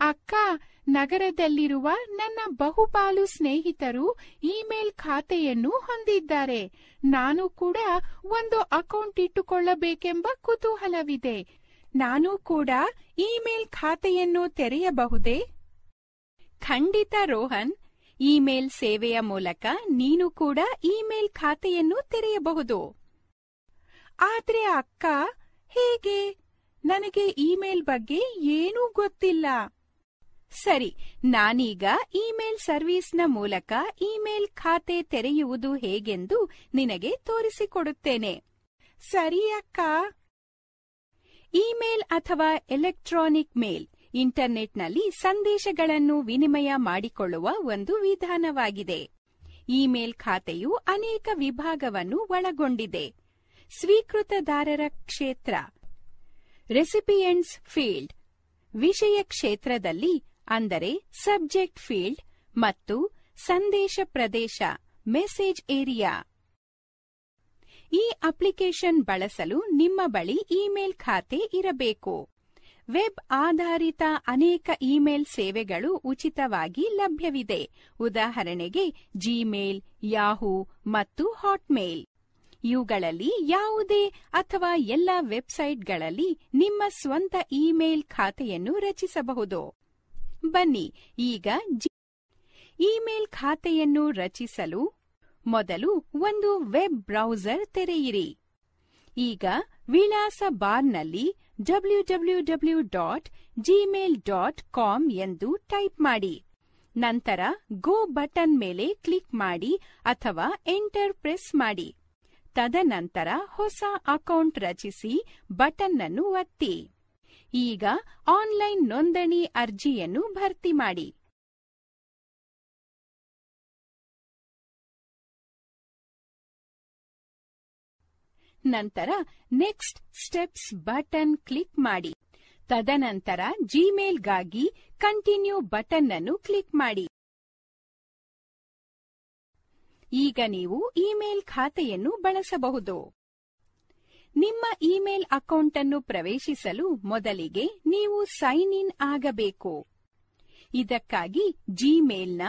ಅಕ್ಕ, ನಗರದಲ್ಲಿರುವ ನನ್ನ ಬಹುಪಾಲು ಸ್ನೇಹಿತರು ಇಮೇಲ್ ಖಾತೆಯನ್ನು ಹೊಂದಿದ್ದಾರೆ. ನಾನು ಕೂಡ ಒಂದು ಅಕೌಂಟ್ ಇಟ್ಟುಕೊಳ್ಳಬೇಕೆಂಬ ಕುತೂಹಲವಿದೆ. ನಾನು ಕೂಡ ಇಮೇಲ್ ಖಾತೆಯನ್ನು ತೆರೆಯಬಹುದೇ? ಖಂಡಿತ ರೋಹನ್. ಇಮೇಲ್ ಸೇವೆಯ ಮೂಲಕ ನೀನು ಕೂಡ ಇಮೇಲ್ ಖಾತೆಯನ್ನು ತೆರೆಯಬಹುದು. ಆದ್ರೆ ಅಕ್ಕ, ಹೇಗೆ? ನನಗೆ ಇಮೇಲ್ ಬಗ್ಗೆ ಏನೂ ಗೊತ್ತಿಲ್ಲ. ಸರಿ, ನಾನೀಗ ಇಮೇಲ್ ಸರ್ವಿಸ್ನ ಮೂಲಕ ಇಮೇಲ್ ಖಾತೆ ತೆರೆಯುವುದು ಹೇಗೆಂದು ನಿನಗೆ ತೋರಿಸಿಕೊಡುತ್ತೇನೆ. ಸರಿ ಅಕ್ಕ. ಇಮೇಲ್ ಅಥವಾ ಎಲೆಕ್ಟ್ರಾನಿಕ್ ಮೇಲ್ ಇಂಟರ್ನೆಟ್ನಲ್ಲಿ ಸಂದೇಶಗಳನ್ನು ವಿನಿಮಯ ಮಾಡಿಕೊಳ್ಳುವ ಒಂದು ವಿಧಾನವಾಗಿದೆ. ಇಮೇಲ್ ಖಾತೆಯು ಅನೇಕ ವಿಭಾಗವನ್ನು ಒಳಗೊಂಡಿದೆ. ಸ್ವೀಕೃತದಾರರ ಕ್ಷೇತ್ರ, ರೆಸಿಪಿಯೆಂಟ್ಸ್ ಫೀಲ್ಡ್, ವಿಷಯ ಕ್ಷೇತ್ರದಲ್ಲಿ ಅಂದರೆ ಸಬ್ಜೆಕ್ಟ್ ಫೀಲ್ಡ್ ಮತ್ತು ಸಂದೇಶ ಪ್ರದೇಶ, ಮೆಸೇಜ್ ಏರಿಯಾ. ಈ ಅಪ್ಲಿಕೇಶನ್ ಬಳಸಲು ನಿಮ್ಮ ಬಳಿ ಇಮೇಲ್ ಖಾತೆ ಇರಬೇಕು. ವೆಬ್ ಆಧಾರಿತ ಅನೇಕ ಇಮೇಲ್ ಸೇವೆಗಳು ಉಚಿತವಾಗಿ ಲಭ್ಯವಿದೆ. ಉದಾಹರಣೆಗೆ ಜಿಮೇಲ್ ಯಾಹೂ ಮತ್ತು ಹಾಟ್ಮೇಲ್ ಇವುಗಳಲ್ಲಿ ಯಾವುದೇ ಅಥವಾ ಎಲ್ಲ ವೆಬ್ಸೈಟ್ಗಳಲ್ಲಿ ನಿಮ್ಮ ಸ್ವಂತ ಇಮೇಲ್ ಖಾತೆಯನ್ನು ರಚಿಸಬಹುದು. ಬನ್ನಿ. ಈಗ ಇಮೇಲ್ ಖಾತೆಯನ್ನು ರಚಿಸಲು ಮೊದಲು ಒಂದು ವೆಬ್ ಬ್ರೌಸರ್ ತೆರೆಯಿರಿ. ಈಗ ವಿಳಾಸ ಬಾರ್ನಲ್ಲಿ W W W dot Gmail dot com ಎಂದು ಟೈಪ್ ಮಾಡಿ. ನಂತರ ಗೋ ಬಟನ್ ಮೇಲೆ ಕ್ಲಿಕ್ ಮಾಡಿ ಅಥವಾ ಎಂಟರ್ ಪ್ರೆಸ್ ಮಾಡಿ. ತದನಂತರ ಹೊಸ ಅಕೌಂಟ್ ರಚಿಸಿ ಬಟನ್ ಅನ್ನು ಒತ್ತಿ. ಈಗ ಆನ್ಲೈನ್ ನೋಂದಣಿ ಅರ್ಜಿಯನ್ನು ಭರ್ತಿ ಮಾಡಿ. ನಂತರ ನೆಕ್ಸ್ಟ್ ಸ್ಟೆಪ್ಸ್ ಬಟನ್ ಕ್ಲಿಕ್ ಮಾಡಿ. ತದನಂತರ ಜಿಮೇಲ್ಗಾಗಿ ಕಂಟಿನ್ಯೂ ಬಟನ್ ಅನ್ನು ಕ್ಲಿಕ್ ಮಾಡಿ. ಈಗ ನೀವು ಇಮೇಲ್ ಖಾತೆಯನ್ನು ಬಳಸಬಹುದು. ನಿಮ್ಮ ಇಮೇಲ್ ಅಕೌಂಟ್ ಅನ್ನು ಪ್ರವೇಶಿಸಲು ಮೊದಲಿಗೆ ನೀವು ಸೈನ್ ಇನ್ ಆಗಬೇಕು. ಇದಕ್ಕಾಗಿ ಜಿಮೇಲ್ನ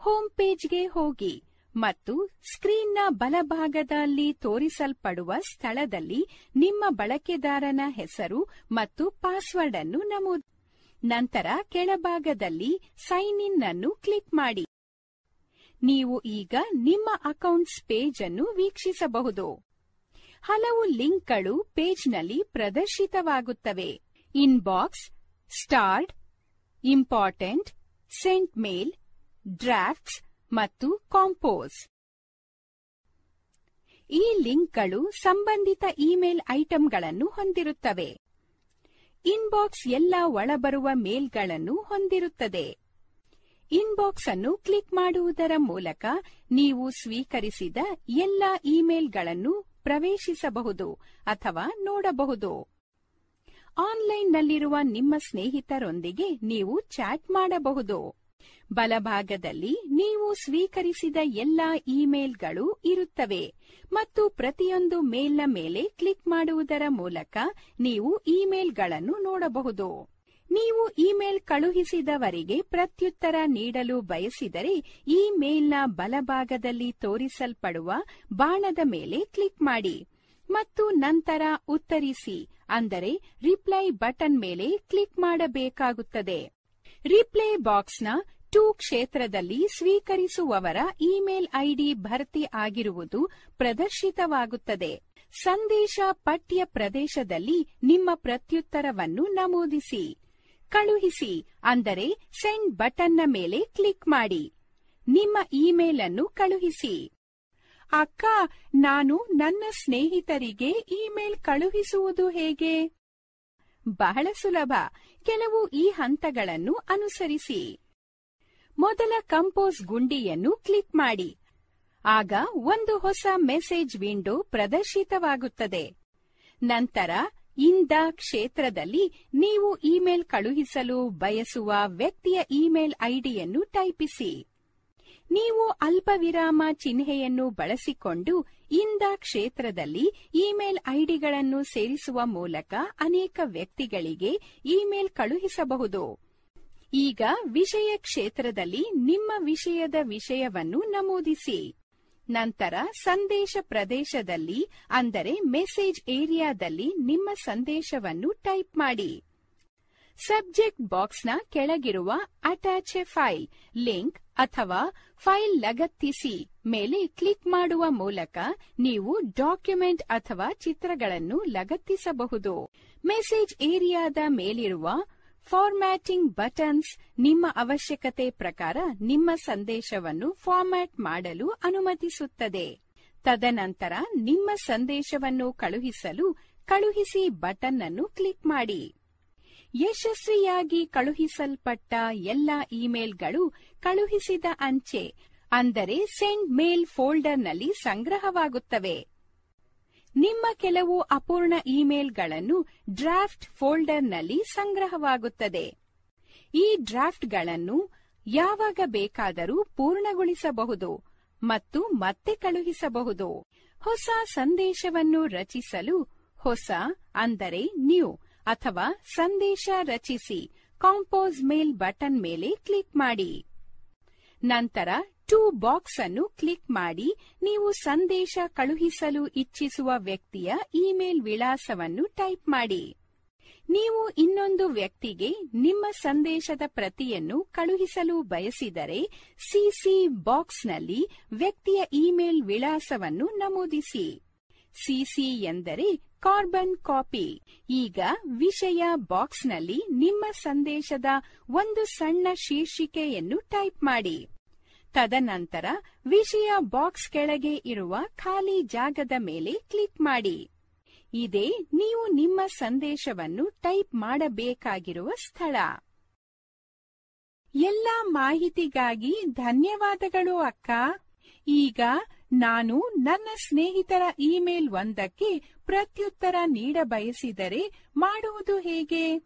ಹೋಮ್ ಪೇಜ್ಗೆ ಹೋಗಿ ಮತ್ತು ಸ್ಕ್ರೀನ್ನ ಬಲಭಾಗದಲ್ಲಿ ತೋರಿಸಲ್ಪಡುವ ಸ್ಥಳದಲ್ಲಿ ನಿಮ್ಮ ಬಳಕೆದಾರನ ಹೆಸರು ಮತ್ತು ಪಾಸ್ವರ್ಡ್ ಅನ್ನು ನಮೂದಿ, ನಂತರ ಕೆಳಭಾಗದಲ್ಲಿ ಸೈನ್ ಇನ್ ಅನ್ನು ಕ್ಲಿಕ್ ಮಾಡಿ. ನೀವು ಈಗ ನಿಮ್ಮ ಅಕೌಂಟ್ಸ್ ಪೇಜ್ ಅನ್ನು ವೀಕ್ಷಿಸಬಹುದು. ಹಲವು ಲಿಂಕ್ಗಳು ಪೇಜ್ನಲ್ಲಿ ಪ್ರದರ್ಶಿತವಾಗುತ್ತವೆ. Inbox, starred, important, sent mail, drafts ಮತ್ತು ಕಾಂಪೋಸ್. ಈ ಲಿಂಕ್ಗಳು ಸಂಬಂಧಿತ ಇಮೇಲ್ ಐಟಂಗಳನ್ನು ಹೊಂದಿರುತ್ತವೆ. ಇನ್ಬಾಕ್ಸ್ ಎಲ್ಲ ಒಳಬರುವ ಮೇಲ್ಗಳನ್ನು ಹೊಂದಿರುತ್ತದೆ. ಇನ್ಬಾಕ್ಸ್ ಅನ್ನು ಕ್ಲಿಕ್ ಮಾಡುವುದರ ಮೂಲಕ ನೀವು ಸ್ವೀಕರಿಸಿದ ಎಲ್ಲ ಇಮೇಲ್ಗಳನ್ನು ಪ್ರವೇಶಿಸಬಹುದು ಅಥವಾ ನೋಡಬಹುದು. ಆನ್ಲೈನ್ನಲ್ಲಿರುವ ನಿಮ್ಮ ಸ್ನೇಹಿತರೊಂದಿಗೆ ನೀವು ಚಾಟ್ ಮಾಡಬಹುದು. ಬಲಭಾಗದಲ್ಲಿ ನೀವು ಸ್ವೀಕರಿಸಿದ ಎಲ್ಲಾ ಇಮೇಲ್ಗಳು ಇರುತ್ತವೆ ಮತ್ತು ಪ್ರತಿಯೊಂದು ಮೇಲ್ನ ಮೇಲೆ ಕ್ಲಿಕ್ ಮಾಡುವುದರ ಮೂಲಕ ನೀವು ಇಮೇಲ್ಗಳನ್ನು ನೋಡಬಹುದು. ನೀವು ಇಮೇಲ್ ಕಳುಹಿಸಿದವರಿಗೆ ಪ್ರತ್ಯುತ್ತರ ನೀಡಲು ಬಯಸಿದರೆ ಈ ಮೇಲ್ನ ಬಲಭಾಗದಲ್ಲಿ ತೋರಿಸಲ್ಪಡುವ ಬಾಣದ ಮೇಲೆ ಕ್ಲಿಕ್ ಮಾಡಿ ಮತ್ತು ನಂತರ ಉತ್ತರಿಸಿ, ಅಂದರೆ ರಿಪ್ಲೈ ಬಟನ್ ಮೇಲೆ ಕ್ಲಿಕ್ ಮಾಡಬೇಕಾಗುತ್ತದೆ. ರಿಪ್ಲೈ ಬಾಕ್ಸ್ನ ಟೂ ಕ್ಷೇತ್ರದಲ್ಲಿ ಸ್ವೀಕರಿಸುವವರ ಇಮೇಲ್ ಐಡಿ ಭರ್ತಿ ಆಗಿರುವುದು ಪ್ರದರ್ಶಿತವಾಗುತ್ತದೆ. ಸಂದೇಶ ಪಠ್ಯ ಪ್ರದೇಶದಲ್ಲಿ ನಿಮ್ಮ ಪ್ರತ್ಯುತ್ತರವನ್ನು ನಮೂದಿಸಿ. ಕಳುಹಿಸಿ. ಅಂದರೆ ಸೆಂಡ್ ಬಟನ್ನ ಮೇಲೆ ಕ್ಲಿಕ್ ಮಾಡಿ. ನಿಮ್ಮ ಇಮೇಲ್ ಅನ್ನು ಕಳುಹಿಸಿ. ಅಕ್ಕ, ನಾನು ನನ್ನ ಸ್ನೇಹಿತರಿಗೆ ಇಮೇಲ್ ಕಳುಹಿಸುವುದು ಹೇಗೆ? ಬಹಳ ಸುಲಭ. ಕೆಲವು ಈ ಹಂತಗಳನ್ನು ಅನುಸರಿಸಿ. ಮೊದಲ ಕಂಪೋಸ್ ಗುಂಡಿಯನ್ನು ಕ್ಲಿಕ್ ಮಾಡಿ. ಆಗ ಒಂದು ಹೊಸ ಮೆಸೇಜ್ ವಿಂಡೋ ಪ್ರದರ್ಶಿತವಾಗುತ್ತದೆ. ನಂತರ ಇಂದ ಕ್ಷೇತ್ರದಲ್ಲಿ ನೀವು ಇಮೇಲ್ ಕಳುಹಿಸಲು ಬಯಸುವ ವ್ಯಕ್ತಿಯ ಇಮೇಲ್ ಐಡಿಯನ್ನು ಟೈಪಿಸಿ. ನೀವು ಅಲ್ಪವಿರಾಮ ಚಿಹ್ನೆಯನ್ನು ಬಳಸಿಕೊಂಡು ಇಂದ ಕ್ಷೇತ್ರದಲ್ಲಿ ಇಮೇಲ್ ಐಡಿಗಳನ್ನು ಸೇರಿಸುವ ಮೂಲಕ ಅನೇಕ ವ್ಯಕ್ತಿಗಳಿಗೆ ಇಮೇಲ್ ಕಳುಹಿಸಬಹುದು. ಈಗ ವಿಷಯ ಕ್ಷೇತ್ರದಲ್ಲಿ ನಿಮ್ಮ ವಿಷಯದ ವಿಷಯವನ್ನು ನಮೂದಿಸಿ. ನಂತರ ಸಂದೇಶ ಪ್ರದೇಶದಲ್ಲಿ, ಅಂದರೆ ಮೆಸೇಜ್ ಏರಿಯಾದಲ್ಲಿ ನಿಮ್ಮ ಸಂದೇಶವನ್ನು ಟೈಪ್ ಮಾಡಿ. ಸಬ್ಜೆಕ್ಟ್ ಬಾಕ್ಸ್ನ ಕೆಳಗಿರುವ ಅಟ್ಯಾಚ್ ಎ ಫೈಲ್, ಲಿಂಕ್ ಅಥವಾ ಫೈಲ್ ಲಗತ್ತಿಸಿ, ಮೇಲೆ ಕ್ಲಿಕ್ ಮಾಡುವ ಮೂಲಕ ನೀವು ಡಾಕ್ಯುಮೆಂಟ್ ಅಥವಾ ಚಿತ್ರಗಳನ್ನು ಲಗತ್ತಿಸಬಹುದು. ಮೆಸೇಜ್ ಏರಿಯಾದ ಮೇಲಿರುವ ಫಾರ್ಮ್ಯಾಟಿಂಗ್ ಬಟನ್ಸ್ ನಿಮ್ಮ ಅವಶ್ಯಕತೆ ಪ್ರಕಾರ ನಿಮ್ಮ ಸಂದೇಶವನ್ನು ಫಾರ್ಮ್ಯಾಟ್ ಮಾಡಲು ಅನುಮತಿಸುತ್ತದೆ. ತದನಂತರ ನಿಮ್ಮ ಸಂದೇಶವನ್ನು ಕಳುಹಿಸಲು ಕಳುಹಿಸಿ ಬಟನ್ ಅನ್ನು ಕ್ಲಿಕ್ ಮಾಡಿ. ಯಶಸ್ವಿಯಾಗಿ ಕಳುಹಿಸಲ್ಪಟ್ಟ ಎಲ್ಲ ಇಮೇಲ್ಗಳು ಕಳುಹಿಸಿದ ಅಂಚೆ, ಅಂದರೆ ಸೆಂಡ್ ಮೇಲ್ ಫೋಲ್ಡರ್ನಲ್ಲಿ ಸಂಗ್ರಹವಾಗುತ್ತವೆ. ನಿಮ್ಮ ಕೆಲವು ಅಪೂರ್ಣ ಇಮೇಲ್ಗಳನ್ನು ಡ್ರಾಫ್ಟ್ ಫೋಲ್ಡರ್ನಲ್ಲಿ ಸಂಗ್ರಹವಾಗುತ್ತದೆ. ಈ ಡ್ರಾಫ್ಟ್ಗಳನ್ನು ಯಾವಾಗ ಬೇಕಾದರೂ ಪೂರ್ಣಗೊಳಿಸಬಹುದು ಮತ್ತು ಮತ್ತೆ ಕಳುಹಿಸಬಹುದು. ಹೊಸ ಸಂದೇಶವನ್ನು ರಚಿಸಲು ಹೊಸ, ಅಂದರೆ ನ್ಯೂ ಅಥವಾ ಸಂದೇಶ ರಚಿಸಿ ಕಾಂಪೋಸ್ ಮೇಲ್ ಬಟನ್ ಮೇಲೆ ಕ್ಲಿಕ್ ಮಾಡಿ. ನಂತರ ಟು ಬಾಕ್ಸ್ ಅನ್ನು ಕ್ಲಿಕ್ ಮಾಡಿ ನೀವು ಸಂದೇಶ ಕಳುಹಿಸಲು ಇಚ್ಛಿಸುವ ವ್ಯಕ್ತಿಯ ಇಮೇಲ್ ವಿಳಾಸವನ್ನು ಟೈಪ್ ಮಾಡಿ. ನೀವು ಇನ್ನೊಂದು ವ್ಯಕ್ತಿಗೆ ನಿಮ್ಮ ಸಂದೇಶದ ಪ್ರತಿಯನ್ನು ಕಳುಹಿಸಲು ಬಯಸಿದರೆ ಸಿಸಿ ಬಾಕ್ಸ್ನಲ್ಲಿ ವ್ಯಕ್ತಿಯ ಇಮೇಲ್ ವಿಳಾಸವನ್ನು ನಮೂದಿಸಿ. ಸಿಸಿ ಎಂದರೆ ಕಾರ್ಬನ್ ಕಾಪಿ. ಈಗ ವಿಷಯ ಬಾಕ್ಸ್ನಲ್ಲಿ ನಿಮ್ಮ ಸಂದೇಶದ ಒಂದು ಸಣ್ಣ ಶೀರ್ಷಿಕೆಯನ್ನು ಟೈಪ್ ಮಾಡಿ. ತದನಂತರ ವಿಷಯ ಬಾಕ್ಸ್ ಕೆಳಗೆ ಇರುವ ಖಾಲಿ ಜಾಗದ ಮೇಲೆ ಕ್ಲಿಕ್ ಮಾಡಿ. ಇದೇ ನೀವು ನಿಮ್ಮ ಸಂದೇಶವನ್ನು ಟೈಪ್ ಮಾಡಬೇಕಾಗಿರುವ ಸ್ಥಳ. ಎಲ್ಲ ಮಾಹಿತಿಗಾಗಿ ಧನ್ಯವಾದಗಳು ಅಕ್ಕ. ಈಗ ನಾನು ನನ್ನ ಸ್ನೇಹಿತರ ಇಮೇಲ್ ಒಂದಕ್ಕೆ ಪ್ರತ್ಯುತ್ತರ ನೀಡಬಯಸಿದರೆ ಮಾಡುವುದು ಹೇಗೆ?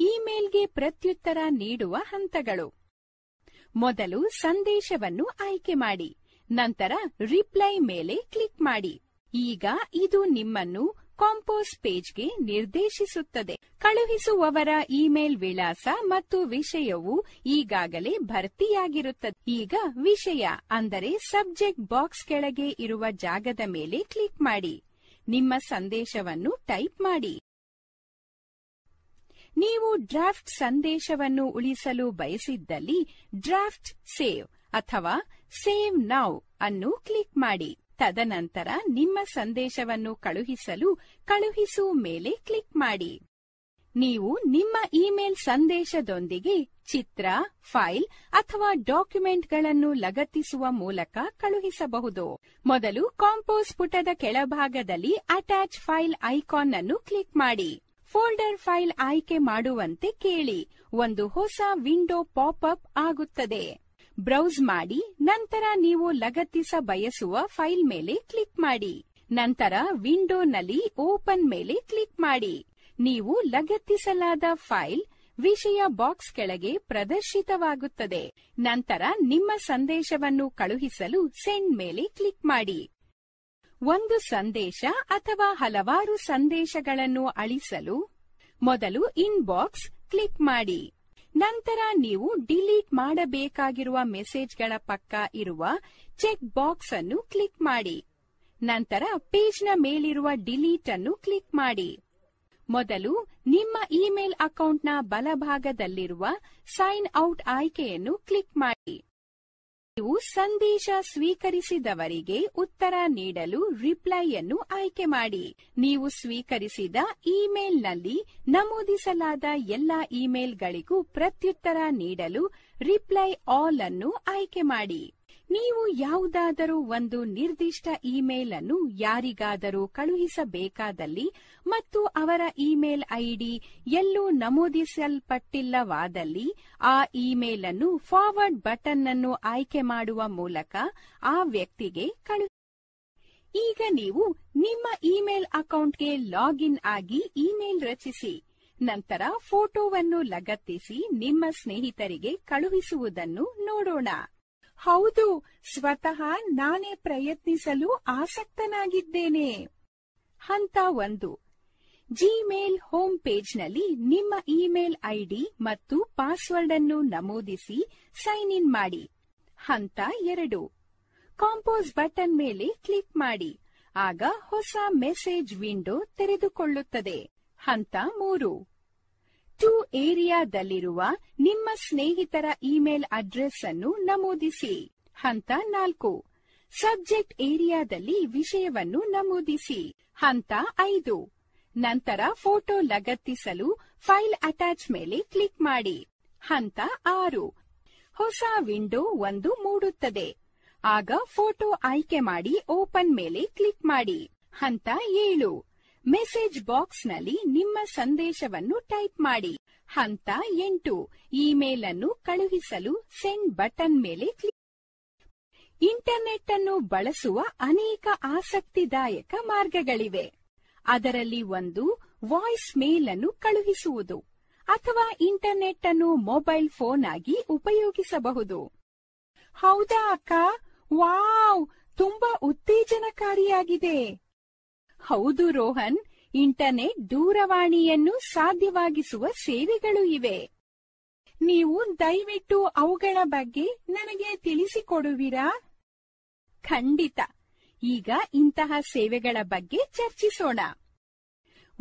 ಇಮೇಲ್ಗೆ ಪ್ರತ್ಯುತ್ತರ ನೀಡುವ ಹಂತಗಳು. ಮೊದಲು ಸಂದೇಶವನ್ನು ಆಯ್ಕೆ ಮಾಡಿ, ನಂತರ ರಿಪ್ಲೈ ಮೇಲೆ ಕ್ಲಿಕ್ ಮಾಡಿ. ಈಗ ಇದು ನಿಮ್ಮನ್ನು ಕಾಂಪೋಸ್ ಪೇಜ್ಗೆ ನಿರ್ದೇಶಿಸುತ್ತದೆ. ಕಳುಹಿಸುವವರ ಇಮೇಲ್ ವಿಳಾಸ ಮತ್ತು ವಿಷಯವು ಈಗಾಗಲೇ ಭರ್ತಿಯಾಗಿರುತ್ತದೆ. ಈಗ ವಿಷಯ, ಅಂದರೆ ಸಬ್ಜೆಕ್ಟ್ ಬಾಕ್ಸ್ ಕೆಳಗೆ ಇರುವ ಜಾಗದ ಮೇಲೆ ಕ್ಲಿಕ್ ಮಾಡಿ. ನಿಮ್ಮ ಸಂದೇಶವನ್ನು ಟೈಪ್ ಮಾಡಿ. ನೀವು ಡ್ರಾಫ್ಟ್ ಸಂದೇಶವನ್ನು ಉಳಿಸಲು ಬಯಸಿದ್ದಲ್ಲಿ ಡ್ರಾಫ್ಟ್ ಸೇವ್ ಅಥವಾ ಸೇವ್ ನೌ ಅನ್ನು ಕ್ಲಿಕ್ ಮಾಡಿ. ತದನಂತರ ನಿಮ್ಮ ಸಂದೇಶವನ್ನು ಕಳುಹಿಸಲು ಕಳುಹಿಸು ಮೇಲೆ ಕ್ಲಿಕ್ ಮಾಡಿ. ನೀವು ನಿಮ್ಮ ಇಮೇಲ್ ಸಂದೇಶದೊಂದಿಗೆ ಚಿತ್ರ, ಫೈಲ್ ಅಥವಾ ಡಾಕ್ಯುಮೆಂಟ್ಗಳನ್ನು ಲಗತ್ತಿಸುವ ಮೂಲಕ ಕಳುಹಿಸಬಹುದು. ಮೊದಲು ಕಾಂಪೋಸ್ ಪುಟದ ಕೆಳಭಾಗದಲ್ಲಿ ಅಟ್ಯಾಚ್ ಫೈಲ್ ಐಕಾನ್ ಅನ್ನು ಕ್ಲಿಕ್ ಮಾಡಿ. ಫೋಲ್ಡರ್ ಫೈಲ್ ಆಯ್ಕೆ ಮಾಡುವಂತೆ ಕೇಳಿ. ಒಂದು ಹೊಸ ವಿಂಡೋ ಪಾಪ್ ಅಪ್ ಆಗುತ್ತದೆ. ಬ್ರೌಸ್ ಮಾಡಿ, ನಂತರ ನೀವು ಲಗತ್ತಿಸ ಬಯಸುವ ಫೈಲ್ ಮೇಲೆ ಕ್ಲಿಕ್ ಮಾಡಿ. ನಂತರ ವಿಂಡೋನಲ್ಲಿ ಓಪನ್ ಮೇಲೆ ಕ್ಲಿಕ್ ಮಾಡಿ. ನೀವು ಲಗತ್ತಿಸಲಾದ ಫೈಲ್ ವಿಷಯ ಬಾಕ್ಸ್ ಕೆಳಗೆ ಪ್ರದರ್ಶಿತವಾಗುತ್ತದೆ. ನಂತರ ನಿಮ್ಮ ಸಂದೇಶವನ್ನು ಕಳುಹಿಸಲು ಸೆಂಡ್ ಮೇಲೆ ಕ್ಲಿಕ್ ಮಾಡಿ. ಒಂದು ಸಂದೇಶ ಅಥವಾ ಹಲವಾರು ಸಂದೇಶಗಳನ್ನು ಅಳಿಸಲು ಮೊದಲು ಇನ್ಬಾಕ್ಸ್ ಕ್ಲಿಕ್ ಮಾಡಿ. ನಂತರ ನೀವು ಡಿಲೀಟ್ ಮಾಡಬೇಕಾಗಿರುವ ಮೆಸೇಜ್ಗಳ ಪಕ್ಕ ಇರುವ ಚೆಕ್ ಬಾಕ್ಸ್ ಅನ್ನು ಕ್ಲಿಕ್ ಮಾಡಿ. ನಂತರ ಪೇಜ್ನ ಮೇಲಿರುವ ಡಿಲೀಟ್ ಅನ್ನು ಕ್ಲಿಕ್ ಮಾಡಿ. ಮೊದಲು ನಿಮ್ಮ ಇಮೇಲ್ ಅಕೌಂಟ್ನ ಬಲಭಾಗದಲ್ಲಿರುವ ಸೈನ್ ಔಟ್ ಆಯ್ಕೆಯನ್ನು ಕ್ಲಿಕ್ ಮಾಡಿ. ನೀವು ಸಂದೇಶ ಸ್ವೀಕರಿಸಿದವರಿಗೆ ಉತ್ತರ ನೀಡಲು ರಿಪ್ಲೈಯನ್ನು ಆಯ್ಕೆ ಮಾಡಿ. ನೀವು ಸ್ವೀಕರಿಸಿದ ಇಮೇಲ್ನಲ್ಲಿ ನಮೂದಿಸಲಾದ ಎಲ್ಲ ಇಮೇಲ್ಗಳಿಗೂ ಪ್ರತ್ಯುತ್ತರ ನೀಡಲು ರಿಪ್ಲೈ ಆಲ್ ಅನ್ನು ಆಯ್ಕೆ ಮಾಡಿ. ನೀವು ಯಾವುದಾದರೂ ಒಂದು ನಿರ್ದಿಷ್ಟ ಇಮೇಲ್ ಅನ್ನು ಯಾರಿಗಾದರೂ ಕಳುಹಿಸಬೇಕಾದಲ್ಲಿ ಮತ್ತು ಅವರ ಇಮೇಲ್ ಐಡಿ ಎಲ್ಲೂ ನಮೂದಿಸಲ್ಪಟ್ಟಿಲ್ಲವಾದಲ್ಲಿ ಆ ಇಮೇಲ್ ಅನ್ನು ಫಾರ್ವರ್ಡ್ ಬಟನ್ ಅನ್ನು ಆಯ್ಕೆ ಮಾಡುವ ಮೂಲಕ ಆ ವ್ಯಕ್ತಿಗೆ ಕಳುಹಿಸಿ ಈಗ ನೀವು ನಿಮ್ಮ ಇಮೇಲ್ ಅಕೌಂಟ್ಗೆ ಲಾಗಿನ್ ಆಗಿ ಇಮೇಲ್ ರಚಿಸಿ. ನಂತರ ಫೋಟೋವನ್ನು ಲಗತ್ತಿಸಿ ನಿಮ್ಮ ಸ್ನೇಹಿತರಿಗೆ ಕಳುಹಿಸುವುದನ್ನು ನೋಡೋಣ. ಹೌದು, ಸ್ವತಃ ನಾನೇ ಪ್ರಯತ್ನಿಸಲು ಆಸಕ್ತನಾಗಿದ್ದೇನೆ. ಹಂತ ಒಂದು. ಜಿಮೇಲ್ ಹೋಮ್ ಪೇಜ್ನಲ್ಲಿ ನಿಮ್ಮ ಇಮೇಲ್ ಐಡಿ ಮತ್ತು ಪಾಸ್ವರ್ಡ್ ಅನ್ನು ನಮೂದಿಸಿ ಸೈನ್ ಇನ್ ಮಾಡಿ. ಹಂತ ಎರಡು. ಕಾಂಪೋಸ್ ಬಟನ್ ಮೇಲೆ ಕ್ಲಿಕ್ ಮಾಡಿ. ಆಗ ಹೊಸ ಮೆಸೇಜ್ ವಿಂಡೋ ತೆರೆದುಕೊಳ್ಳುತ್ತದೆ. ಹಂತ ಮೂರು. ಟು ಏರಿಯಾದಲ್ಲಿರುವ ನಿಮ್ಮ ಸ್ನೇಹಿತರ ಇಮೇಲ್ ಅಡ್ರೆಸ್ ಅನ್ನು ನಮೂದಿಸಿ. ಹಂತ ನಾಲ್ಕು. ಸಬ್ಜೆಕ್ಟ್ ಏರಿಯಾದಲ್ಲಿ ವಿಷಯವನ್ನು ನಮೂದಿಸಿ. ಹಂತ ಐದು. ನಂತರ ಫೋಟೋ ಲಗತ್ತಿಸಲು ಫೈಲ್ ಅಟ್ಯಾಚ್ ಮೇಲೆ ಕ್ಲಿಕ್ ಮಾಡಿ. ಹಂತ ಆರು. ಹೊಸ ವಿಂಡೋ ಒಂದು ಮೂಡುತ್ತದೆ. ಆಗ ಫೋಟೋ ಆಯ್ಕೆ ಮಾಡಿ ಓಪನ್ ಮೇಲೆ ಕ್ಲಿಕ್ ಮಾಡಿ. ಹಂತ ಏಳು. ಮೆಸೇಜ್ ಬಾಕ್ಸ್ನಲ್ಲಿ ನಿಮ್ಮ ಸಂದೇಶವನ್ನು ಟೈಪ್ ಮಾಡಿ. ಹಂತ ಎಂಟು. ಇಮೇಲ್ ಅನ್ನು ಕಳುಹಿಸಲು ಸೆಂಡ್ ಬಟನ್ ಮೇಲೆ ಕ್ಲಿಕ್ ಇಂಟರ್ನೆಟ್ ಅನ್ನು ಬಳಸುವ ಅನೇಕ ಆಸಕ್ತಿದಾಯಕ ಮಾರ್ಗಗಳಿವೆ. ಅದರಲ್ಲಿ ಒಂದು, ವಾಯ್ಸ್ ಮೇಲ್ ಅನ್ನು ಕಳುಹಿಸುವುದು ಅಥವಾ ಇಂಟರ್ನೆಟ್ ಅನ್ನು ಮೊಬೈಲ್ ಫೋನ್ ಆಗಿ ಉಪಯೋಗಿಸಬಹುದು. ಹೌದಾ ಅಕ್ಕ? ವಾವ್! ತುಂಬಾ ಉತ್ತೇಜನಕಾರಿಯಾಗಿದೆ. ಹೌದು ರೋಹನ್, ಇಂಟರ್ನೆಟ್ ದೂರವಾಣಿಯನ್ನು ಸಾಧ್ಯವಾಗಿಸುವ ಸೇವೆಗಳು ಇವೆ. ನೀವು ದಯವಿಟ್ಟು ಅವುಗಳ ಬಗ್ಗೆ ನನಗೆ ತಿಳಿಸಿಕೊಡುವಿರಾ? ಖಂಡಿತ. ಈಗ ಇಂತಹ ಸೇವೆಗಳ ಬಗ್ಗೆ ಚರ್ಚಿಸೋಣ.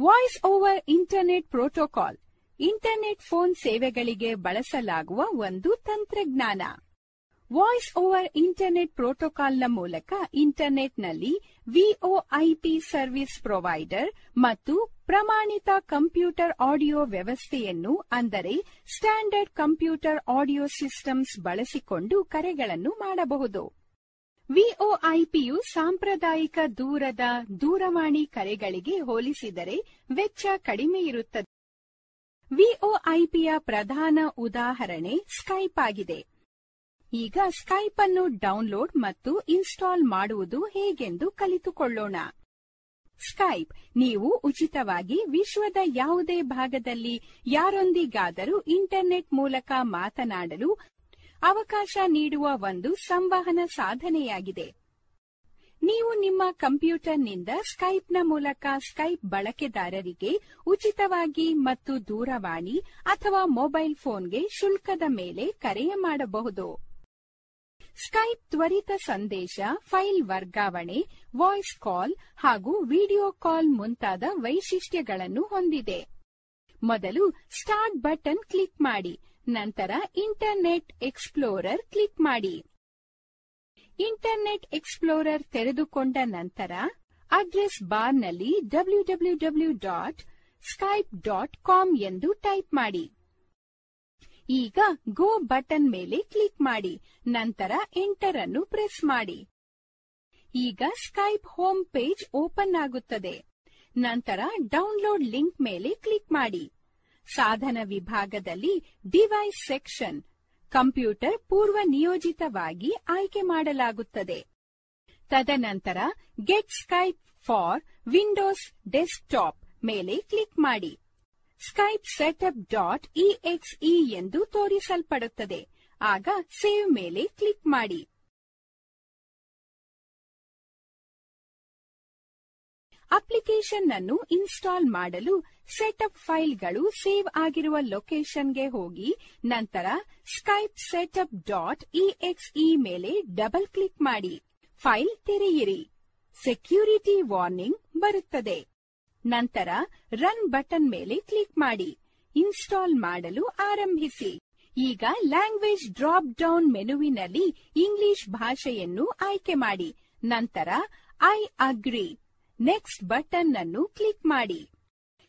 Voice over internet protocol, internet phone ಸೇವೆಗಳಿಗೆ ಬಳಸಲಾಗುವ ಒಂದು ತಂತ್ರಜ್ಞಾನ. ವಾಯ್ಸ್ ಓವರ್ ಇಂಟರ್ನೆಟ್ ಪ್ರೋಟೋಕಾಲ್ನ ಮೂಲಕ ಇಂಟರ್ನೆಟ್ನಲ್ಲಿ ವಿಒಐಪಿ ಸರ್ವಿಸ್ ಪ್ರೊವೈಡರ್ ಮತ್ತು ಪ್ರಮಾಣಿತ ಕಂಪ್ಯೂಟರ್ ಆಡಿಯೋ ವ್ಯವಸ್ಥೆಯನ್ನು, ಅಂದರೆ ಸ್ಟ್ಯಾಂಡರ್ಡ್ ಕಂಪ್ಯೂಟರ್ ಆಡಿಯೋ ಸಿಸ್ಟಮ್ಸ್ ಬಳಸಿಕೊಂಡು ಕರೆಗಳನ್ನು ಮಾಡಬಹುದು. ವಿಒಐಪಿಯು ಸಾಂಪ್ರದಾಯಿಕ ದೂರದ ದೂರವಾಣಿ ಕರೆಗಳಿಗೆ ಹೋಲಿಸಿದರೆ ವೆಚ್ಚ ಕಡಿಮೆ ಇರುತ್ತದೆ. ವಿಒಐಪಿಯ ಪ್ರಧಾನ ಉದಾಹರಣೆ ಸ್ಕೈಪ್ ಆಗಿದೆ. ಈಗ ಸ್ಕೈಪ್ ಅನ್ನು ಡೌನ್ಲೋಡ್ ಮತ್ತು ಇನ್ಸ್ಟಾಲ್ ಮಾಡುವುದು ಹೇಗೆಂದು ಕಲಿತುಕೊಳ್ಳೋಣ. ಸ್ಕೈಪ್ ನೀವು ಉಚಿತವಾಗಿ ವಿಶ್ವದ ಯಾವುದೇ ಭಾಗದಲ್ಲಿ ಯಾರೊಂದಿಗಾದರೂ ಇಂಟರ್ನೆಟ್ ಮೂಲಕ ಮಾತನಾಡಲು ಅವಕಾಶ ನೀಡುವ ಒಂದು ಸಂವಹನ ಸಾಧನೆಯಾಗಿದೆ. ನೀವು ನಿಮ್ಮ ಕಂಪ್ಯೂಟರ್ನಿಂದ ಸ್ಕೈಪ್ನ ಮೂಲಕ ಸ್ಕೈಪ್ ಬಳಕೆದಾರರಿಗೆ ಉಚಿತವಾಗಿ ಮತ್ತು ದೂರವಾಣಿ ಅಥವಾ ಮೊಬೈಲ್ ಫೋನ್ಗೆ ಶುಲ್ಕದ ಮೇಲೆ ಕರೆಯ ಮಾಡಬಹುದು. ಸ್ಕೈಪ್ ತ್ವರಿತ ಸಂದೇಶ, ಫೈಲ್ ವರ್ಗಾವಣೆ ವಾಯ್ಸ್ ಕಾಲ್ ಹಾಗೂ ವಿಡಿಯೋ ಕಾಲ್ ಮುಂತಾದ ವೈಶಿಷ್ಟ್ಯಗಳನ್ನು ಹೊಂದಿದೆ. ಮೊದಲು ಸ್ಟಾರ್ಟ್ ಬಟನ್ ಕ್ಲಿಕ್ ಮಾಡಿ, ನಂತರ ಇಂಟರ್ನೆಟ್ ಎಕ್ಸ್ಪ್ಲೋರರ್ ಕ್ಲಿಕ್ ಮಾಡಿ. ಇಂಟರ್ನೆಟ್ ಎಕ್ಸ್ಪ್ಲೋರರ್ ತೆರೆದುಕೊಂಡ ನಂತರ ಅಡ್ರೆಸ್ ಬಾರ್ನಲ್ಲಿ W W W dot Skype dot com ಎಂದು ಟೈಪ್ ಮಾಡಿ. ಈಗ ಗೋ ಬಟನ್ ಮೇಲೆ ಕ್ಲಿಕ್ ಮಾಡಿ. ನಂತರ ಎಂಟರ್ ಅನ್ನು ಪ್ರೆಸ್ ಮಾಡಿ. ಈಗ ಸ್ಕೈಪ್ ಹೋಮ್ ಪೇಜ್ ಓಪನ್ ಆಗುತ್ತದೆ. ನಂತರ ಡೌನ್ಲೋಡ್ ಲಿಂಕ್ ಮೇಲೆ ಕ್ಲಿಕ್ ಮಾಡಿ. ಸಾಧನ ವಿಭಾಗದಲ್ಲಿ ಡಿವೈಸ್ ಸೆಕ್ಷನ್, ಕಂಪ್ಯೂಟರ್ ಪೂರ್ವ ನಿಯೋಜಿತವಾಗಿ ಆಯ್ಕೆ ಮಾಡಲಾಗುತ್ತದೆ. ತದನಂತರ get Skype for Windows desktop ಮೇಲೆ ಕ್ಲಿಕ್ ಮಾಡಿ. Skype setup dot E X E ಎಂದು ತೋರಿಸಲ್ಪಡುತ್ತದೆ. ಆಗ ಸೇವ್ ಮೇಲೆ ಕ್ಲಿಕ್ ಮಾಡಿ. ಅಪ್ಲಿಕೇಶನ್ ಅನ್ನು ಇನ್ಸ್ಟಾಲ್ ಮಾಡಲು ಸೆಟಪ್ ಫೈಲ್ಗಳು ಸೇವ್ ಆಗಿರುವ ಲೊಕೇಶನ್ಗೆ ಹೋಗಿ, ನಂತರ Skype setup dot E X E ಮೇಲೆ ಡಬಲ್ ಕ್ಲಿಕ್ ಮಾಡಿ. ಫೈಲ್ ತೆರೆಯಿರಿ. ಸೆಕ್ಯೂರಿಟಿ ವಾರ್ನಿಂಗ್ ಬರುತ್ತದೆ. ನಂತರ ರನ್ ಬಟನ್ ಮೇಲೆ ಕ್ಲಿಕ್ ಮಾಡಿ. ಇನ್ಸ್ಟಾಲ್ ಮಾಡಲು ಆರಂಭಿಸಿ. ಈಗ ಲ್ಯಾಂಗ್ವೇಜ್ ಡ್ರಾಪ್ ಡೌನ್ ಮೆನುವಿನಲ್ಲಿ ಇಂಗ್ಲಿಷ್ ಭಾಷೆಯನ್ನು ಆಯ್ಕೆ ಮಾಡಿ. ನಂತರ ಐ ಅಗ್ರಿ ನೆಕ್ಸ್ಟ್ ಬಟನ್ ಅನ್ನು ಕ್ಲಿಕ್ ಮಾಡಿ.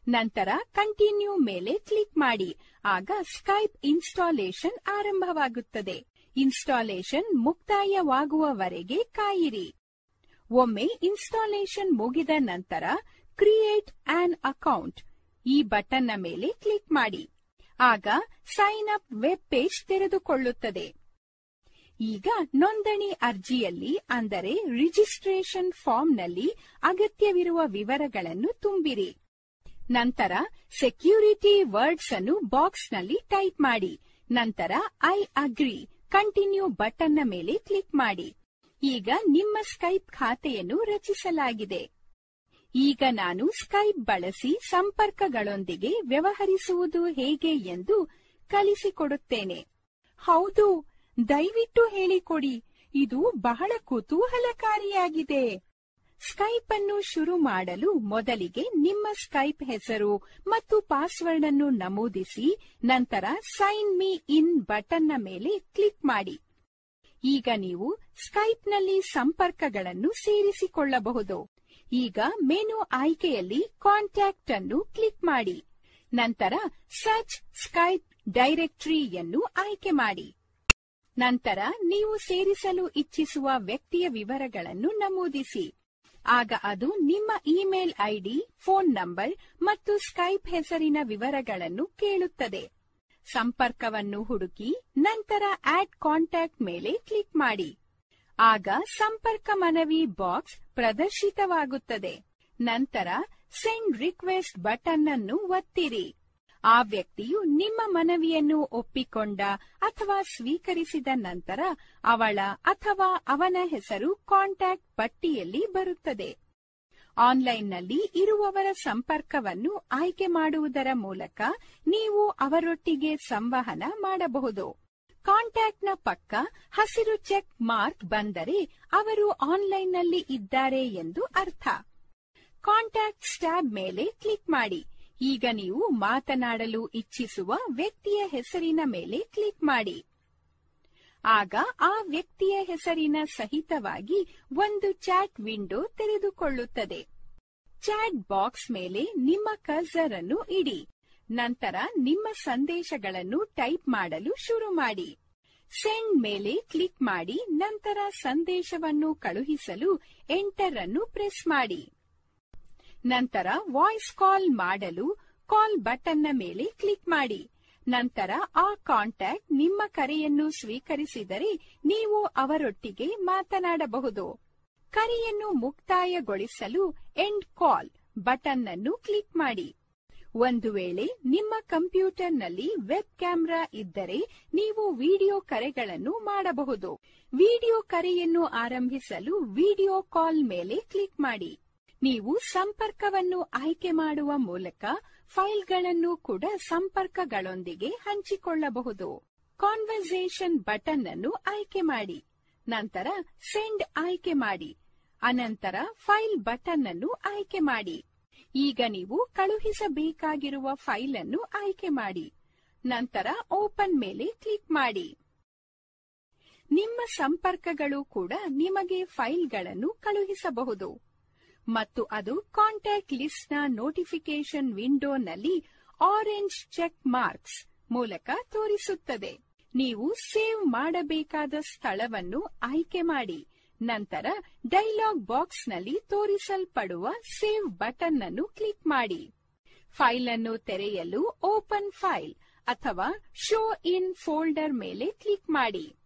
ನಂತರ ಕಂಟಿನ್ಯೂ ಮೇಲೆ ಕ್ಲಿಕ್ ಮಾಡಿ. ಆಗ ಸ್ಕೈಪ್ ಇನ್ಸ್ಟಾಲೇಷನ್ ಆರಂಭವಾಗುತ್ತದೆ. ಇನ್ಸ್ಟಾಲೇಷನ್ ಮುಕ್ತಾಯವಾಗುವವರೆಗೆ ಕಾಯಿರಿ. ಒಮ್ಮೆ ಇನ್ಸ್ಟಾಲೇಷನ್ ಮುಗಿದ ನಂತರ ಕ್ರಿಯೇಟ್ ಆನ್ ಅಕೌಂಟ್ ಈ ಬಟನ್ನ ಮೇಲೆ ಕ್ಲಿಕ್ ಮಾಡಿ. ಆಗ ಸೈನ್ ಅಪ್ ವೆಬ್ ಪೇಜ್ ತೆರೆದುಕೊಳ್ಳುತ್ತದೆ. ಈಗ ನೋಂದಣಿ ಅರ್ಜಿಯಲ್ಲಿ ಅಂದರೆ ರಿಜಿಸ್ಟ್ರೇಷನ್ ಫಾರ್ಮ್ನಲ್ಲಿ ಅಗತ್ಯವಿರುವ ವಿವರಗಳನ್ನು ತುಂಬಿರಿ. ನಂತರ ಸೆಕ್ಯೂರಿಟಿ ವರ್ಡ್ಸ್ ಅನ್ನು ಬಾಕ್ಸ್ನಲ್ಲಿ ಟೈಪ್ ಮಾಡಿ. ನಂತರ ಐ ಅಗ್ರಿ ಕಂಟಿನ್ಯೂ ಬಟನ್ನ ಮೇಲೆ ಕ್ಲಿಕ್ ಮಾಡಿ. ಈಗ ನಿಮ್ಮ ಸ್ಕೈಪ್ ಖಾತೆಯನ್ನು ರಚಿಸಲಾಗಿದೆ. ಈಗ ನಾನು ಸ್ಕೈಪ್ ಬಳಸಿ ಸಂಪರ್ಕಗಳೊಂದಿಗೆ ವ್ಯವಹರಿಸುವುದು ಹೇಗೆ ಎಂದು ಕಲಿಸಿಕೊಡುತ್ತೇನೆ. ಹೌದು, ದಯವಿಟ್ಟು ಹೇಳಿಕೊಡಿ. ಇದು ಬಹಳ ಕುತೂಹಲಕಾರಿಯಾಗಿದೆ. ಸ್ಕೈಪ್ ಅನ್ನು ಶುರು ಮಾಡಲು ಮೊದಲಿಗೆ ನಿಮ್ಮ ಸ್ಕೈಪ್ ಹೆಸರು ಮತ್ತು ಪಾಸ್ವರ್ಡ್ ಅನ್ನು ನಮೂದಿಸಿ, ನಂತರ ಸೈನ್ ಮೀ ಇನ್ ಬಟನ್ನ ಮೇಲೆ ಕ್ಲಿಕ್ ಮಾಡಿ. ಈಗ ನೀವು ಸ್ಕೈಪ್ನಲ್ಲಿ ಸಂಪರ್ಕಗಳನ್ನು ಸೇರಿಸಿಕೊಳ್ಳಬಹುದು. ಈಗ ಮೆನು ಆಯ್ಕೆಯಲ್ಲಿ ಕಾಂಟ್ಯಾಕ್ಟ್ ಅನ್ನು ಕ್ಲಿಕ್ ಮಾಡಿ. ನಂತರ ಸರ್ಚ್ ಸ್ಕೈಪ್ ಡೈರೆಕ್ಟರಿಯನ್ನು ಆಯ್ಕೆ ಮಾಡಿ. ನಂತರ ನೀವು ಸೇರಿಸಲು ಇಚ್ಛಿಸುವ ವ್ಯಕ್ತಿಯ ವಿವರಗಳನ್ನು ನಮೂದಿಸಿ. ಆಗ ಅದು ನಿಮ್ಮ ಇಮೇಲ್ ಐಡಿ, ಫೋನ್ ನಂಬರ್ ಮತ್ತು ಸ್ಕೈಪ್ ಹೆಸರಿನ ವಿವರಗಳನ್ನು ಕೇಳುತ್ತದೆ. ಸಂಪರ್ಕವನ್ನು ಹುಡುಕಿ ನಂತರ ಆಡ್ ಕಾಂಟ್ಯಾಕ್ಟ್ ಮೇಲೆ ಕ್ಲಿಕ್ ಮಾಡಿ. ಆಗ ಸಂಪರ್ಕ ಮನವಿ ಬಾಕ್ಸ್ ಪ್ರದರ್ಶಿತವಾಗುತ್ತದೆ. ನಂತರ, ಸೆಂಡ್ ರಿಕ್ವೆಸ್ಟ್ ಬಟನ್ ಅನ್ನು ಒತ್ತಿರಿ. ಆ ವ್ಯಕ್ತಿಯು ನಿಮ್ಮ ಮನವಿಯನ್ನು ಒಪ್ಪಿಕೊಂಡ ಅಥವಾ ಸ್ವೀಕರಿಸಿದ ನಂತರ ಅವಳ ಅಥವಾ ಅವನ ಹೆಸರು ಕಾಂಟ್ಯಾಕ್ಟ್ ಪಟ್ಟಿಯಲ್ಲಿ ಬರುತ್ತದೆ. ಆನ್ಲೈನ್ನಲ್ಲಿ ಇರುವವರ ಸಂಪರ್ಕವನ್ನು ಆಯ್ಕೆ ಮಾಡುವುದರ ಮೂಲಕ ನೀವು ಅವರೊಟ್ಟಿಗೆ ಸಂವಹನ ಮಾಡಬಹುದು. ಕಾಂಟ್ಯಾಕ್ಟ್ನ ಪಕ್ಕ ಹಸಿರು ಚೆಕ್ ಮಾರ್ಕ್ ಬಂದರೆ ಅವರು ಆನ್ಲೈನ್ನಲ್ಲಿ ಇದ್ದಾರೆ ಎಂದು ಅರ್ಥ. ಕಾಂಟ್ಯಾಕ್ಟ್ ಸ್ಟ್ಯಾಬ್ ಮೇಲೆ ಕ್ಲಿಕ್ ಮಾಡಿ. ಈಗ ನೀವು ಮಾತನಾಡಲು ಇಚ್ಛಿಸುವ ವ್ಯಕ್ತಿಯ ಹೆಸರಿನ ಮೇಲೆ ಕ್ಲಿಕ್ ಮಾಡಿ. ಆಗ ಆ ವ್ಯಕ್ತಿಯ ಹೆಸರಿನ ಸಹಿತವಾಗಿ ಒಂದು ಚಾಟ್ ವಿಂಡೋ ತೆರೆದುಕೊಳ್ಳುತ್ತದೆ. ಚಾಟ್ ಬಾಕ್ಸ್ ಮೇಲೆ ನಿಮ್ಮ ಕರ್ಸರ್ ಅನ್ನು ಇಡಿ. ನಂತರ ನಿಮ್ಮ ಸಂದೇಶಗಳನ್ನು ಟೈಪ್ ಮಾಡಲು ಶುರು ಮಾಡಿ. ಸೆಂಡ್ ಮೇಲೆ ಕ್ಲಿಕ್ ಮಾಡಿ, ನಂತರ ಸಂದೇಶವನ್ನು ಕಳುಹಿಸಲು ಎಂಟರ್ ಅನ್ನು ಪ್ರೆಸ್ ಮಾಡಿ. ನಂತರ ವಾಯ್ಸ್ ಕಾಲ್ ಮಾಡಲು ಕಾಲ್ ಬಟನ್ನ ಮೇಲೆ ಕ್ಲಿಕ್ ಮಾಡಿ. ನಂತರ ಆ ಕಾಂಟ್ಯಾಕ್ಟ್ ನಿಮ್ಮ ಕರೆಯನ್ನು ಸ್ವೀಕರಿಸಿದರೆ ನೀವು ಅವರೊಟ್ಟಿಗೆ ಮಾತನಾಡಬಹುದು. ಕರೆಯನ್ನು ಮುಕ್ತಾಯಗೊಳಿಸಲು ಎಂಡ್ ಕಾಲ್ ಬಟನ್ ಅನ್ನು ಕ್ಲಿಕ್ ಮಾಡಿ. ಒಂದು ವೇಳೆ ನಿಮ್ಮ ಕಂಪ್ಯೂಟರ್ನಲ್ಲಿ ವೆಬ್ ಕ್ಯಾಮೆರಾ ಇದ್ದರೆ ನೀವು ವಿಡಿಯೋ ಕರೆಗಳನ್ನು ಮಾಡಬಹುದು. ವಿಡಿಯೋ ಕರೆಯನ್ನು ಆರಂಭಿಸಲು ವಿಡಿಯೋ ಕಾಲ್ ಮೇಲೆ ಕ್ಲಿಕ್ ಮಾಡಿ. ನೀವು ಸಂಪರ್ಕವನ್ನು ಆಯ್ಕೆ ಮಾಡುವ ಮೂಲಕ ಫೈಲ್ಗಳನ್ನು ಕೂಡ ಸಂಪರ್ಕಗಳೊಂದಿಗೆ ಹಂಚಿಕೊಳ್ಳಬಹುದು. ಕಾನ್ವರ್ಸೇಷನ್ ಬಟನ್ ಅನ್ನು ಆಯ್ಕೆ ಮಾಡಿ. ನಂತರ ಸೆಂಡ್ ಆಯ್ಕೆ ಮಾಡಿ. ಅನಂತರ ಫೈಲ್ ಬಟನ್ ಅನ್ನು ಆಯ್ಕೆ ಮಾಡಿ. ಈಗ ನೀವು ಕಳುಹಿಸಬೇಕಾಗಿರುವ ಫೈಲ್ ಅನ್ನು ಆಯ್ಕೆ ಮಾಡಿ. ನಂತರ ಓಪನ್ ಮೇಲೆ ಕ್ಲಿಕ್ ಮಾಡಿ. ನಿಮ್ಮ ಸಂಪರ್ಕಗಳು ಕೂಡ ನಿಮಗೆ ಫೈಲ್ಗಳನ್ನು ಕಳುಹಿಸಬಹುದು. ಮತ್ತು ಅದು ಕಾಂಟ್ಯಾಕ್ಟ್ ಲಿಸ್ಟ್ನ ನೋಟಿಫಿಕೇಶನ್ ವಿಂಡೋನಲ್ಲಿ ಆರೆಂಜ್ ಚೆಕ್ ಮಾರ್ಕ್ಸ್ ಮೂಲಕ ತೋರಿಸುತ್ತದೆ. ನೀವು ಸೇವ್ ಮಾಡಬೇಕಾದ ಸ್ಥಳವನ್ನು ಆಯ್ಕೆ ಮಾಡಿ. ನಂತರ ಡೈಲಾಗ್ ಬಾಕ್ಸ್ನಲ್ಲಿ ತೋರಿಸಲ್ಪಡುವ ಸೇವ್ ಬಟನ್ ಅನ್ನು ಕ್ಲಿಕ್ ಮಾಡಿ. ಫೈಲ್ ಅನ್ನು ತೆರೆಯಲು ಓಪನ್ ಫೈಲ್ ಅಥವಾ ಶೋ ಇನ್ ಫೋಲ್ಡರ್ ಮೇಲೆ ಕ್ಲಿಕ್ ಮಾಡಿ.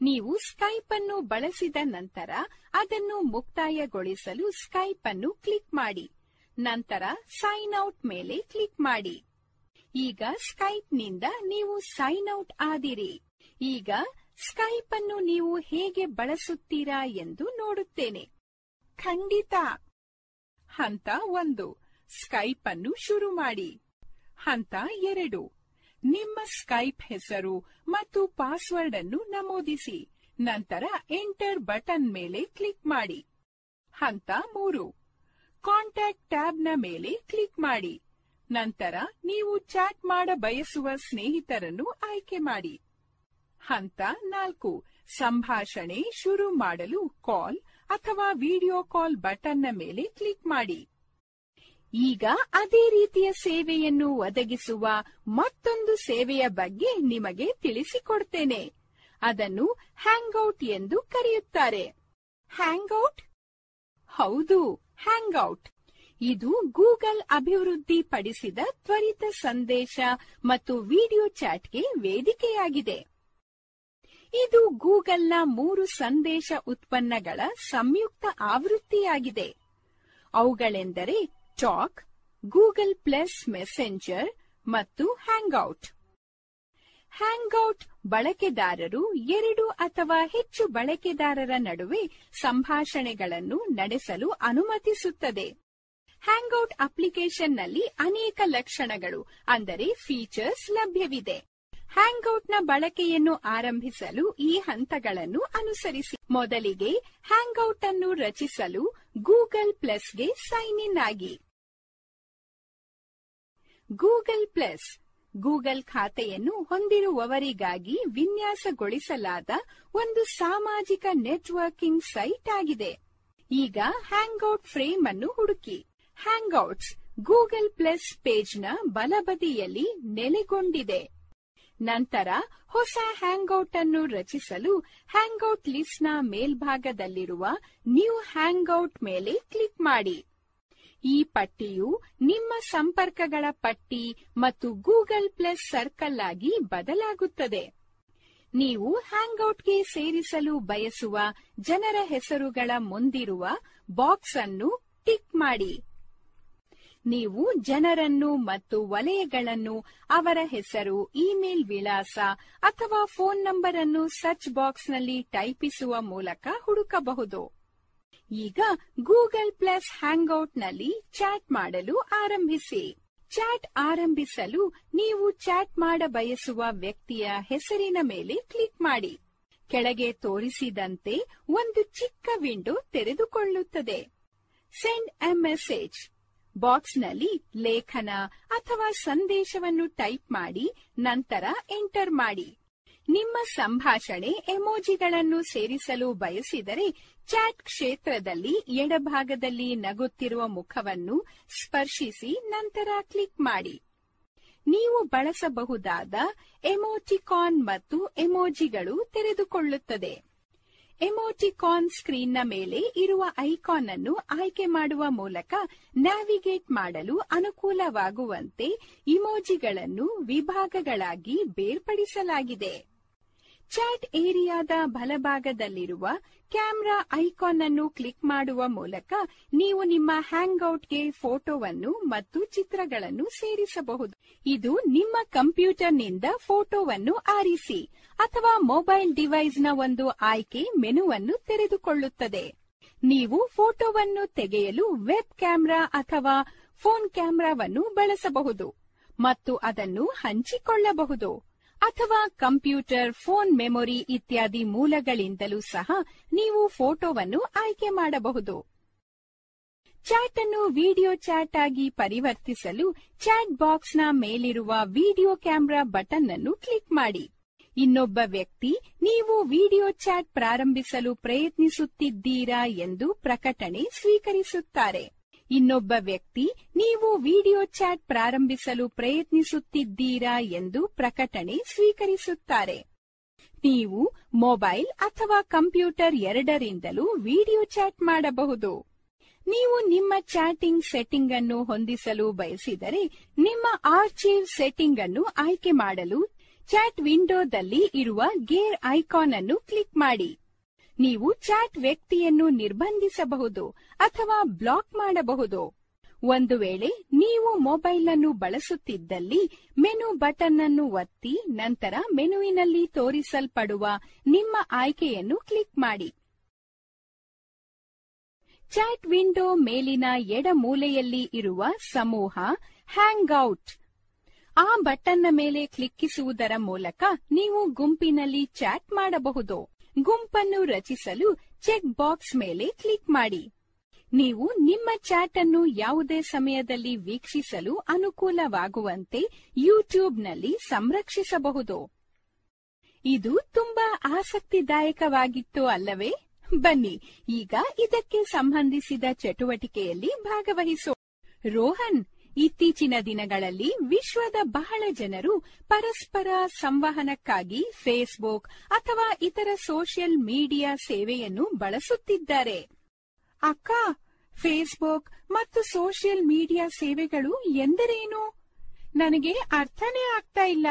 ನೀವು ಸ್ಕೈಪ್ ಅನ್ನು ಬಳಸಿದ ನಂತರ ಅದನ್ನು ಮುಕ್ತಾಯಗೊಳಿಸಲು ಸ್ಕೈಪ್ ಅನ್ನು ಕ್ಲಿಕ್ ಮಾಡಿ. ನಂತರ ಸೈನ್ ಔಟ್ ಮೇಲೆ ಕ್ಲಿಕ್ ಮಾಡಿ. ಈಗ ಸ್ಕೈಪ್ನಿಂದ ನೀವು ಸೈನ್ ಔಟ್ ಆದಿರಿ. ಈಗ ಸ್ಕೈಪ್ ಅನ್ನು ನೀವು ಹೇಗೆ ಬಳಸುತ್ತೀರಾ ಎಂದು ನೋಡುತ್ತೇನೆ. ಖಂಡಿತ. ಹಂತ ಒಂದು. ಸ್ಕೈಪ್ ಅನ್ನು ಶುರು ಮಾಡಿ. ಹಂತ ಎರಡು. ನಿಮ್ಮ ಸ್ಕೈಪ್ ಹೆಸರು ಮತ್ತು ಪಾಸ್ವರ್ಡ್ ಅನ್ನು ನಮೂದಿಸಿ. ನಂತರ ಎಂಟರ್ ಬಟನ್ ಮೇಲೆ ಕ್ಲಿಕ್ ಮಾಡಿ. ಹಂತ ಮೂರು. ಕಾಂಟ್ಯಾಕ್ಟ್ ಟ್ಯಾಬ್ನ ಮೇಲೆ ಕ್ಲಿಕ್ ಮಾಡಿ. ನಂತರ ನೀವು ಚಾಟ್ ಮಾಡ ಬಯಸುವ ಸ್ನೇಹಿತರನ್ನು ಆಯ್ಕೆ ಮಾಡಿ. ಹಂತ ನಾಲ್ಕು. ಸಂಭಾಷಣೆ ಶುರು ಮಾಡಲು ಕಾಲ್ ಅಥವಾ ವಿಡಿಯೋ ಕಾಲ್ ಬಟನ್ನ ಮೇಲೆ ಕ್ಲಿಕ್ ಮಾಡಿ. ಈಗ ಅದೇ ರೀತಿಯ ಸೇವೆಯನ್ನು ಒದಗಿಸುವ ಮತ್ತೊಂದು ಸೇವೆಯ ಬಗ್ಗೆ ನಿಮಗೆ ತಿಳಿಸಿಕೊಡ್ತೇನೆ. ಅದನ್ನು ಹ್ಯಾಂಗ್ಔಟ್ ಎಂದು ಕರೆಯುತ್ತಾರೆ. ಹ್ಯಾಂಗ್ಔಟ್? ಹೌದು, ಹ್ಯಾಂಗ್ಔಟ್. ಇದು ಗೂಗಲ್ ಅಭಿವೃದ್ಧಿಪಡಿಸಿದ ತ್ವರಿತ ಸಂದೇಶ ಮತ್ತು ವಿಡಿಯೋ ಚಾಟ್ಗೆ ವೇದಿಕೆಯಾಗಿದೆ. ಇದು ಗೂಗಲ್ನ ಮೂರು ಸಂದೇಶ ಉತ್ಪನ್ನಗಳ ಸಂಯುಕ್ತ ಆವೃತ್ತಿಯಾಗಿದೆ. ಅವುಗಳೆಂದರೆ ಟಾಕ್ ಗೂಗಲ್ ಪ್ಲಸ್ ಮೆಸೆಂಜರ್ ಮತ್ತು ಹ್ಯಾಂಗ್ಔಟ್. ಹ್ಯಾಂಗ್ಔಟ್ ಬಳಕೆದಾರರು ಎರಡು ಅಥವಾ ಹೆಚ್ಚು ಬಳಕೆದಾರರ ನಡುವೆ ಸಂಭಾಷಣೆಗಳನ್ನು ನಡೆಸಲು ಅನುಮತಿಸುತ್ತದೆ. ಹ್ಯಾಂಗ್ಔಟ್ ಅಪ್ಲಿಕೇಶನ್ನಲ್ಲಿ ಅನೇಕ ಲಕ್ಷಣಗಳು, ಅಂದರೆ ಫೀಚರ್ಸ್ ಲಭ್ಯವಿದೆ. ಹ್ಯಾಂಗ್ಔಟ್ನ ಬಳಕೆಯನ್ನು ಆರಂಭಿಸಲು ಈ ಹಂತಗಳನ್ನು ಅನುಸರಿಸಿ. ಮೊದಲಿಗೆ ಹ್ಯಾಂಗ್ಔಟ್ ಅನ್ನು ರಚಿಸಲು ಗೂಗಲ್ ಪ್ಲಸ್ಗೆ ಸೈನ್ ಇನ್ ಆಗಿ. ಗೂಗಲ್ ಪ್ಲಸ್, ಗೂಗಲ್ ಖಾತೆಯನ್ನು ಹೊಂದಿರುವವರಿಗಾಗಿ ವಿನ್ಯಾಸಗೊಳಿಸಲಾದ ಒಂದು ಸಾಮಾಜಿಕ ನೆಟ್ವರ್ಕಿಂಗ್ ಸೈಟ್ ಆಗಿದೆ. ಈಗ ಹ್ಯಾಂಗ್ಔಟ್ ಫ್ರೇಮ್ ಅನ್ನು ಹುಡುಕಿ. ಹ್ಯಾಂಗ್ಔಟ್ಸ್ ಗೂಗಲ್ ಪ್ಲಸ್ ಪೇಜ್ನ ಬಲಬದಿಯಲ್ಲಿ ನೆಲೆಗೊಂಡಿದೆ. ನಂತರ ಹೊಸ ಹ್ಯಾಂಗ್ಔಟ್ ಅನ್ನು ರಚಿಸಲು ಹ್ಯಾಂಗ್ಔಟ್ ಲಿಸ್ಟ್ನ ಮೇಲ್ಭಾಗದಲ್ಲಿರುವ ನ್ಯೂ ಹ್ಯಾಂಗ್ಔಟ್ ಮೇಲೆ ಕ್ಲಿಕ್ ಮಾಡಿ. ಈ ಪಟ್ಟಿಯು ನಿಮ್ಮ ಸಂಪರ್ಕಗಳ ಪಟ್ಟಿ ಮತ್ತು ಗೂಗಲ್ ಪ್ಲಸ್ ಸರ್ಕಲ್ ಆಗಿ ಬದಲಾಗುತ್ತದೆ. ನೀವು ಹ್ಯಾಂಗ್ಔಟ್ಗೆ ಸೇರಿಸಲು ಬಯಸುವ ಜನರ ಹೆಸರುಗಳ ಮುಂದಿರುವ ಬಾಕ್ಸ್ ಅನ್ನು ಟಿಕ್ ಮಾಡಿ. ನೀವು ಜನರನ್ನು ಮತ್ತು ವಲಯಗಳನ್ನು ಅವರ ಹೆಸರು, ಇಮೇಲ್ ವಿಳಾಸ ಅಥವಾ ಫೋನ್ ನಂಬರ್ ಅನ್ನು ಸರ್ಚ್ ಬಾಕ್ಸ್ನಲ್ಲಿ ಟೈಪಿಸುವ ಮೂಲಕ ಹುಡುಕಬಹುದು. ಈಗ ಗೂಗಲ್ ಪ್ಲಸ್ ಹ್ಯಾಂಗ್ಔಟ್ನಲ್ಲಿ ಚಾಟ್ ಮಾಡಲು ಆರಂಭಿಸಿ. ಚಾಟ್ ಆರಂಭಿಸಲು ನೀವು ಚಾಟ್ ಮಾಡಬಯಸುವ ವ್ಯಕ್ತಿಯ ಹೆಸರಿನ ಮೇಲೆ ಕ್ಲಿಕ್ ಮಾಡಿ. ಕೆಳಗೆ ತೋರಿಸಿದಂತೆ ಒಂದು ಚಿಕ್ಕ ವಿಂಡೋ ತೆರೆದುಕೊಳ್ಳುತ್ತದೆ. Send a message. ಬಾಕ್ಸ್ನಲ್ಲಿ ಲೇಖನ ಅಥವಾ ಸಂದೇಶವನ್ನು ಟೈಪ್ ಮಾಡಿ, ನಂತರ ಎಂಟರ್ ಮಾಡಿ. ನಿಮ್ಮ ಸಂಭಾಷಣೆ ಎಮೋಜಿಗಳನ್ನು ಸೇರಿಸಲು ಬಯಸಿದರೆ ಚಾಟ್ ಕ್ಷೇತ್ರದಲ್ಲಿ ಎಡಭಾಗದಲ್ಲಿ ನಗುತ್ತಿರುವ ಮುಖವನ್ನು ಸ್ಪರ್ಶಿಸಿ, ನಂತರ ಕ್ಲಿಕ್ ಮಾಡಿ. ನೀವು ಬಳಸಬಹುದಾದ ಎಮೋಟಿಕಾನ್ ಮತ್ತು ಎಮೋಜಿಗಳು ತೆರೆದುಕೊಳ್ಳುತ್ತದೆ. ಎಮೋಟಿಕಾನ್ ಸ್ಕ್ರೀನ್ನ ಮೇಲೆ ಇರುವ ಐಕಾನ್ ಅನ್ನು ಆಯ್ಕೆ ಮಾಡುವ ಮೂಲಕ ನ್ಯಾವಿಗೇಟ್ ಮಾಡಲು ಅನುಕೂಲವಾಗುವಂತೆ ಇಮೋಜಿಗಳನ್ನು ವಿಭಾಗಗಳಾಗಿ ಬೇರ್ಪಡಿಸಲಾಗಿದೆ. ಚಾಟ್ ಏರಿಯಾದ ಬಲಭಾಗದಲ್ಲಿರುವ ಕ್ಯಾಮ್ರಾ ಐಕಾನ್ ಅನ್ನು ಕ್ಲಿಕ್ ಮಾಡುವ ಮೂಲಕ ನೀವು ನಿಮ್ಮ ಹ್ಯಾಂಗ್ಔಟ್ಗೆ ಫೋಟೋವನ್ನು ಮತ್ತು ಚಿತ್ರಗಳನ್ನು ಸೇರಿಸಬಹುದು. ಇದು ನಿಮ್ಮ ಕಂಪ್ಯೂಟರ್ನಿಂದ ಫೋಟೋವನ್ನು ಆರಿಸಿ ಅಥವಾ ಮೊಬೈಲ್ ಡಿವೈಸ್ನ ಒಂದು ಆಯ್ಕೆ ಮೆನುವನ್ನು ತೆರೆದುಕೊಳ್ಳುತ್ತದೆ. ನೀವು ಫೋಟೋವನ್ನು ತೆಗೆಯಲು ವೆಬ್ ಕ್ಯಾಮ್ರಾ ಅಥವಾ ಫೋನ್ ಕ್ಯಾಮ್ರಾವನ್ನು ಬಳಸಬಹುದು ಮತ್ತು ಅದನ್ನು ಹಂಚಿಕೊಳ್ಳಬಹುದು. ಅಥವಾ ಕಂಪ್ಯೂಟರ್, ಫೋನ್ ಮೆಮೊರಿ ಇತ್ಯಾದಿ ಮೂಲಗಳಿಂದಲೂ ಸಹ ನೀವು ಫೋಟೋವನ್ನು ಆಯ್ಕೆ ಮಾಡಬಹುದು. ಚಾಟ್ ಅನ್ನು ವಿಡಿಯೋ ಚಾಟ್ ಆಗಿ ಪರಿವರ್ತಿಸಲು ಚಾಟ್ ಬಾಕ್ಸ್ನ ಮೇಲಿರುವ ವಿಡಿಯೋ ಕ್ಯಾಮೆರಾ ಬಟನ್ ಅನ್ನು ಕ್ಲಿಕ್ ಮಾಡಿ. ಇನ್ನೊಬ್ಬ ವ್ಯಕ್ತಿ, ನೀವು ವಿಡಿಯೋ ಚಾಟ್ ಪ್ರಾರಂಭಿಸಲು ಪ್ರಯತ್ನಿಸುತ್ತಿದ್ದೀರಾ ಎಂದು ಪ್ರಕಟಣೆ ಸ್ವೀಕರಿಸುತ್ತಾರೆ. ಇನ್ನೊಬ್ಬ ವ್ಯಕ್ತಿ, ನೀವು ವಿಡಿಯೋ ಚಾಟ್ ಪ್ರಾರಂಭಿಸಲು ಪ್ರಯತ್ನಿಸುತ್ತಿದ್ದೀರಾ? ಎಂದು ಪ್ರಕಟಣೆ ಸ್ವೀಕರಿಸುತ್ತಾರೆ. ನೀವು ಮೊಬೈಲ್ ಅಥವಾ ಕಂಪ್ಯೂಟರ್ ಎರಡರಿಂದಲೂ ವಿಡಿಯೋ ಚಾಟ್ ಮಾಡಬಹುದು. ನೀವು ನಿಮ್ಮ ಚಾಟಿಂಗ್ ಸೆಟ್ಟಿಂಗ್ ಅನ್ನು ಹೊಂದಿಸಲು ಬಯಸಿದರೆ, ನಿಮ್ಮ ಆರ್ಚೀವ್ ಸೆಟ್ಟಿಂಗ್ ಅನ್ನು ಆಯ್ಕೆ ಮಾಡಲು ಚಾಟ್ ವಿಂಡೋದಲ್ಲಿ ಇರುವ ಗೇರ್ ಐಕಾನ್ ಅನ್ನು ಕ್ಲಿಕ್ ಮಾಡಿ. ನೀವು ಚಾಟ್ ವ್ಯಕ್ತಿಯನ್ನು ನಿರ್ಬಂಧಿಸಬಹುದು ಅಥವಾ ಬ್ಲಾಕ್ ಮಾಡಬಹುದು. ಒಂದು ವೇಳೆ ನೀವು ಮೊಬೈಲ್ ಅನ್ನು ಬಳಸುತ್ತಿದ್ದಲ್ಲಿ ಮೆನು ಬಟನ್ ಅನ್ನು ಒತ್ತಿ ನಂತರ ಮೆನುವಿನಲ್ಲಿ ತೋರಿಸಲ್ಪಡುವ ನಿಮ್ಮ ಆಯ್ಕೆಯನ್ನು ಕ್ಲಿಕ್ ಮಾಡಿ. ಚಾಟ್ ವಿಂಡೋ ಮೇಲಿನ ಎಡ ಮೂಲೆಯಲ್ಲಿ ಇರುವ ಸಮೂಹ ಹ್ಯಾಂಗ್ಔಟ್ ಆ ಬಟನ್ನ ಮೇಲೆ ಕ್ಲಿಕ್ಕಿಸುವುದರ ಮೂಲಕ ನೀವು ಗುಂಪಿನಲ್ಲಿ ಚಾಟ್ ಮಾಡಬಹುದು. ಗುಂಪನ್ನು ರಚಿಸಲು ಚೆಕ್ ಬಾಕ್ಸ್ ಮೇಲೆ ಕ್ಲಿಕ್ ಮಾಡಿ. ನೀವು ನಿಮ್ಮ ಚಾಟ್ ಅನ್ನು ಯಾವುದೇ ಸಮಯದಲ್ಲಿ ವೀಕ್ಷಿಸಲು ಅನುಕೂಲವಾಗುವಂತೆ ಯೂಟ್ಯೂಬ್ನಲ್ಲಿ ಸಂರಕ್ಷಿಸಬಹುದು. ಇದು ತುಂಬಾ ಆಸಕ್ತಿದಾಯಕವಾಗಿತ್ತು ಅಲ್ಲವೇ? ಬನ್ನಿ, ಈಗ ಇದಕ್ಕೆ ಸಂಬಂಧಿಸಿದ ಚಟುವಟಿಕೆಯಲ್ಲಿ ಭಾಗವಹಿಸೋ. ರೋಹನ್ ಇತ್ತೀಚಿನ ದಿನಗಳಲ್ಲಿ ವಿಶ್ವದ ಬಹಳ ಜನರು ಪರಸ್ಪರ ಸಂವಹನಕ್ಕಾಗಿ ಫೇಸ್ಬುಕ್ ಅಥವಾ ಇತರ ಸೋಷಿಯಲ್ ಮೀಡಿಯಾ ಸೇವೆಯನ್ನು ಬಳಸುತ್ತಿದ್ದಾರೆ. ಅಕ್ಕ, ಫೇಸ್ಬುಕ್ ಮತ್ತು ಸೋಷಿಯಲ್ ಮೀಡಿಯಾ ಸೇವೆಗಳು ಎಂದರೇನು? ನನಗೆ ಅರ್ಥನೇ ಆಗ್ತಾ ಇಲ್ಲ.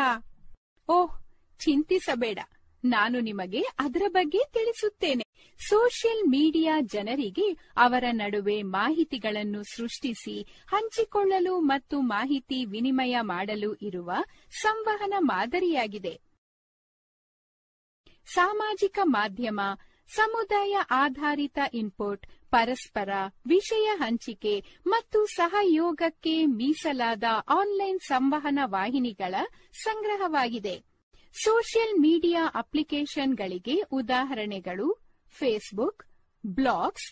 ಓಹ್, ಚಿಂತಿಸಬೇಡ. ನಾನು ನಿಮಗೆ ಅದರ ಬಗ್ಗೆ ತಿಳಿಸುತ್ತೇನೆ. ಸೋಷಿಯಲ್ ಮೀಡಿಯಾ ಜನರಿಗೆ ಅವರ ನಡುವೆ ಮಾಹಿತಿಗಳನ್ನು ಸೃಷ್ಟಿಸಿ, ಹಂಚಿಕೊಳ್ಳಲು ಮತ್ತು ಮಾಹಿತಿ ವಿನಿಮಯ ಮಾಡಲು ಇರುವ ಸಂವಹನ ಮಾದರಿಯಾಗಿದೆ. ಸಾಮಾಜಿಕ ಮಾಧ್ಯಮ, ಸಮುದಾಯ ಆಧಾರಿತ ಇನ್ಪುಟ್, ಪರಸ್ಪರ ವಿಷಯ ಹಂಚಿಕೆ ಮತ್ತು ಸಹಯೋಗಕ್ಕೆ ಮೀಸಲಾದ ಆನ್ಲೈನ್ ಸಂವಹನ ವಾಹಿನಿಗಳ ಸಂಗ್ರಹವಾಗಿದೆ. ಸೋಷಿಯಲ್ ಮೀಡಿಯಾ ಅಪ್ಲಿಕೇಶನ್ಗಳಿಗೆ ಉದಾಹರಣೆಗಳು ಫೇಸ್ಬುಕ್, ಬ್ಲಾಗ್ಸ್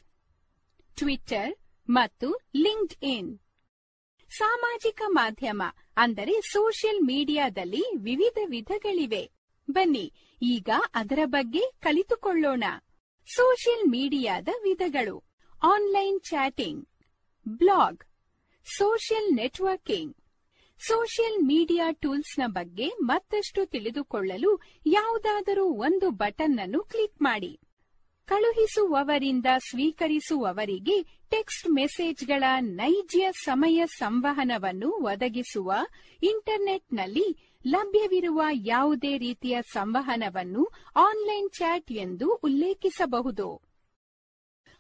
ಟ್ವಿಟರ್ ಮತ್ತು ಲಿಂಕ್ಡ್ ಇನ್ ಸಾಮಾಜಿಕ ಮಾಧ್ಯಮ ಅಂದರೆ ಸೋಷಿಯಲ್ ಮೀಡಿಯಾದಲ್ಲಿ ವಿವಿಧ ವಿಧಗಳಿವೆ. ಬನ್ನಿ, ಈಗ ಅದರ ಬಗ್ಗೆ ಕಲಿತುಕೊಳ್ಳೋಣ. ಸೋಷಿಯಲ್ ಮೀಡಿಯಾದ ವಿಧಗಳು. Online chatting, blog, social networking. Social media ಟೂಲ್ಸ್ನ ಬಗ್ಗೆ ಮತ್ತಷ್ಟು ತಿಳಿದುಕೊಳ್ಳಲು ಯಾವುದಾದರೂ ಒಂದು ಬಟನ್ ಅನ್ನು ಕ್ಲಿಕ್ ಮಾಡಿ. ಕಳುಹಿಸುವವರಿಂದ ಸ್ವೀಕರಿಸುವವರಿಗೆ ಟೆಕ್ಸ್ಟ್ ಮೆಸೇಜ್ಗಳ ನೈಜ ಸಮಯ ಸಂವಹನವನ್ನು ಒದಗಿಸುವ ಇಂಟರ್ನೆಟ್ನಲ್ಲಿ ಲಭ್ಯವಿರುವ ಯಾವುದೇ ರೀತಿಯ ಸಂವಹನವನ್ನು ಆನ್ಲೈನ್ ಚಾಟ್ ಎಂದು ಉಲ್ಲೇಖಿಸಬಹುದು.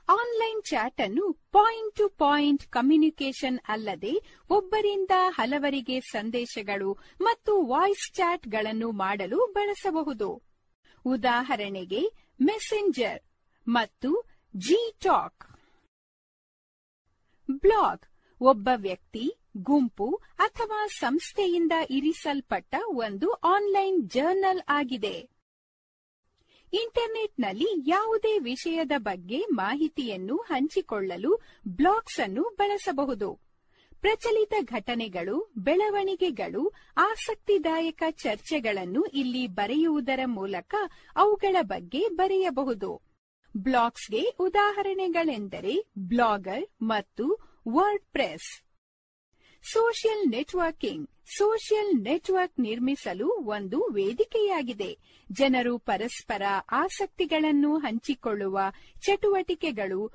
ಆನ್ಲೈನ್ ಚಾಟ್ ಅನ್ನು ಪಾಯಿಂಟ್ ಟು ಪಾಯಿಂಟ್ ಕಮ್ಯುನಿಕೇಶನ್ ಅಲ್ಲದೆ ಒಬ್ಬರಿಂದ ಹಲವರಿಗೆ ಸಂದೇಶಗಳು ಮತ್ತು ವಾಯ್ಸ್ ಚಾಟ್ಗಳನ್ನು ಮಾಡಲು ಬಳಸಬಹುದು. ಉದಾಹರಣೆಗೆ, ಮೆಸೆಂಜರ್ ಮತ್ತು ಜಿ ಟಾಕ್ ಬ್ಲಾಗ್ ಒಬ್ಬ ವ್ಯಕ್ತಿ, ಗುಂಪು ಅಥವಾ ಸಂಸ್ಥೆಯಿಂದ ಇರಿಸಲ್ಪಟ್ಟ ಒಂದು ಆನ್ಲೈನ್ ಜರ್ನಲ್ ಆಗಿದೆ. ಇಂಟರ್ನೆಟ್ನಲ್ಲಿ ಯಾವುದೇ ವಿಷಯದ ಬಗ್ಗೆ ಮಾಹಿತಿಯನ್ನು ಹಂಚಿಕೊಳ್ಳಲು ಬ್ಲಾಗ್ಸ್ ಅನ್ನು ಬಳಸಬಹುದು. ಪ್ರಚಲಿತ ಘಟನೆಗಳು, ಬೆಳವಣಿಗೆಗಳು, ಆಸಕ್ತಿದಾಯಕ ಚರ್ಚೆಗಳನ್ನು ಇಲ್ಲಿ ಬರೆಯುವುದರ ಮೂಲಕ ಅವುಗಳ ಬಗ್ಗೆ ಬರೆಯಬಹುದು. ಬ್ಲಾಗ್ಸ್ಗೆ ಉದಾಹರಣೆಗಳೆಂದರೆ ಬ್ಲಾಗರ್ ಮತ್ತು WordPress. Social networking. Social network ನಿರ್ಮಿಸಲು ಒಂದು ವೇದಿಕೆಯಾಗಿದೆ. ಜನರು ಪರಸ್ಪರ ಆಸಕ್ತಿಗಳನ್ನು ಹಂಚಿಕೊಳ್ಳುವ ಚಟುವಟಿಕೆಗಳು,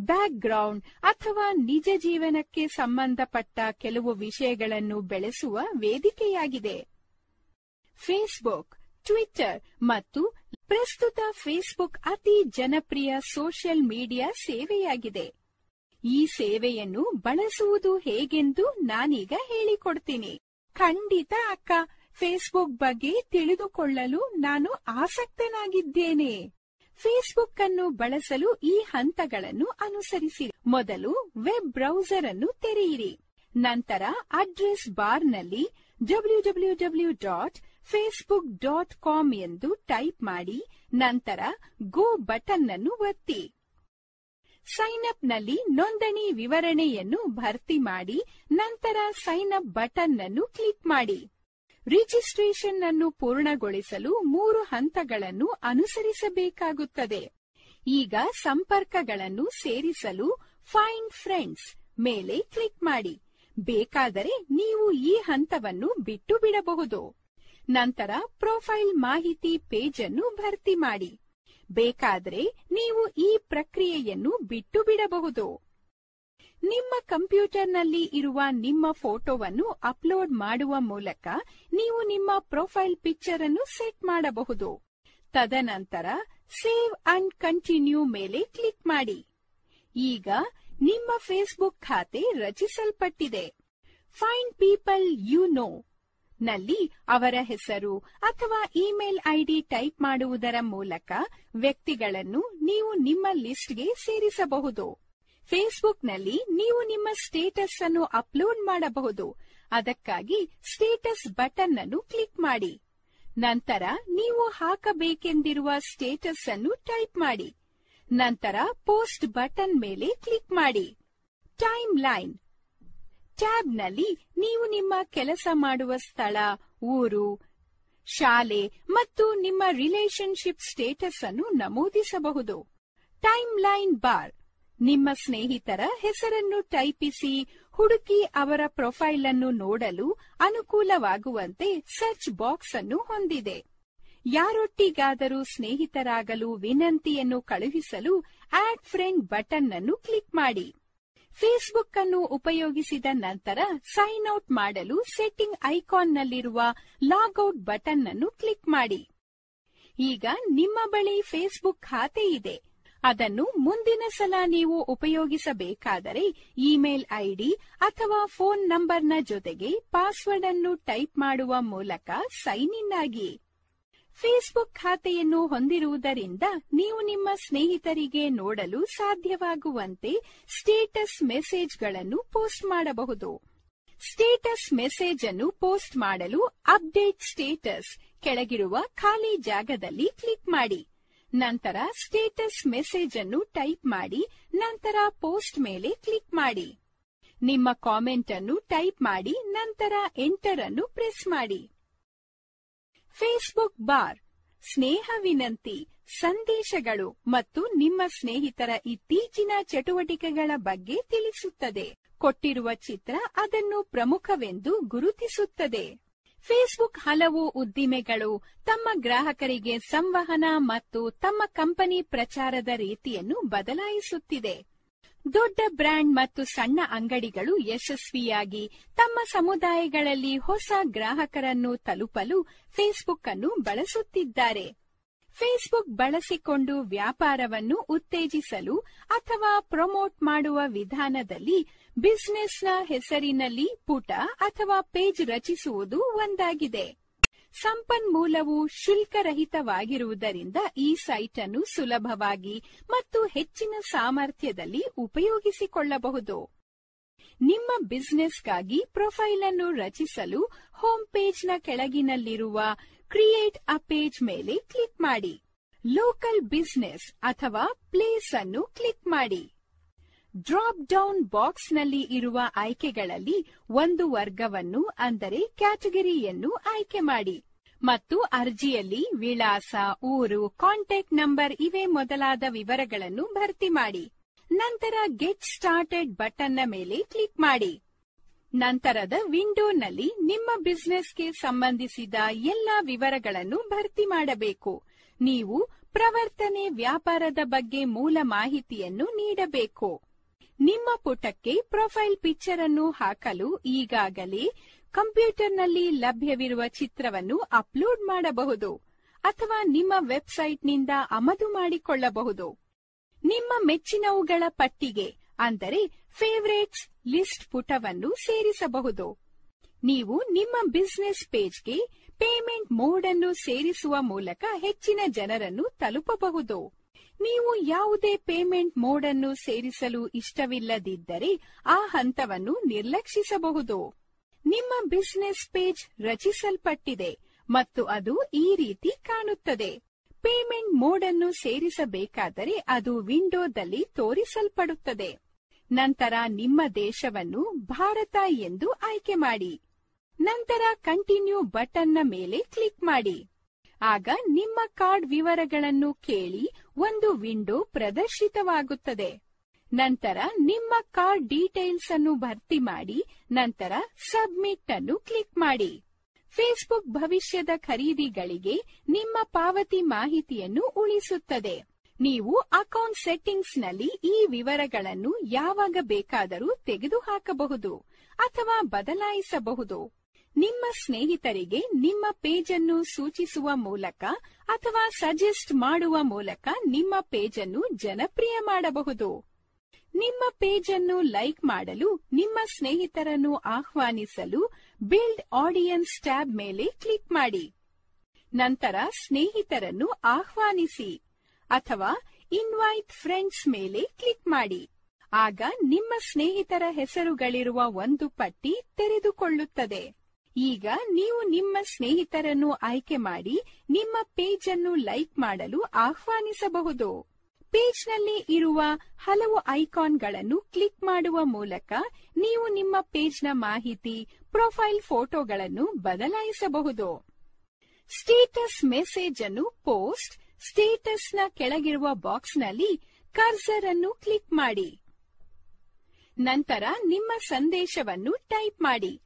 ಬ್ಯಾಕ್ಗ್ರೌಂಡ್ ಅಥವಾ ನಿಜ ಜೀವನಕ್ಕೆ ಸಂಬಂಧಪಟ್ಟ ಕೆಲವು ವಿಷಯಗಳನ್ನು ಬೆಳೆಸುವ ವೇದಿಕೆಯಾಗಿದೆ. ಫೇಸ್ಬುಕ್ ಟ್ವಿಟರ್ ಮತ್ತು ಪ್ರಸ್ತುತ ಫೇಸ್ಬುಕ್ ಅತಿ ಜನಪ್ರಿಯ ಸೋಷಿಯಲ್ ಮೀಡಿಯಾ ಸೇವೆಯಾಗಿದೆ. ಈ ಸೇವೆಯನ್ನು ಬಳಸುವುದು ಹೇಗೆಂದು ನಾನೀಗ ಹೇಳಿಕೊಡ್ತೀನಿ. ಖಂಡಿತ ಅಕ್ಕ, ಫೇಸ್ಬುಕ್ ಬಗ್ಗೆ ತಿಳಿದುಕೊಳ್ಳಲು ನಾನು ಆಸಕ್ತನಾಗಿದ್ದೇನೆ. ಫೇಸ್ಬುಕ್ ಅನ್ನು ಬಳಸಲು ಈ ಹಂತಗಳನ್ನು ಅನುಸರಿಸಿ. ಮೊದಲು ವೆಬ್ ಬ್ರೌಸರ್ ಅನ್ನು ತೆರೆಯಿರಿ. ನಂತರ ಅಡ್ರೆಸ್ ಬಾರ್ನಲ್ಲಿ W W W dot Facebook dot com ಎಂದು ಟೈಪ್ ಮಾಡಿ, ನಂತರ ಗೋ ಬಟನ್ ಅನ್ನು ಒತ್ತಿ. ಸೈನ್ ಅಪ್ನಲ್ಲಿ ನೋಂದಣಿ ವಿವರಣೆಯನ್ನು ಭರ್ತಿ ಮಾಡಿ ನಂತರ ಸೈನ್ ಅಪ್ ಬಟನ್ ಅನ್ನು ಕ್ಲಿಕ್ ಮಾಡಿ. ರಿಜಿಸ್ಟ್ರೇಷನ್ ಅನ್ನು ಪೂರ್ಣಗೊಳಿಸಲು ಮೂರು ಹಂತಗಳನ್ನು ಅನುಸರಿಸಬೇಕಾಗುತ್ತದೆ. ಈಗ ಸಂಪರ್ಕಗಳನ್ನು ಸೇರಿಸಲು ಫೈಂಡ್ ಫ್ರೆಂಡ್ಸ್ ಮೇಲೆ ಕ್ಲಿಕ್ ಮಾಡಿ. ಬೇಕಾದರೆ ನೀವು ಈ ಹಂತವನ್ನು ಬಿಟ್ಟು ಬಿಡಬಹುದು. ನಂತರ ಪ್ರೊಫೈಲ್ ಮಾಹಿತಿ ಪೇಜ್ ಅನ್ನು ಭರ್ತಿ ಮಾಡಿ. ಬೇಕಾದರೆ ನೀವು ಈ ಪ್ರಕ್ರಿಯೆಯನ್ನು ಬಿಟ್ಟು ಬಿಡಬಹುದು ನಿಮ್ಮ ಕಂಪ್ಯೂಟರ್ನಲ್ಲಿ ಇರುವ ನಿಮ್ಮ ಫೋಟೋವನ್ನು ಅಪ್ಲೋಡ್ ಮಾಡುವ ಮೂಲಕ ನೀವು ನಿಮ್ಮ ಪ್ರೊಫೈಲ್ ಪಿಕ್ಚರ್ ಅನ್ನು ಸೆಟ್ ಮಾಡಬಹುದು. ತದನಂತರ ಸೇವ್ ಅಂಡ್ ಕಂಟಿನ್ಯೂ ಮೇಲೆ ಕ್ಲಿಕ್ ಮಾಡಿ. ಈಗ ನಿಮ್ಮ ಫೇಸ್ಬುಕ್ ಖಾತೆ ರಚಿಸಲ್ಪಟ್ಟಿದೆ. ಫೈಂಡ್ ಪೀಪಲ್ ಯು ನೋ ನಲ್ಲಿ ಅವರ ಹೆಸರು ಅಥವಾ ಇಮೇಲ್ ಐಡಿ ಟೈಪ್ ಮಾಡುವುದರ ಮೂಲಕ ವ್ಯಕ್ತಿಗಳನ್ನು ನೀವು ನಿಮ್ಮ ಲಿಸ್ಟ್ಗೆ ಸೇರಿಸಬಹುದು. ಫೇಸ್ಬುಕ್ನಲ್ಲಿ ನೀವು ನಿಮ್ಮ ಸ್ಟೇಟಸ್ ಅನ್ನು ಅಪ್ಲೋಡ್ ಮಾಡಬಹುದು. ಅದಕ್ಕಾಗಿ ಸ್ಟೇಟಸ್ ಬಟನ್ ಅನ್ನು ಕ್ಲಿಕ್ ಮಾಡಿ. ನಂತರ ನೀವು ಹಾಕಬೇಕೆಂದಿರುವ ಸ್ಟೇಟಸ್ ಅನ್ನು ಟೈಪ್ ಮಾಡಿ. ನಂತರ ಪೋಸ್ಟ್ ಬಟನ್ ಮೇಲೆ ಕ್ಲಿಕ್ ಮಾಡಿ. ಟೈಮ್ ಲೈನ್ ಟ್ಯಾಬ್ನಲ್ಲಿ ನೀವು ನಿಮ್ಮ ಕೆಲಸ ಮಾಡುವ ಸ್ಥಳ, ಊರು, ಶಾಲೆ ಮತ್ತು ನಿಮ್ಮ ರಿಲೇಶನ್ಶಿಪ್ ಸ್ಟೇಟಸ್ ಅನ್ನು ನಮೂದಿಸಬಹುದು. Time line bar. ನಿಮ್ಮ ಸ್ನೇಹಿತರ ಹೆಸರನ್ನು ಟೈಪಿಸಿ, ಹುಡುಕಿ ಅವರ ಪ್ರೊಫೈಲ್ ಅನ್ನು ನೋಡಲು ಅನುಕೂಲವಾಗುವಂತೆ ಸರ್ಚ್ ಬಾಕ್ಸ್ ಅನ್ನು ಹೊಂದಿದೆ. ಯಾರೊಟ್ಟಿಗಾದರೂ ಸ್ನೇಹಿತರಾಗಲು ವಿನಂತಿಯನ್ನು ಕಳುಹಿಸಲು ಆಡ್ ಫ್ರೆಂಡ್ ಬಟನ್ ಅನ್ನು ಕ್ಲಿಕ್ ಮಾಡಿ. ಫೇಸ್ಬುಕ್ ಅನ್ನು ಉಪಯೋಗಿಸಿದ ನಂತರ ಸೈನ್ ಔಟ್ ಮಾಡಲು ಸೆಟ್ಟಿಂಗ್ ಐಕಾನ್ನಲ್ಲಿರುವ ಲಾಗ್ಔಟ್ ಬಟನ್ ಅನ್ನು ಕ್ಲಿಕ್ ಮಾಡಿ. ಈಗ ನಿಮ್ಮ ಬಳಿ ಫೇಸ್ಬುಕ್ ಖಾತೆ ಇದೆ. ಅದನ್ನು ಮುಂದಿನ ಸಲ ನೀವು ಉಪಯೋಗಿಸಬೇಕಾದರೆ ಇಮೇಲ್ ಐಡಿ ಅಥವಾ ಫೋನ್ ನಂಬರ್ನ ಜೊತೆಗೆ ಪಾಸ್ವರ್ಡ್ ಅನ್ನು ಟೈಪ್ ಮಾಡುವ ಮೂಲಕ ಸೈನ್ ಇನ್ ಆಗಿ. ಫೇಸ್ಬುಕ್ ಖಾತೆಯನ್ನು ಹೊಂದಿರುವುದರಿಂದ ನೀವು ನಿಮ್ಮ ಸ್ನೇಹಿತರಿಗೆ ನೋಡಲು ಸಾಧ್ಯವಾಗುವಂತೆ ಸ್ಟೇಟಸ್ ಮೆಸೇಜ್ಗಳನ್ನು ಪೋಸ್ಟ್ ಮಾಡಬಹುದು. ಸ್ಟೇಟಸ್ ಮೆಸೇಜ್ ಅನ್ನು ಪೋಸ್ಟ್ ಮಾಡಲು ಅಪ್ಡೇಟ್ ಸ್ಟೇಟಸ್ ಕೆಳಗಿರುವ ಖಾಲಿ ಜಾಗದಲ್ಲಿ ಕ್ಲಿಕ್ ಮಾಡಿ. ನಂತರ ಸ್ಟೇಟಸ್ ಮೆಸೇಜ್ ಅನ್ನು ಟೈಪ್ ಮಾಡಿ, ನಂತರ ಪೋಸ್ಟ್ ಮೇಲೆ ಕ್ಲಿಕ್ ಮಾಡಿ. ನಿಮ್ಮ ಕಾಮೆಂಟ್ ಅನ್ನು ಟೈಪ್ ಮಾಡಿ, ನಂತರ ಎಂಟರ್ ಅನ್ನು ಪ್ರೆಸ್ ಮಾಡಿ. Facebook bar. ಸ್ನೇಹ ವಿನಂತಿ, ಸಂದೇಶಗಳು ಮತ್ತು ನಿಮ್ಮ ಸ್ನೇಹಿತರ ಇತ್ತೀಚಿನ ಚಟುವಟಿಕೆಗಳ ಬಗ್ಗೆ ತಿಳಿಸುತ್ತದೆ. ಕೊಟ್ಟಿರುವ ಚಿತ್ರ ಅದನ್ನು ಪ್ರಮುಖವೆಂದು ಗುರುತಿಸುತ್ತದೆ. ಫೇಸ್ಬುಕ್ ಹಲವು ಉದ್ದಿಮೆಗಳು ತಮ್ಮ ಗ್ರಾಹಕರಿಗೆ ಸಂವಹನ ಮತ್ತು ತಮ್ಮ ಕಂಪನಿ ಪ್ರಚಾರದ ರೀತಿಯನ್ನು ಬದಲಾಯಿಸುತ್ತಿದೆ. ದೊಡ್ಡ ಬ್ರ್ಯಾಂಡ್ ಮತ್ತು ಸಣ್ಣ ಅಂಗಡಿಗಳು ಯಶಸ್ವಿಯಾಗಿ ತಮ್ಮ ಸಮುದಾಯಗಳಲ್ಲಿ ಹೊಸ ಗ್ರಾಹಕರನ್ನು ತಲುಪಲು ಫೇಸ್ಬುಕ್ ಅನ್ನು ಬಳಸುತ್ತಿದ್ದಾರೆ. ಫೇಸ್ಬುಕ್ ಬಳಸಿಕೊಂಡು ವ್ಯಾಪಾರವನ್ನು ಉತ್ತೇಜಿಸಲು ಅಥವಾ ಪ್ರಮೋಟ್ ಮಾಡುವ ವಿಧಾನದಲ್ಲಿ ಬಿಸಿನೆಸ್ನ ಹೆಸರಿನಲ್ಲಿ ಪುಟ ಅಥವಾ ಪೇಜ್ ರಚಿಸುವುದು ಒಂದಾಗಿದೆ. ಸಂಪನ್ಮೂಲವು ಶುಲ್ಕರಹಿತವಾಗಿರುವುದರಿಂದ ಈ ಸೈಟ್ ಅನ್ನು ಸುಲಭವಾಗಿ ಮತ್ತು ಹೆಚ್ಚಿನ ಸಾಮರ್ಥ್ಯದಲ್ಲಿ ಉಪಯೋಗಿಸಿಕೊಳ್ಳಬಹುದು. ನಿಮ್ಮ ಬಿಸಿನೆಸ್ಗಾಗಿ ಪ್ರೊಫೈಲ್ ಅನ್ನು ರಚಿಸಲು ಹೋಮ್ ಪೇಜ್ನ ಕೆಳಗಿನಲ್ಲಿರುವ ಕ್ರಿಯೇಟ್ ಅ ಪೇಜ್ ಮೇಲೆ ಕ್ಲಿಕ್ ಮಾಡಿ. ಲೋಕಲ್ ಬಿಸ್ನೆಸ್ ಅಥವಾ ಪ್ಲೇಸ್ ಅನ್ನು ಕ್ಲಿಕ್ ಮಾಡಿ. ಡ್ರಾಪ್ ಡೌನ್ ಬಾಕ್ಸ್ನಲ್ಲಿ ಇರುವ ಆಯ್ಕೆಗಳಲ್ಲಿ ಒಂದು ವರ್ಗವನ್ನು, ಅಂದರೆ ಕ್ಯಾಟಗರಿಯನ್ನು ಆಯ್ಕೆ ಮಾಡಿ. ಮತ್ತು ಅರ್ಜಿಯಲ್ಲಿ ವಿಳಾಸ, ಊರು, ಕಾಂಟ್ಯಾಕ್ಟ್ ನಂಬರ್ ಇವೇ ಮೊದಲಾದ ವಿವರಗಳನ್ನು ಭರ್ತಿ ಮಾಡಿ. ನಂತರ ಗೆಟ್ ಸ್ಟಾರ್ಟೆಡ್ ಬಟನ್ನ ಮೇಲೆ ಕ್ಲಿಕ್ ಮಾಡಿ. ನಂತರದ ವಿಂಡೋನಲ್ಲಿ ನಿಮ್ಮ ಬಿಸ್ನೆಸ್ಗೆ ಸಂಬಂಧಿಸಿದ ಎಲ್ಲ ವಿವರಗಳನ್ನು ಭರ್ತಿ ಮಾಡಬೇಕು. ನೀವು ಪ್ರವರ್ತನೆ ವ್ಯಾಪಾರದ ಬಗ್ಗೆ ಮೂಲ ಮಾಹಿತಿಯನ್ನು ನೀಡಬೇಕು. ನಿಮ್ಮ ಪುಟಕ್ಕೆ ಪ್ರೊಫೈಲ್ ಪಿಕ್ಚರ್ ಅನ್ನು ಹಾಕಲು ಈಗಾಗಲೇ ಕಂಪ್ಯೂಟರ್ನಲ್ಲಿ ಲಭ್ಯವಿರುವ ಚಿತ್ರವನ್ನು ಅಪ್ಲೋಡ್ ಮಾಡಬಹುದು ಅಥವಾ ನಿಮ್ಮ ವೆಬ್ಸೈಟ್ನಿಂದ ಆಮದು ಮಾಡಿಕೊಳ್ಳಬಹುದು. ನಿಮ್ಮ ಮೆಚ್ಚಿನವುಗಳ ಪಟ್ಟಿಗೆ, ಅಂದರೆ ಫೇವರೇಟ್ಸ್ ಲಿಸ್ಟ್ ಪುಟವನ್ನು ಸೇರಿಸಬಹುದು. ನೀವು ನಿಮ್ಮ ಬಿಸ್ನೆಸ್ ಪೇಜ್ಗೆ ಪೇಮೆಂಟ್ ಮೋಡ್ ಅನ್ನು ಸೇರಿಸುವ ಮೂಲಕ ಹೆಚ್ಚಿನ ಜನರನ್ನು ತಲುಪಬಹುದು. ನೀವು ಯಾವುದೇ ಪೇಮೆಂಟ್ ಮೋಡ್ ಅನ್ನು ಸೇರಿಸಲು ಇಷ್ಟವಿಲ್ಲದಿದ್ದರೆ ಆ ಹಂತವನ್ನು ನಿರ್ಲಕ್ಷಿಸಬಹುದು. ನಿಮ್ಮ ಬಿಸಿನೆಸ್ ಪೇಜ್ ರಚಿಸಲ್ಪಟ್ಟಿದೆ ಮತ್ತು ಅದು ಈ ರೀತಿ ಕಾಣುತ್ತದೆ. ಪೇಮೆಂಟ್ ಮೋಡ್ ಅನ್ನು ಸೇರಿಸಬೇಕಾದರೆ ಅದು ವಿಂಡೋದಲ್ಲಿ ತೋರಿಸಲ್ಪಡುತ್ತದೆ. ನಂತರ ನಿಮ್ಮ ದೇಶವನ್ನು ಭಾರತ ಎಂದು ಆಯ್ಕೆ ಮಾಡಿ. ನಂತರ ಕಂಟಿನ್ಯೂ ಬಟನ್ನ ಮೇಲೆ ಕ್ಲಿಕ್ ಮಾಡಿ. ಆಗ ನಿಮ್ಮ ಕಾರ್ಡ್ ವಿವರಗಳನ್ನು ಕೇಳಿ ಒಂದು ವಿಂಡೋ ಪ್ರದರ್ಶಿತವಾಗುತ್ತದೆ. ನಂತರ ನಿಮ್ಮ ಕಾರ್ಡ್ ಡೀಟೇಲ್ಸ್ ಅನ್ನು ಭರ್ತಿ ಮಾಡಿ, ನಂತರ ಸಬ್ಮಿಟ್ ಅನ್ನು ಕ್ಲಿಕ್ ಮಾಡಿ. ಫೇಸ್ಬುಕ್ ಭವಿಷ್ಯದ ಖರೀದಿಗಳಿಗೆ ನಿಮ್ಮ ಪಾವತಿ ಮಾಹಿತಿಯನ್ನು ಉಳಿಸುತ್ತದೆ. ನೀವು ಅಕೌಂಟ್ ಸೆಟ್ಟಿಂಗ್ಸ್ನಲ್ಲಿ ಈ ವಿವರಗಳನ್ನು ಯಾವಾಗ ಬೇಕಾದರೂ ತೆಗೆದುಹಾಕಬಹುದು ಅಥವಾ ಬದಲಾಯಿಸಬಹುದು. ನಿಮ್ಮ ಸ್ನೇಹಿತರಿಗೆ ನಿಮ್ಮ ಪೇಜ್ ಅನ್ನು ಸೂಚಿಸುವ ಮೂಲಕ ಅಥವಾ ಸಜೆಸ್ಟ್ ಮಾಡುವ ಮೂಲಕ ನಿಮ್ಮ ಪೇಜ್ ಅನ್ನು ಜನಪ್ರಿಯ ಮಾಡಬಹುದು. ನಿಮ್ಮ ಪೇಜ್ ಅನ್ನು ಲೈಕ್ ಮಾಡಲು, ನಿಮ್ಮ ಸ್ನೇಹಿತರನ್ನು ಆಹ್ವಾನಿಸಲು ಬಿಲ್ಡ್ ಆಡಿಯನ್ಸ್ ಟ್ಯಾಬ್ ಮೇಲೆ ಕ್ಲಿಕ್ ಮಾಡಿ. ನಂತರ ಸ್ನೇಹಿತರನ್ನು ಆಹ್ವಾನಿಸಿ ಅಥವಾ ಇನ್ವೈಟ್ ಫ್ರೆಂಡ್ಸ್ ಮೇಲೆ ಕ್ಲಿಕ್ ಮಾಡಿ. ಆಗ ನಿಮ್ಮ ಸ್ನೇಹಿತರ ಹೆಸರುಗಳಿರುವ ಒಂದು ಪಟ್ಟಿ ತೆರೆದುಕೊಳ್ಳುತ್ತದೆ. ಈಗ ನೀವು ನಿಮ್ಮ ಸ್ನೇಹಿತರನ್ನು ಆಯ್ಕೆ ಮಾಡಿ ನಿಮ್ಮ ಪೇಜ್ ಅನ್ನು ಲೈಕ್ ಮಾಡಲು ಆಹ್ವಾನಿಸಬಹುದು. ಪೇಜ್ನಲ್ಲಿ ಇರುವ ಹಲವು ಐಕಾನ್ಗಳನ್ನು ಕ್ಲಿಕ್ ಮಾಡುವ ಮೂಲಕ ನೀವು ನಿಮ್ಮ ಪೇಜ್ನ ಮಾಹಿತಿ, ಪ್ರೊಫೈಲ್ ಫೋಟೋಗಳನ್ನು ಬದಲಾಯಿಸಬಹುದು. ಸ್ಟೇಟಸ್ ಮೆಸೇಜ್ ಅನ್ನು ಪೋಸ್ಟ್ ಸ್ಟೇಟಸ್ನ ಕೆಳಗಿರುವ ಬಾಕ್ಸ್ನಲ್ಲಿ ಕರ್ಸರ್ ಅನ್ನು ಕ್ಲಿಕ್ ಮಾಡಿ. ನಂತರ ನಿಮ್ಮ ಸಂದೇಶವನ್ನು ಟೈಪ್ ಮಾಡಿ.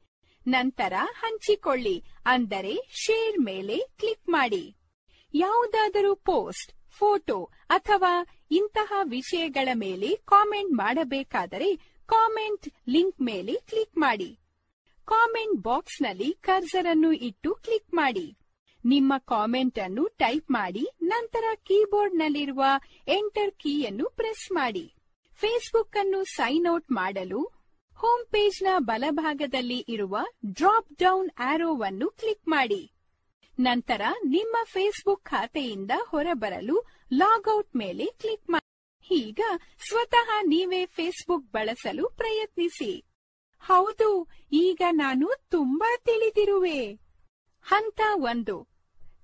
ನಂತರ ಹಂಚಿಕೊಳ್ಳಿ. ಅಂದರೆ ಶೇರ್ ಮೇಲೆ ಕ್ಲಿಕ್ ಮಾಡಿ. ಯಾವುದಾದರೂ ಪೋಸ್ಟ್, ಫೋಟೋ ಅಥವಾ ಇಂತಹ ವಿಷಯಗಳ ಮೇಲೆ ಕಾಮೆಂಟ್ ಮಾಡಬೇಕಾದರೆ ಕಾಮೆಂಟ್ ಲಿಂಕ್ ಮೇಲೆ ಕ್ಲಿಕ್ ಮಾಡಿ. ಕಾಮೆಂಟ್ ಬಾಕ್ಸ್ನಲ್ಲಿ ಕರ್ಸರ್ ಅನ್ನು ಇಟ್ಟು ಕ್ಲಿಕ್ ಮಾಡಿ. ನಿಮ್ಮ ಕಾಮೆಂಟ್ ಅನ್ನು ಟೈಪ್ ಮಾಡಿ. ನಂತರ ಕೀಬೋರ್ಡ್ ನಲ್ಲಿರುವ ಎಂಟರ್ ಕೀಯನ್ನು ಪ್ರೆಸ್ ಮಾಡಿ. ಫೇಸ್ಬುಕ್ ಅನ್ನು ಸೈನ್ ಔಟ್ ಮಾಡಲು ಹೋಮ್ನ ಬಲಭಾಗದಲ್ಲಿ ಇರುವ ಡ್ರಾಪ್ ಡೌನ್ ಆರೋವನ್ನು ಕ್ಲಿಕ್ ಮಾಡಿ. ನಂತರ ನಿಮ್ಮ ಫೇಸ್ಬುಕ್ ಖಾತೆಯಿಂದ ಹೊರಬರಲು ಲಾಗ್ಔಟ್ ಮೇಲೆ ಕ್ಲಿಕ್ ಮಾಡಿ ಈಗ ಸ್ವತಃ ನೀವೇ ಫೇಸ್ಬುಕ್ ಬಳಸಲು ಪ್ರಯತ್ನಿಸಿ. ಹೌದು, ಈಗ ನಾನು ತುಂಬಾ ತಿಳಿದಿರುವೆ. ಹಂತ ಒಂದು.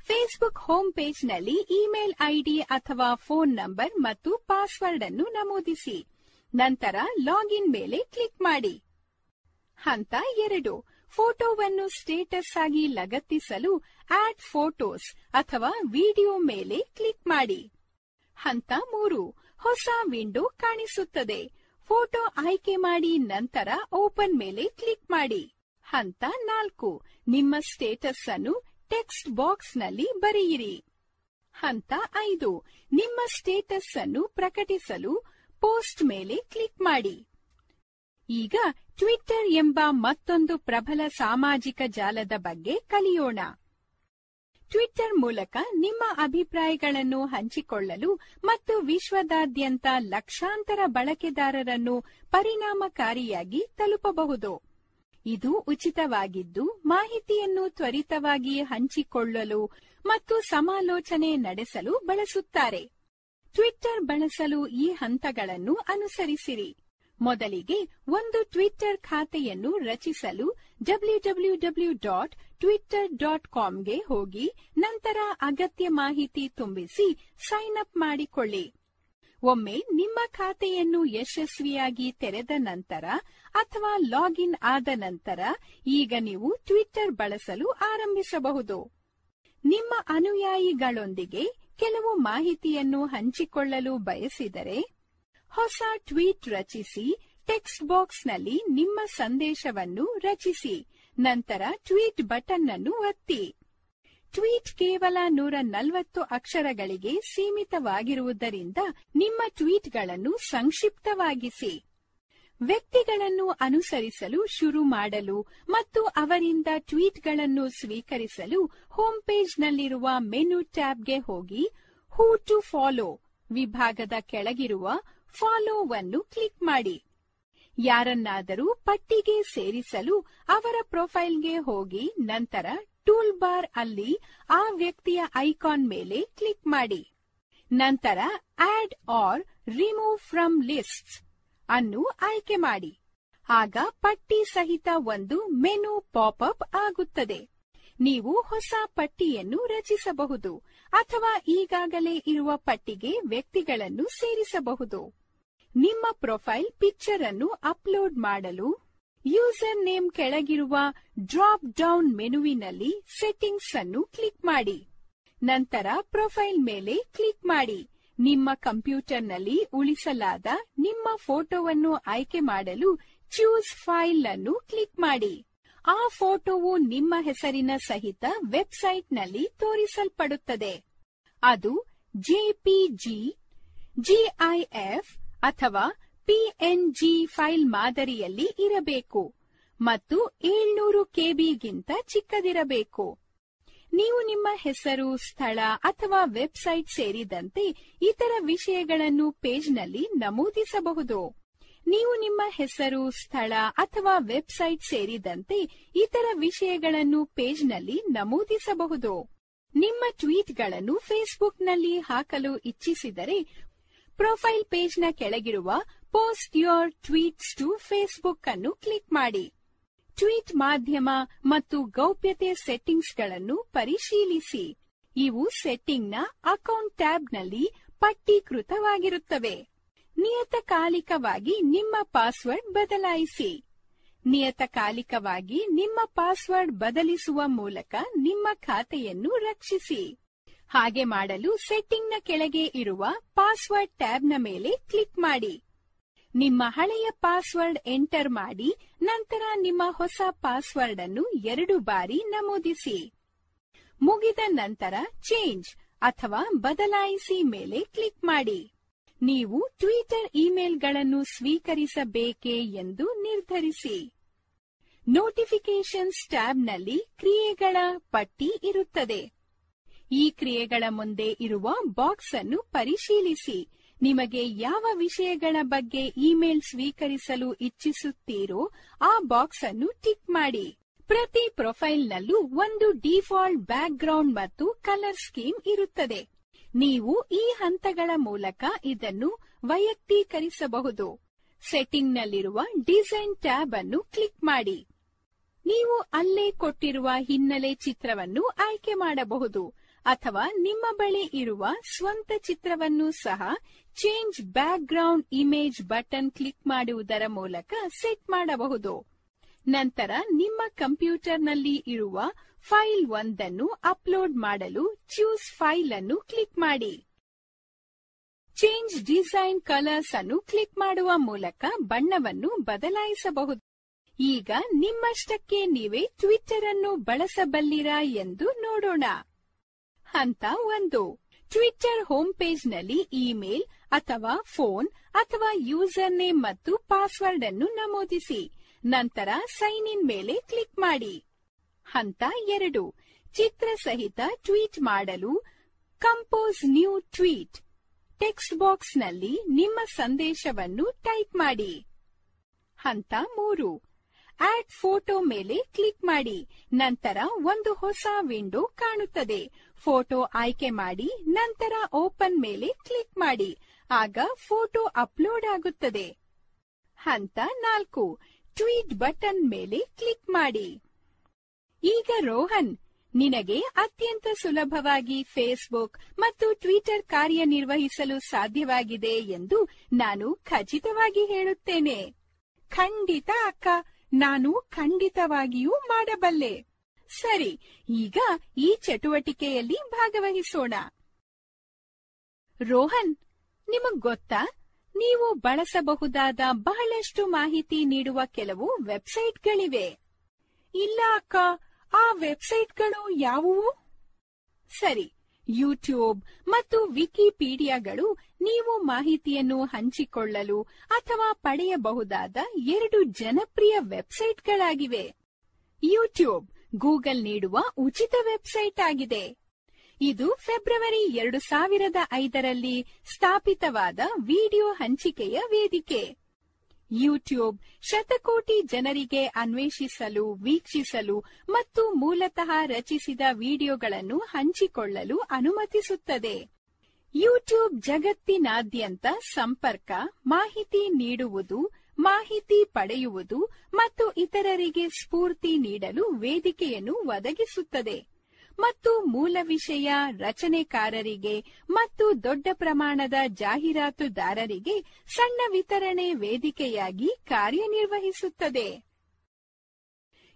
ಫೇಸ್ಬುಕ್ ಹೋಮ್ ಪೇಜ್ನಲ್ಲಿ ಇಮೇಲ್ ಐಡಿ ಅಥವಾ ಫೋನ್ ನಂಬರ್ ಮತ್ತು ಪಾಸ್ವರ್ಡ್ ಅನ್ನು ನಮೂದಿಸಿ. ನಂತರ ಲಾಗಿನ್ ಮೇಲೆ ಕ್ಲಿಕ್ ಮಾಡಿ. ಹಂತ ಎರಡು. ಫೋಟೋವನ್ನು ಸ್ಟೇಟಸ್ ಆಗಿ ಲಗತ್ತಿಸಲು ಆಡ್ ಫೋಟೋಸ್ ಅಥವಾ ವಿಡಿಯೋ ಮೇಲೆ ಕ್ಲಿಕ್ ಮಾಡಿ. ಹಂತ ಮೂರು. ಹೊಸ ವಿಂಡೋ ಕಾಣಿಸುತ್ತದೆ. ಫೋಟೋ ಆಯ್ಕೆ ಮಾಡಿ ನಂತರ ಓಪನ್ ಮೇಲೆ ಕ್ಲಿಕ್ ಮಾಡಿ. ಹಂತ ನಾಲ್ಕು. ನಿಮ್ಮ ಸ್ಟೇಟಸ್ ಅನ್ನು ಟೆಕ್ಸ್ಟ್ ಬಾಕ್ಸ್ನಲ್ಲಿ ಬರೆಯಿರಿ. ಹಂತ ಐದು. ನಿಮ್ಮ ಸ್ಟೇಟಸ್ ಅನ್ನು ಪ್ರಕಟಿಸಲು ಪೋಸ್ಟ್ ಮೇಲೆ ಕ್ಲಿಕ್ ಮಾಡಿ. ಈಗ ಟ್ವಿಟ್ಟರ್ ಎಂಬ ಮತ್ತೊಂದು ಪ್ರಬಲ ಸಾಮಾಜಿಕ ಜಾಲದ ಬಗ್ಗೆ ಕಲಿಯೋಣ. ಟ್ವಿಟ್ಟರ್ ಮೂಲಕ ನಿಮ್ಮ ಅಭಿಪ್ರಾಯಗಳನ್ನು ಹಂಚಿಕೊಳ್ಳಲು ಮತ್ತು ವಿಶ್ವದಾದ್ಯಂತ ಲಕ್ಷಾಂತರ ಬಳಕೆದಾರರನ್ನು ಪರಿಣಾಮಕಾರಿಯಾಗಿ ತಲುಪಬಹುದು. ಇದು ಉಚಿತವಾಗಿದ್ದು, ಮಾಹಿತಿಯನ್ನು ತ್ವರಿತವಾಗಿ ಹಂಚಿಕೊಳ್ಳಲು ಮತ್ತು ಸಮಾಲೋಚನೆ ನಡೆಸಲು ಬಳಸುತ್ತಾರೆ. ಟ್ವಿಟ್ಟರ್ ಬಳಸಲು ಈ ಹಂತಗಳನ್ನು ಅನುಸರಿಸಿರಿ. ಮೊದಲಿಗೆ ಒಂದು ಟ್ವಿಟ್ಟರ್ ಖಾತೆಯನ್ನು ರಚಿಸಲು W W W dot Twitter dot ಕಾಮ್ಗೆ ಹೋಗಿ, ನಂತರ ಅಗತ್ಯ ಮಾಹಿತಿ ತುಂಬಿಸಿ ಸೈನ್ ಅಪ್ ಮಾಡಿಕೊಳ್ಳಿ. ಒಮ್ಮೆ ನಿಮ್ಮ ಖಾತೆಯನ್ನು ಯಶಸ್ವಿಯಾಗಿ ತೆರೆದ ನಂತರ ಅಥವಾ ಲಾಗಿನ್ ಆದ ನಂತರ ಈಗ ನೀವು ಟ್ವಿಟ್ಟರ್ ಬಳಸಲು ಆರಂಭಿಸಬಹುದು. ನಿಮ್ಮ ಅನುಯಾಯಿಗಳೊಂದಿಗೆ ಕೆಲವು ಮಾಹಿತಿಯನ್ನು ಹಂಚಿಕೊಳ್ಳಲು ಬಯಸಿದರೆ ಹೊಸ ಟ್ವೀಟ್ ರಚಿಸಿ ಟೆಕ್ಸ್ಟ್ ಬಾಕ್ಸ್ನಲ್ಲಿ ನಿಮ್ಮ ಸಂದೇಶವನ್ನು ರಚಿಸಿ, ನಂತರ ಟ್ವೀಟ್ ಬಟನ್ ಅನ್ನು ಒತ್ತಿ. ಟ್ವೀಟ್ ಕೇವಲ ನೂರ ನಲವತ್ತು ಅಕ್ಷರಗಳಿಗೆ ಸೀಮಿತವಾಗಿರುವುದರಿಂದ ನಿಮ್ಮ ಟ್ವೀಟ್ಗಳನ್ನು ಸಂಕ್ಷಿಪ್ತವಾಗಿಸಿ. ವ್ಯಕ್ತಿಗಳನ್ನು ಅನುಸರಿಸಲು ಶುರು ಮಾಡಲು ಮತ್ತು ಅವರಿಂದ ಟ್ವೀಟ್ಗಳನ್ನು ಸ್ವೀಕರಿಸಲು ಹೋಮ್ ಪೇಜ್ನಲ್ಲಿರುವ ಮೆನು ಟ್ಯಾಬ್ಗೆ ಹೋಗಿ ಹೂ ಟು ಫಾಲೋ ವಿಭಾಗದ ಕೆಳಗಿರುವ ಫಾಲೋವನ್ನು ಕ್ಲಿಕ್ ಮಾಡಿ. ಯಾರನ್ನಾದರೂ ಪಟ್ಟಿಗೆ ಸೇರಿಸಲು ಅವರ ಪ್ರೊಫೈಲ್ಗೆ ಹೋಗಿ ನಂತರ ಟೂಲ್ ಬಾರ್ ಅಲ್ಲಿ ಆ ವ್ಯಕ್ತಿಯ ಐಕಾನ್ ಮೇಲೆ ಕ್ಲಿಕ್ ಮಾಡಿ. ನಂತರ add or remove from list ಅನ್ನು ಆಯ್ಕೆ ಮಾಡಿ. ಆಗ ಪಟ್ಟಿ ಸಹಿತ ಒಂದು ಮೆನು ಪಾಪ್ಅಪ್ ಆಗುತ್ತದೆ. ನೀವು ಹೊಸ ಪಟ್ಟಿಯನ್ನು ರಚಿಸಬಹುದು ಅಥವಾ ಈಗಾಗಲೇ ಇರುವ ಪಟ್ಟಿಗೆ ವ್ಯಕ್ತಿಗಳನ್ನು ಸೇರಿಸಬಹುದು. ನಿಮ್ಮ ಪ್ರೊಫೈಲ್ ಪಿಕ್ಚರ್ ಅನ್ನು ಅಪ್ಲೋಡ್ ಮಾಡಲು ಯೂಸರ್ ನೇಮ್ ಕೆಳಗಿರುವ ಡ್ರಾಪ್ ಡೌನ್ ಮೆನುವಿನಲ್ಲಿ ಸೆಟ್ಟಿಂಗ್ಸ್ ಅನ್ನು ಕ್ಲಿಕ್ ಮಾಡಿ. ನಂತರ ಪ್ರೊಫೈಲ್ ಮೇಲೆ ಕ್ಲಿಕ್ ಮಾಡಿ. ನಿಮ್ಮ ಕಂಪ್ಯೂಟರ್ನಲ್ಲಿ ಉಳಿಸಲಾದ ನಿಮ್ಮ ಫೋಟೋವನ್ನು ಆಯ್ಕೆ ಮಾಡಲು ಚೂಸ್ ಫೈಲ್ ಅನ್ನು ಕ್ಲಿಕ್ ಮಾಡಿ. ಆ ಫೋಟೋವು ನಿಮ್ಮ ಹೆಸರಿನ ಸಹಿತ ವೆಬ್ಸೈಟ್ನಲ್ಲಿ ತೋರಿಸಲ್ಪಡುತ್ತದೆ. ಅದು ಜೆಪಿಜಿ ಜಿಐಎಫ್ ಅಥವಾ ಪಿಎನ್ಜಿ ಫೈಲ್ ಮಾದರಿಯಲ್ಲಿ ಇರಬೇಕು ಮತ್ತು ಏಳ್ನೂರು ಕೆಬಿಗಿಂತ ಚಿಕ್ಕದಿರಬೇಕು. ನೀವು ನಿಮ್ಮ ಹೆಸರು, ಸ್ಥಳ ಅಥವಾ ವೆಬ್ಸೈಟ್ ಸೇರಿದಂತೆ ಇತರ ವಿಷಯಗಳನ್ನು ಪೇಜ್ನಲ್ಲಿ ನಮೂದಿಸಬಹುದು. ನೀವು ನಿಮ್ಮ ಹೆಸರು, ಸ್ಥಳ ಅಥವಾ ವೆಬ್ಸೈಟ್ ಸೇರಿದಂತೆ ಇತರ ವಿಷಯಗಳನ್ನು ಪೇಜ್ನಲ್ಲಿ ನಮೂದಿಸಬಹುದು. ನಿಮ್ಮ ಟ್ವೀಟ್ಗಳನ್ನು ಫೇಸ್ಬುಕ್ನಲ್ಲಿ ಹಾಕಲು ಇಚ್ಛಿಸಿದರೆ ಪ್ರೊಫೈಲ್ ಪೇಜ್ನ ಕೆಳಗಿರುವ post your tweets to Facebook ಅನ್ನು ಕ್ಲಿಕ್ ಮಾಡಿ. ಟ್ವೀಟ್ ಮಾಧ್ಯಮ ಮತ್ತು ಗೌಪ್ಯತೆ ಸೆಟ್ಟಿಂಗ್ಸ್ಗಳನ್ನು ಪರಿಶೀಲಿಸಿ. ಇವು ಸೆಟ್ಟಿಂಗ್ನ ಅಕೌಂಟ್ ಟ್ಯಾಬ್ನಲ್ಲಿ ಪಟ್ಟೀಕೃತವಾಗಿರುತ್ತವೆ. ನಿಯತಕಾಲಿಕವಾಗಿ ನಿಮ್ಮ ಪಾಸ್ವರ್ಡ್ ಬದಲಾಯಿಸಿ. ನಿಯತಕಾಲಿಕವಾಗಿ ನಿಮ್ಮ ಪಾಸ್ವರ್ಡ್ ಬದಲಿಸುವ ಮೂಲಕ ನಿಮ್ಮ ಖಾತೆಯನ್ನು ರಕ್ಷಿಸಿ. ಹಾಗೆ ಮಾಡಲು ಸೆಟ್ಟಿಂಗ್ನ ಕೆಳಗೆ ಇರುವ ಪಾಸ್ವರ್ಡ್ ಟ್ಯಾಬ್ನ ಮೇಲೆ ಕ್ಲಿಕ್ ಮಾಡಿ. ನಿಮ್ಮ ಹಳೆಯ ಪಾಸ್ವರ್ಡ್ ಎಂಟರ್ ಮಾಡಿ, ನಂತರ ನಿಮ್ಮ ಹೊಸ ಪಾಸ್ವರ್ಡ್ ಅನ್ನು ಎರಡು ಬಾರಿ ನಮೂದಿಸಿ. ಮುಗಿದ ನಂತರ ಚೇಂಜ್ ಅಥವಾ ಬದಲಾಯಿಸಿ ಮೇಲೆ ಕ್ಲಿಕ್ ಮಾಡಿ. ನೀವು ಟ್ವಿಟರ್ ಇಮೇಲ್ಗಳನ್ನು ಸ್ವೀಕರಿಸಬೇಕೇ ಎಂದು ನಿರ್ಧರಿಸಿ. ನೋಟಿಫಿಕೇಶನ್ಸ್ ಟ್ಯಾಬ್ನಲ್ಲಿ ಕ್ರಿಯೆಗಳ ಪಟ್ಟಿ ಇರುತ್ತದೆ. ಈ ಕ್ರಿಯೆಗಳ ಮುಂದೆ ಇರುವ ಬಾಕ್ಸ್ ಅನ್ನು ಪರಿಶೀಲಿಸಿ. ನಿಮಗೆ ಯಾವ ವಿಷಯಗಳ ಬಗ್ಗೆ ಇಮೇಲ್ ಸ್ವೀಕರಿಸಲು ಇಚ್ಛಿಸುತ್ತೀರೋ ಆ ಬಾಕ್ಸ್ ಅನ್ನು ಟಿಕ್ ಮಾಡಿ. ಪ್ರತಿ ಪ್ರೊಫೈಲ್ನಲ್ಲೂ ಒಂದು ಡಿಫಾಲ್ಟ್ ಬ್ಯಾಕ್ಗ್ರೌಂಡ್ ಮತ್ತು ಕಲರ್ ಸ್ಕೀಮ್ ಇರುತ್ತದೆ. ನೀವು ಈ ಹಂತಗಳ ಮೂಲಕ ಇದನ್ನು ವೈಯಕ್ತೀಕರಿಸಬಹುದು. ಸೆಟ್ಟಿಂಗ್ನಲ್ಲಿರುವ ಡಿಸೈನ್ ಟ್ಯಾಬ್ ಅನ್ನು ಕ್ಲಿಕ್ ಮಾಡಿ. ನೀವು ಅಲ್ಲೇ ಕೊಟ್ಟಿರುವ ಹಿನ್ನೆಲೆ ಚಿತ್ರವನ್ನು ಆಯ್ಕೆ ಮಾಡಬಹುದು ಅಥವಾ ನಿಮ್ಮ ಬಳಿ ಇರುವ ಸ್ವಂತ ಚಿತ್ರವನ್ನು ಸಹ change background image button click ಮಾಡುವುದರ ಮೂಲಕ ಸೆಟ್ ಮಾಡಬಹುದು. ನಂತರ ನಿಮ್ಮ ಕಂಪ್ಯೂಟರ್ನಲ್ಲಿ ಇರುವ ಫೈಲ್ ಒಂದನ್ನು ಅಪ್ಲೋಡ್ ಮಾಡಲು ಚೂಸ್ ಫೈಲ್ ಅನ್ನು ಕ್ಲಿಕ್ ಮಾಡಿ. ಚೇಂಜ್ ಡಿಸೈನ್ ಕಲರ್ಸ್ ಅನ್ನು ಕ್ಲಿಕ್ ಮಾಡುವ ಮೂಲಕ ಬಣ್ಣವನ್ನು ಬದಲಾಯಿಸಬಹುದು. ಈಗ ನಿಮ್ಮಷ್ಟಕ್ಕೆ ನೀವೇ ಟ್ವಿಟ್ಟರ್ ಅನ್ನು ಬಳಸಬಲ್ಲಿರಾ ಎಂದು ನೋಡೋಣ. ಹಂತ ಒಂದು. ಟ್ವಿಟ್ಟರ್ ಹೋಮ್ ಪೇಜ್ನಲ್ಲಿ ಇಮೇಲ್ ಅಥವಾ ಫೋನ್ ಅಥವಾ ಯೂಸರ್ ನೇಮ್ ಮತ್ತು ಪಾಸ್ವರ್ಡ್ ಅನ್ನು ನಮೂದಿಸಿ. ನಂತರ ಸೈನ್ ಇನ್ ಮೇಲೆ ಕ್ಲಿಕ್ ಮಾಡಿ. ಹಂತ ಎರಡು. ಚಿತ್ರ ಸಹಿತ ಟ್ವೀಟ್ ಮಾಡಲು ಕಂಪೋಸ್ ನ್ಯೂ ಟ್ವೀಟ್. ಟೆಕ್ಸ್ಟ್ ಬಾಕ್ಸ್ನಲ್ಲಿ ನಿಮ್ಮ ಸಂದೇಶವನ್ನು ಟೈಪ್ ಮಾಡಿ. ಹಂತ ಮೂರು. ಆಡ್ ಫೋಟೋ ಮೇಲೆ ಕ್ಲಿಕ್ ಮಾಡಿ. ನಂತರ ಒಂದು ಹೊಸ ವಿಂಡೋ ಕಾಣುತ್ತದೆ. ಫೋಟೋ ಆಯ್ಕೆ ಮಾಡಿ, ನಂತರ ಓಪನ್ ಮೇಲೆ ಕ್ಲಿಕ್ ಮಾಡಿ. ಆಗ ಫೋಟೋ ಅಪ್ಲೋಡ್ ಆಗುತ್ತದೆ. ಹಂತ ನಾಲ್ಕು. ಟ್ವೀಟ್ ಬಟನ್ ಮೇಲೆ ಕ್ಲಿಕ್ ಮಾಡಿ. ಈಗ ರೋಹನ್, ನಿನಗೆ ಅತ್ಯಂತ ಸುಲಭವಾಗಿ ಫೇಸ್ಬುಕ್ ಮತ್ತು ಟ್ವಿಟರ್ ಕಾರ್ಯನಿರ್ವಹಿಸಲು ಸಾಧ್ಯವಾಗಿದೆ ಎಂದು ನಾನು ಖಚಿತವಾಗಿ ಹೇಳುತ್ತೇನೆ. ಖಂಡಿತ ಅಕ್ಕ. ನಾನು ಖಂಡಿತವಾಗಿಯೂ ಮಾಡಬಲ್ಲೆ. ಸರಿ, ಈಗ ಈ ಚಟುವಟಿಕೆಯಲ್ಲಿ ಭಾಗವಹಿಸೋಣ. ರೋಹನ್, ನಿಮಗ್ ಗೊತ್ತಾ? ನೀವು ಬಳಸಬಹುದಾದ ಬಹಳಷ್ಟು ಮಾಹಿತಿ ನೀಡುವ ಕೆಲವು ವೆಬ್ಸೈಟ್ಗಳಿವೆ. ಇಲ್ಲ ಅಕ್ಕ, ಆ ವೆಬ್ಸೈಟ್ಗಳು ಯಾವುವು? ಸರಿ ಯೂಟ್ಯೂಬ್ ಮತ್ತು ವಿಕಿಪೀಡಿಯಾಗಳು ನೀವು ಮಾಹಿತಿಯನ್ನು ಹಂಚಿಕೊಳ್ಳಲು ಅಥವಾ ಪಡೆಯಬಹುದಾದ ಎರಡು ಜನಪ್ರಿಯ ವೆಬ್ಸೈಟ್ಗಳಾಗಿವೆ. ಯೂಟ್ಯೂಬ್ ಗೂಗಲ್ ನೀಡುವ ಉಚಿತ ವೆಬ್ಸೈಟ್ ಆಗಿದೆ. ಇದು ಫೆಬ್ರವರಿ ಎರಡು ಸಾವಿರದ ಐದರಲ್ಲಿ ಸ್ಥಾಪಿತವಾದ ವಿಡಿಯೋ ಹಂಚಿಕೆಯ ವೇದಿಕೆ. ಯೂಟ್ಯೂಬ್ ಶತಕೋಟಿ ಜನರಿಗೆ ಅನ್ವೇಷಿಸಲು, ವೀಕ್ಷಿಸಲು ಮತ್ತು ಮೂಲತಃ ರಚಿಸಿದ ವಿಡಿಯೋಗಳನ್ನು ಹಂಚಿಕೊಳ್ಳಲು ಅನುಮತಿಸುತ್ತದೆ. ಯೂಟ್ಯೂಬ್ ಜಗತ್ತಿನಾದ್ಯಂತ ಸಂಪರ್ಕ, ಮಾಹಿತಿ ನೀಡುವುದು, ಮಾಹಿತಿ ಪಡೆಯುವುದು ಮತ್ತು ಇತರರಿಗೆ ಸ್ಫೂರ್ತಿ ನೀಡಲು ವೇದಿಕೆಯನ್ನು ಒದಗಿಸುತ್ತದೆ. ಮತ್ತು ಮೂಲ ವಿಷಯ ರಚನೆಕಾರರಿಗೆ ಮತ್ತು ದೊಡ್ಡ ಪ್ರಮಾಣದ ಜಾಹೀರಾತುದಾರರಿಗೆ ಸಣ್ಣ ವಿತರಣೆ ವೇದಿಕೆಯಾಗಿ ಕಾರ್ಯನಿರ್ವಹಿಸುತ್ತದೆ.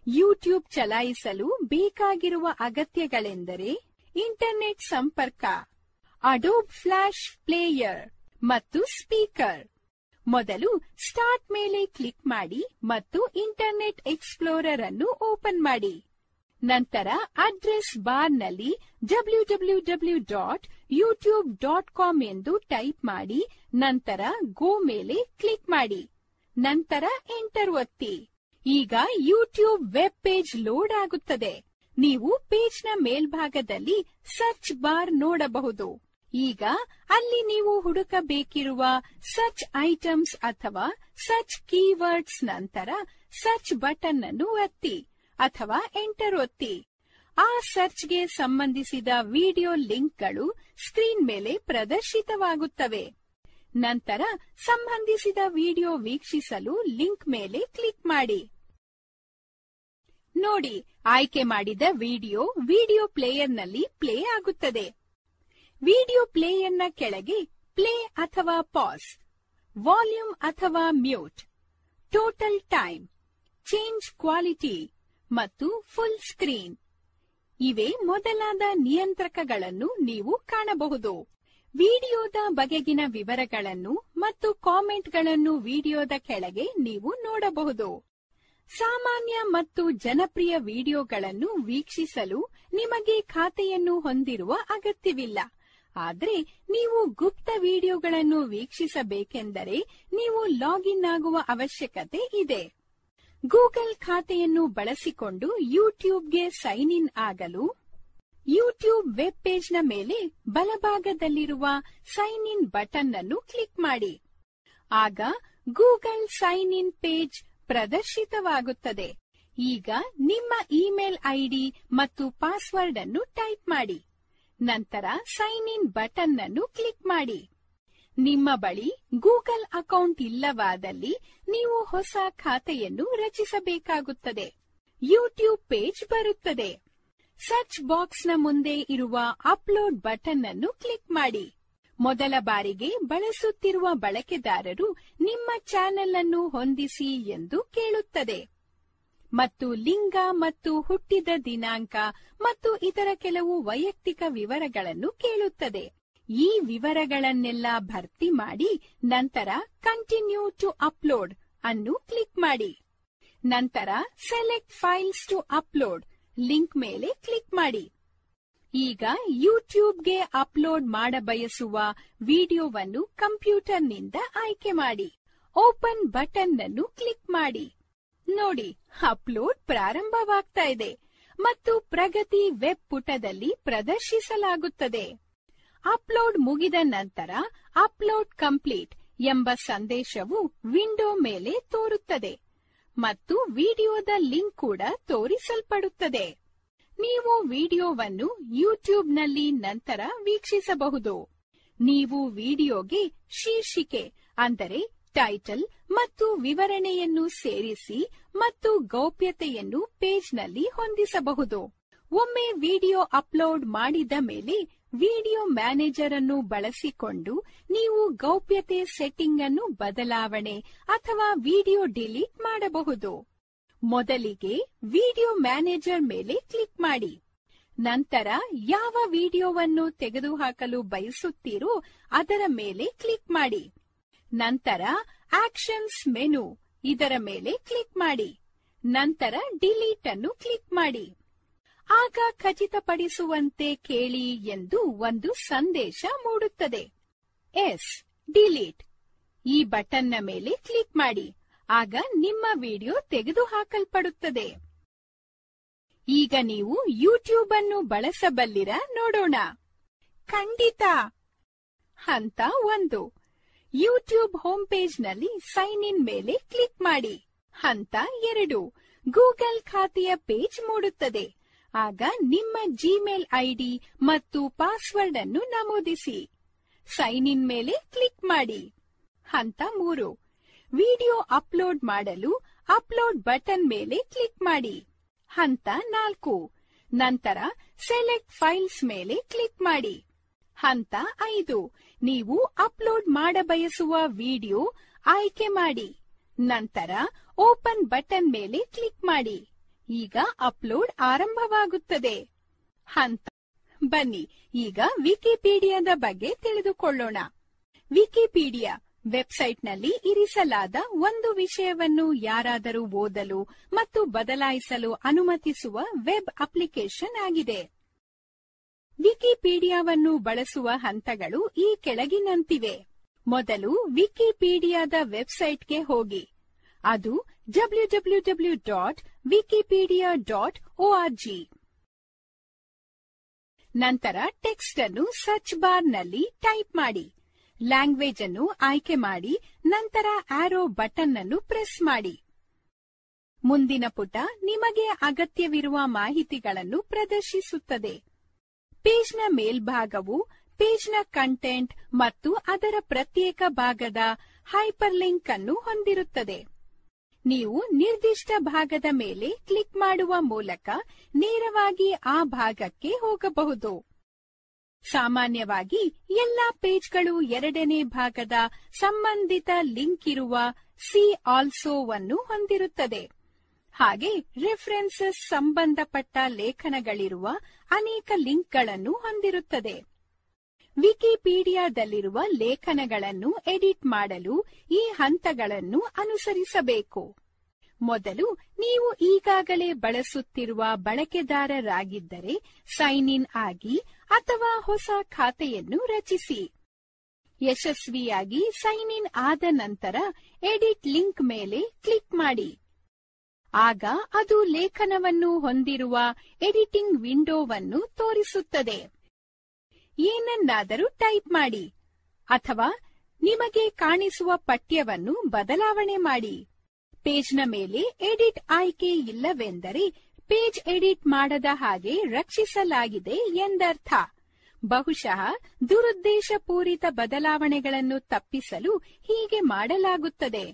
ಯೂಟ್ಯೂಬ್ ಚಲಾಯಿಸಲು ಬೇಕಾಗಿರುವ ಅಗತ್ಯಗಳೆಂದರೆ ಇಂಟರ್ನೆಟ್ ಸಂಪರ್ಕ, ಅಡೋಬ್ ಫ್ಲಾಶ್ ಪ್ಲೇಯರ್ ಮತ್ತು ಸ್ಪೀಕರ್. ಮೊದಲು ಸ್ಟಾರ್ಟ್ ಮೇಲೆ ಕ್ಲಿಕ್ ಮಾಡಿ ಮತ್ತು ಇಂಟರ್ನೆಟ್ ಎಕ್ಸ್ಪ್ಲೋರರ್ ಅನ್ನು ಓಪನ್ ಮಾಡಿ. ನಂತರ ಅಡ್ರೆಸ್ ಬಾರ್ನಲ್ಲಿ W W W dot YouTube dot com ಎಂದು ಟೈಪ್ ಮಾಡಿ, ನಂತರ ಗೋ ಮೇಲೆ ಕ್ಲಿಕ್ ಮಾಡಿ. ನಂತರ ಎಂಟರ್ ಒತ್ತಿ. ಈಗ ಯೂಟ್ಯೂಬ್ ವೆಬ್ ಪೇಜ್ ಲೋಡ್ ಆಗುತ್ತದೆ. ನೀವು ಪೇಜ್ನ ಮೇಲ್ಭಾಗದಲ್ಲಿ ಸರ್ಚ್ ಬಾರ್ ನೋಡಬಹುದು. ಈಗ ಅಲ್ಲಿ ನೀವು ಹುಡುಕಬೇಕಿರುವ ಸರ್ಚ್ ಐಟಮ್ಸ್ ಅಥವಾ ಸರ್ಚ್ ಕೀವರ್ಡ್ಸ್ ನಂತರ ಸರ್ಚ್ ಬಟನ್ ಅನ್ನು ಒತ್ತಿ. ಅಥವಾ ಎಂಟರ್ ಒತ್ತಿ. ಆ ಸರ್ಚ್ಗೆ ಸಂಬಂಧಿಸಿದ ವಿಡಿಯೋ ಲಿಂಕ್ಗಳು ಸ್ಕ್ರೀನ್ ಮೇಲೆ ಪ್ರದರ್ಶಿತವಾಗುತ್ತವೆ. ನಂತರ ಸಂಬಂಧಿಸಿದ ವಿಡಿಯೋ ವೀಕ್ಷಿಸಲು ಲಿಂಕ್ ಮೇಲೆ ಕ್ಲಿಕ್ ಮಾಡಿ. ನೋಡಿ, ಆಯ್ಕೆ ಮಾಡಿದ ವಿಡಿಯೋ ವಿಡಿಯೋ ಪ್ಲೇಯರ್ನಲ್ಲಿ ಪ್ಲೇ ಆಗುತ್ತದೆ. ವಿಡಿಯೋ ಪ್ಲೇಯರ್ನ ಕೆಳಗೆ ಪ್ಲೇ ಅಥವಾ ಪಾಸ್ ವಾಲ್ಯೂಮ್ ಅಥವಾ mute total time change quality ಮತ್ತು ಫುಲ್ ಸ್ಕ್ರೀನ್ ಇವೆ ಮೊದಲಾದ ನಿಯಂತ್ರಕಗಳನ್ನು ನೀವು ಕಾಣಬಹುದು. ವಿಡಿಯೋದ ಬಗೆಗಿನ ವಿವರಗಳನ್ನು ಮತ್ತು ಕಾಮೆಂಟ್ಗಳನ್ನು ವಿಡಿಯೋದ ಕೆಳಗೆ ನೀವು ನೋಡಬಹುದು. ಸಾಮಾನ್ಯ ಮತ್ತು ಜನಪ್ರಿಯ ವಿಡಿಯೋಗಳನ್ನು ವೀಕ್ಷಿಸಲು ನಿಮಗೆ ಖಾತೆಯನ್ನು ಹೊಂದಿರುವ ಅಗತ್ಯವಿಲ್ಲ. ಆದರೆ, ನೀವು ಗುಪ್ತ ವಿಡಿಯೋಗಳನ್ನು ವೀಕ್ಷಿಸಬೇಕೆಂದರೆ ನೀವು ಲಾಗಿನ್ ಆಗುವ ಅವಶ್ಯಕತೆ ಇದೆ. ಗೂಗಲ್ ಖಾತೆಯನ್ನು ಬಳಸಿಕೊಂಡು ಯೂಟ್ಯೂಬ್ಗೆ ಸೈನ್ ಇನ್ ಆಗಲು ಯೂಟ್ಯೂಬ್ ವೆಬ್ ಪೇಜ್ನ ಮೇಲೆ ಬಲಭಾಗದಲ್ಲಿರುವ ಸೈನ್ ಇನ್ ಬಟನ್ ಅನ್ನು ಕ್ಲಿಕ್ ಮಾಡಿ. ಆಗ ಗೂಗಲ್ ಸೈನ್ ಇನ್ ಪೇಜ್ ಪ್ರದರ್ಶಿತವಾಗುತ್ತದೆ. ಈಗ ನಿಮ್ಮ ಇಮೇಲ್ ಐಡಿ ಮತ್ತು ಪಾಸ್ವರ್ಡ್ ಅನ್ನು ಟೈಪ್ ಮಾಡಿ. ನಂತರ ಸೈನ್ ಇನ್ ಬಟನ್ ಅನ್ನು ಕ್ಲಿಕ್ ಮಾಡಿ. ನಿಮ್ಮ ಬಳಿ ಗೂಗಲ್ ಅಕೌಂಟ್ ಇಲ್ಲವಾದಲ್ಲಿ ನೀವು ಹೊಸ ಖಾತೆಯನ್ನು ರಚಿಸಬೇಕಾಗುತ್ತದೆ. ಯೂಟ್ಯೂಬ್ ಪೇಜ್ ಬರುತ್ತದೆ. ಸರ್ಚ್ ಬಾಕ್ಸ್ನ ಮುಂದೆ ಇರುವ ಅಪ್ಲೋಡ್ ಬಟನ್ ಅನ್ನು ಕ್ಲಿಕ್ ಮಾಡಿ. ಮೊದಲ ಬಾರಿಗೆ ಬಳಸುತ್ತಿರುವ ಬಳಕೆದಾರರು ನಿಮ್ಮ ಚಾನೆಲ್ ಅನ್ನು ಹೊಂದಿಸಿ ಎಂದು ಕೇಳುತ್ತದೆ. ಮತ್ತು ಲಿಂಗ ಮತ್ತು ಹುಟ್ಟಿದ ದಿನಾಂಕ ಮತ್ತು ಇತರ ಕೆಲವು ವೈಯಕ್ತಿಕ ವಿವರಗಳನ್ನು ಕೇಳುತ್ತದೆ. ಈ ವಿವರಗಳನ್ನೆಲ್ಲ ಭರ್ತಿ ಮಾಡಿ ನಂತರ ಕಂಟಿನ್ಯೂ ಟು ಅಪ್ಲೋಡ್ ಅನ್ನು ಕ್ಲಿಕ್ ಮಾಡಿ. ನಂತರ select files to upload link ಮೇಲೆ ಕ್ಲಿಕ್ ಮಾಡಿ. ಈಗ ಯೂಟ್ಯೂಬ್ಗೆ ಅಪ್ಲೋಡ್ ಮಾಡಬಯಸುವ ವಿಡಿಯೋವನ್ನು ಕಂಪ್ಯೂಟರ್ನಿಂದ ಆಯ್ಕೆ ಮಾಡಿ. ಓಪನ್ ಬಟನ್ ಅನ್ನು ಕ್ಲಿಕ್ ಮಾಡಿ. ನೋಡಿ ಅಪ್ಲೋಡ್ ಪ್ರಾರಂಭವಾಗ್ತಾ ಇದೆ ಮತ್ತು ಪ್ರಗತಿ ವೆಬ್ ಪುಟದಲ್ಲಿ ಪ್ರದರ್ಶಿಸಲಾಗುತ್ತದೆ. ಅಪ್ಲೋಡ್ ಮುಗಿದ ನಂತರ ಅಪ್ಲೋಡ್ ಕಂಪ್ಲೀಟ್ ಎಂಬ ಸಂದೇಶವು ವಿಂಡೋ ಮೇಲೆ ತೋರುತ್ತದೆ ಮತ್ತು ವಿಡಿಯೋದ ಲಿಂಕ್ ಕೂಡ ತೋರಿಸಲ್ಪಡುತ್ತದೆ. ನೀವು ವಿಡಿಯೋವನ್ನು ಯೂಟ್ಯೂಬ್ನಲ್ಲಿ ನಂತರ ವೀಕ್ಷಿಸಬಹುದು. ನೀವು ವಿಡಿಯೋಗೆ ಶೀರ್ಷಿಕೆ, ಅಂದರೆ ಟೈಟಲ್ ಮತ್ತು ವಿವರಣೆಯನ್ನು ಸೇರಿಸಿ ಮತ್ತು ಗೌಪ್ಯತೆಯನ್ನು ಪೇಜ್ನಲ್ಲಿ ಹೊಂದಿಸಬಹುದು. ಒಮ್ಮೆ ವಿಡಿಯೋ ಅಪ್ಲೋಡ್ ಮಾಡಿದ ಮೇಲೆ ವಿಡಿಯೋ ಮ್ಯಾನೇಜರ್ ಅನ್ನು ಬಳಸಿಕೊಂಡು ನೀವು ಗೌಪ್ಯತೆ ಸೆಟ್ಟಿಂಗ್ ಅನ್ನು ಬದಲಾವಣೆ ಅಥವಾ ವಿಡಿಯೋ ಡಿಲೀಟ್ ಮಾಡಬಹುದು. ಮೊದಲಿಗೆ ವಿಡಿಯೋ ಮ್ಯಾನೇಜರ್ ಮೇಲೆ ಕ್ಲಿಕ್ ಮಾಡಿ. ನಂತರ ಯಾವ ವಿಡಿಯೋವನ್ನು ತೆಗೆದುಹಾಕಲು ಬಯಸುತ್ತೀರೋ ಅದರ ಮೇಲೆ ಕ್ಲಿಕ್ ಮಾಡಿ. ನಂತರ ಆಕ್ಷನ್ಸ್ ಮೆನು ಇದರ ಮೇಲೆ ಕ್ಲಿಕ್ ಮಾಡಿ. ನಂತರ ಡಿಲೀಟ್ ಅನ್ನು ಕ್ಲಿಕ್ ಮಾಡಿ. ಆಗ ಖಚಿತಪಡಿಸುವಂತೆ ಕೇಳಿ ಎಂದು ಒಂದು ಸಂದೇಶ ಮೂಡುತ್ತದೆ. Yes, delete. ಈ ಬಟನ್ನ ಮೇಲೆ ಕ್ಲಿಕ್ ಮಾಡಿ. ಆಗ ನಿಮ್ಮ ವಿಡಿಯೋ ತೆಗೆದುಹಾಕಲ್ಪಡುತ್ತದೆ. ಈಗ ನೀವು ಯೂಟ್ಯೂಬ್ ಅನ್ನು ಬಳಸಬಲ್ಲಿರ ನೋಡೋಣ. ಖಂಡಿತ! ಹಂತ ಒಂದು. ಯೂಟ್ಯೂಬ್ ಹೋಮ್ ಪೇಜ್ನಲ್ಲಿ ಸೈನ್ ಇನ್ ಮೇಲೆ ಕ್ಲಿಕ್ ಮಾಡಿ. ಹಂತ ಎರಡು. ಗೂಗಲ್ ಖಾತೆಯ ಪೇಜ್ ಮೂಡುತ್ತದೆ. ಆಗ ನಿಮ್ಮ ಜಿಮೇಲ್ ಐಡಿ ಮತ್ತು ಪಾಸ್ವರ್ಡ್ ಅನ್ನು ನಮೂದಿಸಿ. ಸೈನ್ ಇನ್ ಮೇಲೆ ಕ್ಲಿಕ್ ಮಾಡಿ. ಹಂತ ಮೂರು. ವಿಡಿಯೋ ಅಪ್ಲೋಡ್ ಮಾಡಲು ಅಪ್ಲೋಡ್ ಬಟನ್ ಮೇಲೆ ಕ್ಲಿಕ್ ಮಾಡಿ. ಹಂತ ನಾಲ್ಕು. ನಂತರ ಸೆಲೆಕ್ಟ್ ಫೈಲ್ಸ್ ಮೇಲೆ ಕ್ಲಿಕ್ ಮಾಡಿ. ಹಂತ ಐದು. ನೀವು ಅಪ್ಲೋಡ್ ಮಾಡಬಯಸುವ ವಿಡಿಯೋ ಆಯ್ಕೆ ಮಾಡಿ. ನಂತರ ಓಪನ್ ಬಟನ್ ಮೇಲೆ ಕ್ಲಿಕ್ ಮಾಡಿ. ಈಗ ಅಪ್ಲೋಡ್ ಆರಂಭವಾಗುತ್ತದೆ. ಹಂತ. ಬನ್ನಿ, ಈಗ ವಿಕಿಪೀಡಿಯಾದ ಬಗ್ಗೆ ತಿಳಿದುಕೊಳ್ಳೋಣ. ವಿಕಿಪೀಡಿಯಾ ವೆಬ್ಸೈಟ್ನಲ್ಲಿ ಇರಿಸಲಾದ ಒಂದು ವಿಷಯವನ್ನು ಯಾರಾದರೂ ಓದಲು ಮತ್ತು ಬದಲಾಯಿಸಲು ಅನುಮತಿಸುವ ವೆಬ್ ಅಪ್ಲಿಕೇಶನ್ ಆಗಿದೆ. ವಿಕಿಪೀಡಿಯಾವನ್ನು ಬಳಸುವ ಹಂತಗಳು ಈ ಕೆಳಗಿನಂತಿವೆ. ಮೊದಲು ವಿಕಿಪೀಡಿಯಾದ ವೆಬ್ಸೈಟ್ಗೆ ಹೋಗಿ. ಅದು W W W dot Wikipedia dot O R G ನಂತರ ಟೆಕ್ಸ್ಟ್ ಅನ್ನು ಸರ್ಚ್ ಬಾರ್ನಲ್ಲಿ ಟೈಪ್ ಮಾಡಿ. ಲ್ಯಾಂಗ್ವೇಜ್ ಅನ್ನು ಆಯ್ಕೆ ಮಾಡಿ, ನಂತರ ಆರೋ ಬಟನ್ ಅನ್ನು ಪ್ರೆಸ್ ಮಾಡಿ. ಮುಂದಿನ ಪುಟ ನಿಮಗೆ ಅಗತ್ಯವಿರುವ ಮಾಹಿತಿಗಳನ್ನು ಪ್ರದರ್ಶಿಸುತ್ತದೆ. ಪೇಜ್ನ ಮೇಲ್ಭಾಗವು ಪೇಜ್ನ ಕಂಟೆಂಟ್ ಮತ್ತು ಅದರ ಪ್ರತ್ಯೇಕ ಭಾಗದ ಹೈಪರ್ಲಿಂಕ್ ಅನ್ನು ಹೊಂದಿರುತ್ತದೆ. ನೀವು ನಿರ್ದಿಷ್ಟ ಭಾಗದ ಮೇಲೆ ಕ್ಲಿಕ್ ಮಾಡುವ ಮೂಲಕ ನೇರವಾಗಿ ಆ ಭಾಗಕ್ಕೆ ಹೋಗಬಹುದು. ಸಾಮಾನ್ಯವಾಗಿ ಎಲ್ಲಾ ಪೇಜ್ಗಳು ಎರಡನೇ ಭಾಗದ ಸಂಬಂಧಿತ ಲಿಂಕ್ ಇರುವ ಸಿ ಆಲ್ಸೋವನ್ನು ಹೊಂದಿರುತ್ತದೆ. ಹಾಗೆ ರೆಫರೆನ್ಸಸ್ ಸಂಬಂಧಪಟ್ಟ ಲೇಖನಗಳಿರುವ ಅನೇಕ ಲಿಂಕ್ಗಳನ್ನು ಹೊಂದಿರುತ್ತದೆ. ವಿಕಿಪೀಡಿಯಾದಲ್ಲಿರುವ ಲೇಖನಗಳನ್ನು ಎಡಿಟ್ ಮಾಡಲು ಈ ಹಂತಗಳನ್ನು ಅನುಸರಿಸಬೇಕು. ಮೊದಲು ನೀವು ಈಗಾಗಲೇ ಬಳಸುತ್ತಿರುವ ಬಳಕೆದಾರರಾಗಿದ್ದರೆ ಸೈನ್ ಇನ್ ಆಗಿ ಅಥವಾ ಹೊಸ ಖಾತೆಯನ್ನು ರಚಿಸಿ. ಯಶಸ್ವಿಯಾಗಿ ಸೈನ್ ಇನ್ ಆದ ನಂತರ ಎಡಿಟ್ ಲಿಂಕ್ ಮೇಲೆ ಕ್ಲಿಕ್ ಮಾಡಿ. ಆಗ ಅದು ಲೇಖನವನ್ನು ಹೊಂದಿರುವ ಎಡಿಟಿಂಗ್ ವಿಂಡೋವನ್ನು ತೋರಿಸುತ್ತದೆ. ಏನನ್ನಾದರೂ ಟೈಪ್ ಮಾಡಿ ಅಥವಾ ನಿಮಗೆ ಕಾಣಿಸುವ ಪಠ್ಯವನ್ನು ಬದಲಾವಣೆ ಮಾಡಿ. ಪೇಜ್ನ ಮೇಲೆ ಎಡಿಟ್ ಆಯ್ಕೆ ಇಲ್ಲವೆಂದರೆ ಪೇಜ್ ಎಡಿಟ್ ಮಾಡದ ಹಾಗೆ ರಕ್ಷಿಸಲಾಗಿದೆ ಎಂದರ್ಥ. ಬಹುಶಃ ದುರುದ್ದೇಶಪೂರಿತ ಬದಲಾವಣೆಗಳನ್ನು ತಪ್ಪಿಸಲು ಹೀಗೆ ಮಾಡಲಾಗುತ್ತದೆ.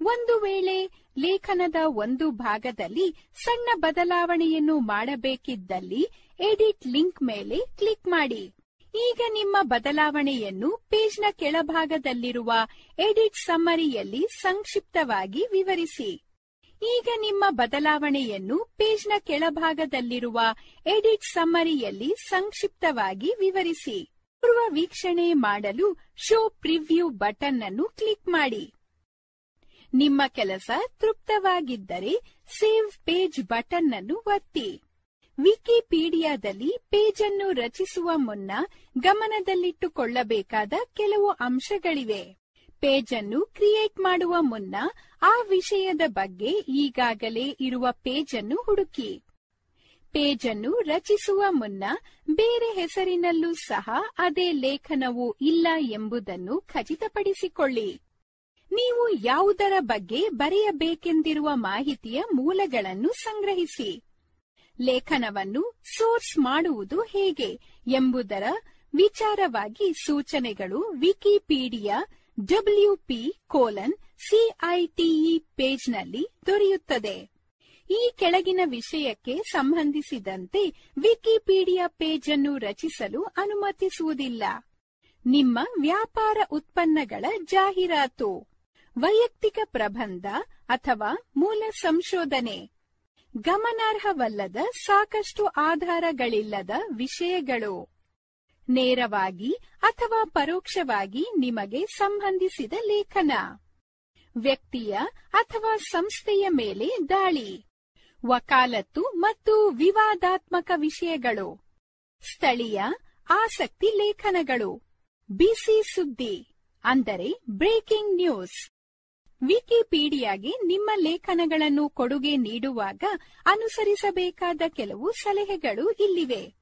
ಒಂದು ವೇಳೆ ಲೇಖನದ ಒಂದು ಭಾಗದಲ್ಲಿ ಸಣ್ಣ ಬದಲಾವಣೆಯನ್ನು ಮಾಡಬೇಕಿದ್ದಲ್ಲಿ ಎಡಿಟ್ ಲಿಂಕ್ ಮೇಲೆ ಕ್ಲಿಕ್ ಮಾಡಿ. ಈಗ ನಿಮ್ಮ ಬದಲಾವಣೆಯನ್ನು ಪೇಜ್ನ ಕೆಳಭಾಗದಲ್ಲಿರುವ ಎಡಿಟ್ ಸಮ್ಮರಿಯಲ್ಲಿ ಸಂಕ್ಷಿಪ್ತವಾಗಿ ವಿವರಿಸಿ. ಈಗ ನಿಮ್ಮ ಬದಲಾವಣೆಯನ್ನು ಪೇಜ್ನ ಕೆಳಭಾಗದಲ್ಲಿರುವ ಎಡಿಟ್ ಸಮ್ಮರಿಯಲ್ಲಿ ಸಂಕ್ಷಿಪ್ತವಾಗಿ ವಿವರಿಸಿ. ಪೂರ್ವ ವೀಕ್ಷಣೆ ಮಾಡಲು ಶೋ ಪ್ರಿವ್ಯೂ ಬಟನ್ ಅನ್ನು ಕ್ಲಿಕ್ ಮಾಡಿ. ನಿಮ್ಮ ಕೆಲಸ ತೃಪ್ತವಾಗಿದ್ದರೆ ಸೇವ್ ಪೇಜ್ ಬಟನ್ ಅನ್ನು ಒತ್ತಿ. ವಿಕಿಪೀಡಿಯಾದಲ್ಲಿ ಪೇಜ್ ಅನ್ನು ರಚಿಸುವ ಮುನ್ನ ಗಮನದಲ್ಲಿಟ್ಟುಕೊಳ್ಳಬೇಕಾದ ಕೆಲವು ಅಂಶಗಳಿವೆ. ಪೇಜ್ ಅನ್ನು ಕ್ರಿಯೇಟ್ ಮಾಡುವ ಮುನ್ನ ಆ ವಿಷಯದ ಬಗ್ಗೆ ಈಗಾಗಲೇ ಇರುವ ಪೇಜ್ ಅನ್ನು ಹುಡುಕಿ. ಪೇಜ್ ಅನ್ನು ರಚಿಸುವ ಮುನ್ನ ಬೇರೆ ಹೆಸರಿನಲ್ಲೂ ಸಹ ಅದೇ ಲೇಖನವು ಇಲ್ಲ ಎಂಬುದನ್ನು ಖಚಿತಪಡಿಸಿಕೊಳ್ಳಿ. ನೀವು ಯಾವುದರ ಬಗ್ಗೆ ಬರೆಯಬೇಕೆಂದಿರುವ ಮಾಹಿತಿಯ ಮೂಲಗಳನ್ನು ಸಂಗ್ರಹಿಸಿ. ಲೇಖನವನ್ನು ಸೋರ್ಸ್ ಮಾಡುವುದು ಹೇಗೆ ಎಂಬುದರ ವಿಚಾರವಾಗಿ ಸೂಚನೆಗಳು Wikipedia W P colon C I T E ಪೇಜ್ನಲ್ಲಿ ದೊರೆಯುತ್ತದೆ. ಈ ಕೆಳಗಿನ ವಿಷಯಕ್ಕೆ ಸಂಬಂಧಿಸಿದಂತೆ ವಿಕಿಪೀಡಿಯಾ ಪೇಜ್ ಅನ್ನು ರಚಿಸಲು ಅನುಮತಿಸುವುದಿಲ್ಲ. ನಿಮ್ಮ ವ್ಯಾಪಾರ ಉತ್ಪನ್ನಗಳ ಜಾಹೀರಾತು, ವೈಯಕ್ತಿಕ ಪ್ರಬಂಧ ಅಥವಾ ಮೂಲ ಸಂಶೋಧನೆ. ಗಮನಾರ್ಹವಲ್ಲದ ಸಾಕಷ್ಟು ಆಧಾರಗಳಿಲ್ಲದ ವಿಷಯಗಳು. ನೇರವಾಗಿ ಅಥವಾ ಪರೋಕ್ಷವಾಗಿ ನಿಮಗೆ ಸಂಬಂಧಿಸಿದ ಲೇಖನ. ವ್ಯಕ್ತಿಯ ಅಥವಾ ಸಂಸ್ಥೆಯ ಮೇಲೆ ದಾಳಿ. ವಕಾಲತ್ತು ಮತ್ತು ವಿವಾದಾತ್ಮಕ ವಿಷಯಗಳು. ಸ್ಥಳೀಯ ಆಸಕ್ತಿ ಲೇಖನಗಳು. ಬಿಸಿ ಸುದ್ದಿ. ಅಂದರೆ ಬ್ರೇಕಿಂಗ್ ನ್ಯೂಸ್. ವಿಕಿಪೀಡಿಯಾಗೆ ನಿಮ್ಮ ಲೇಖನಗಳನ್ನು ಕೊಡುಗೆ ನೀಡುವಾಗ ಅನುಸರಿಸಬೇಕಾದ ಕೆಲವು ಸಲಹೆಗಳು ಇಲ್ಲಿವೆ.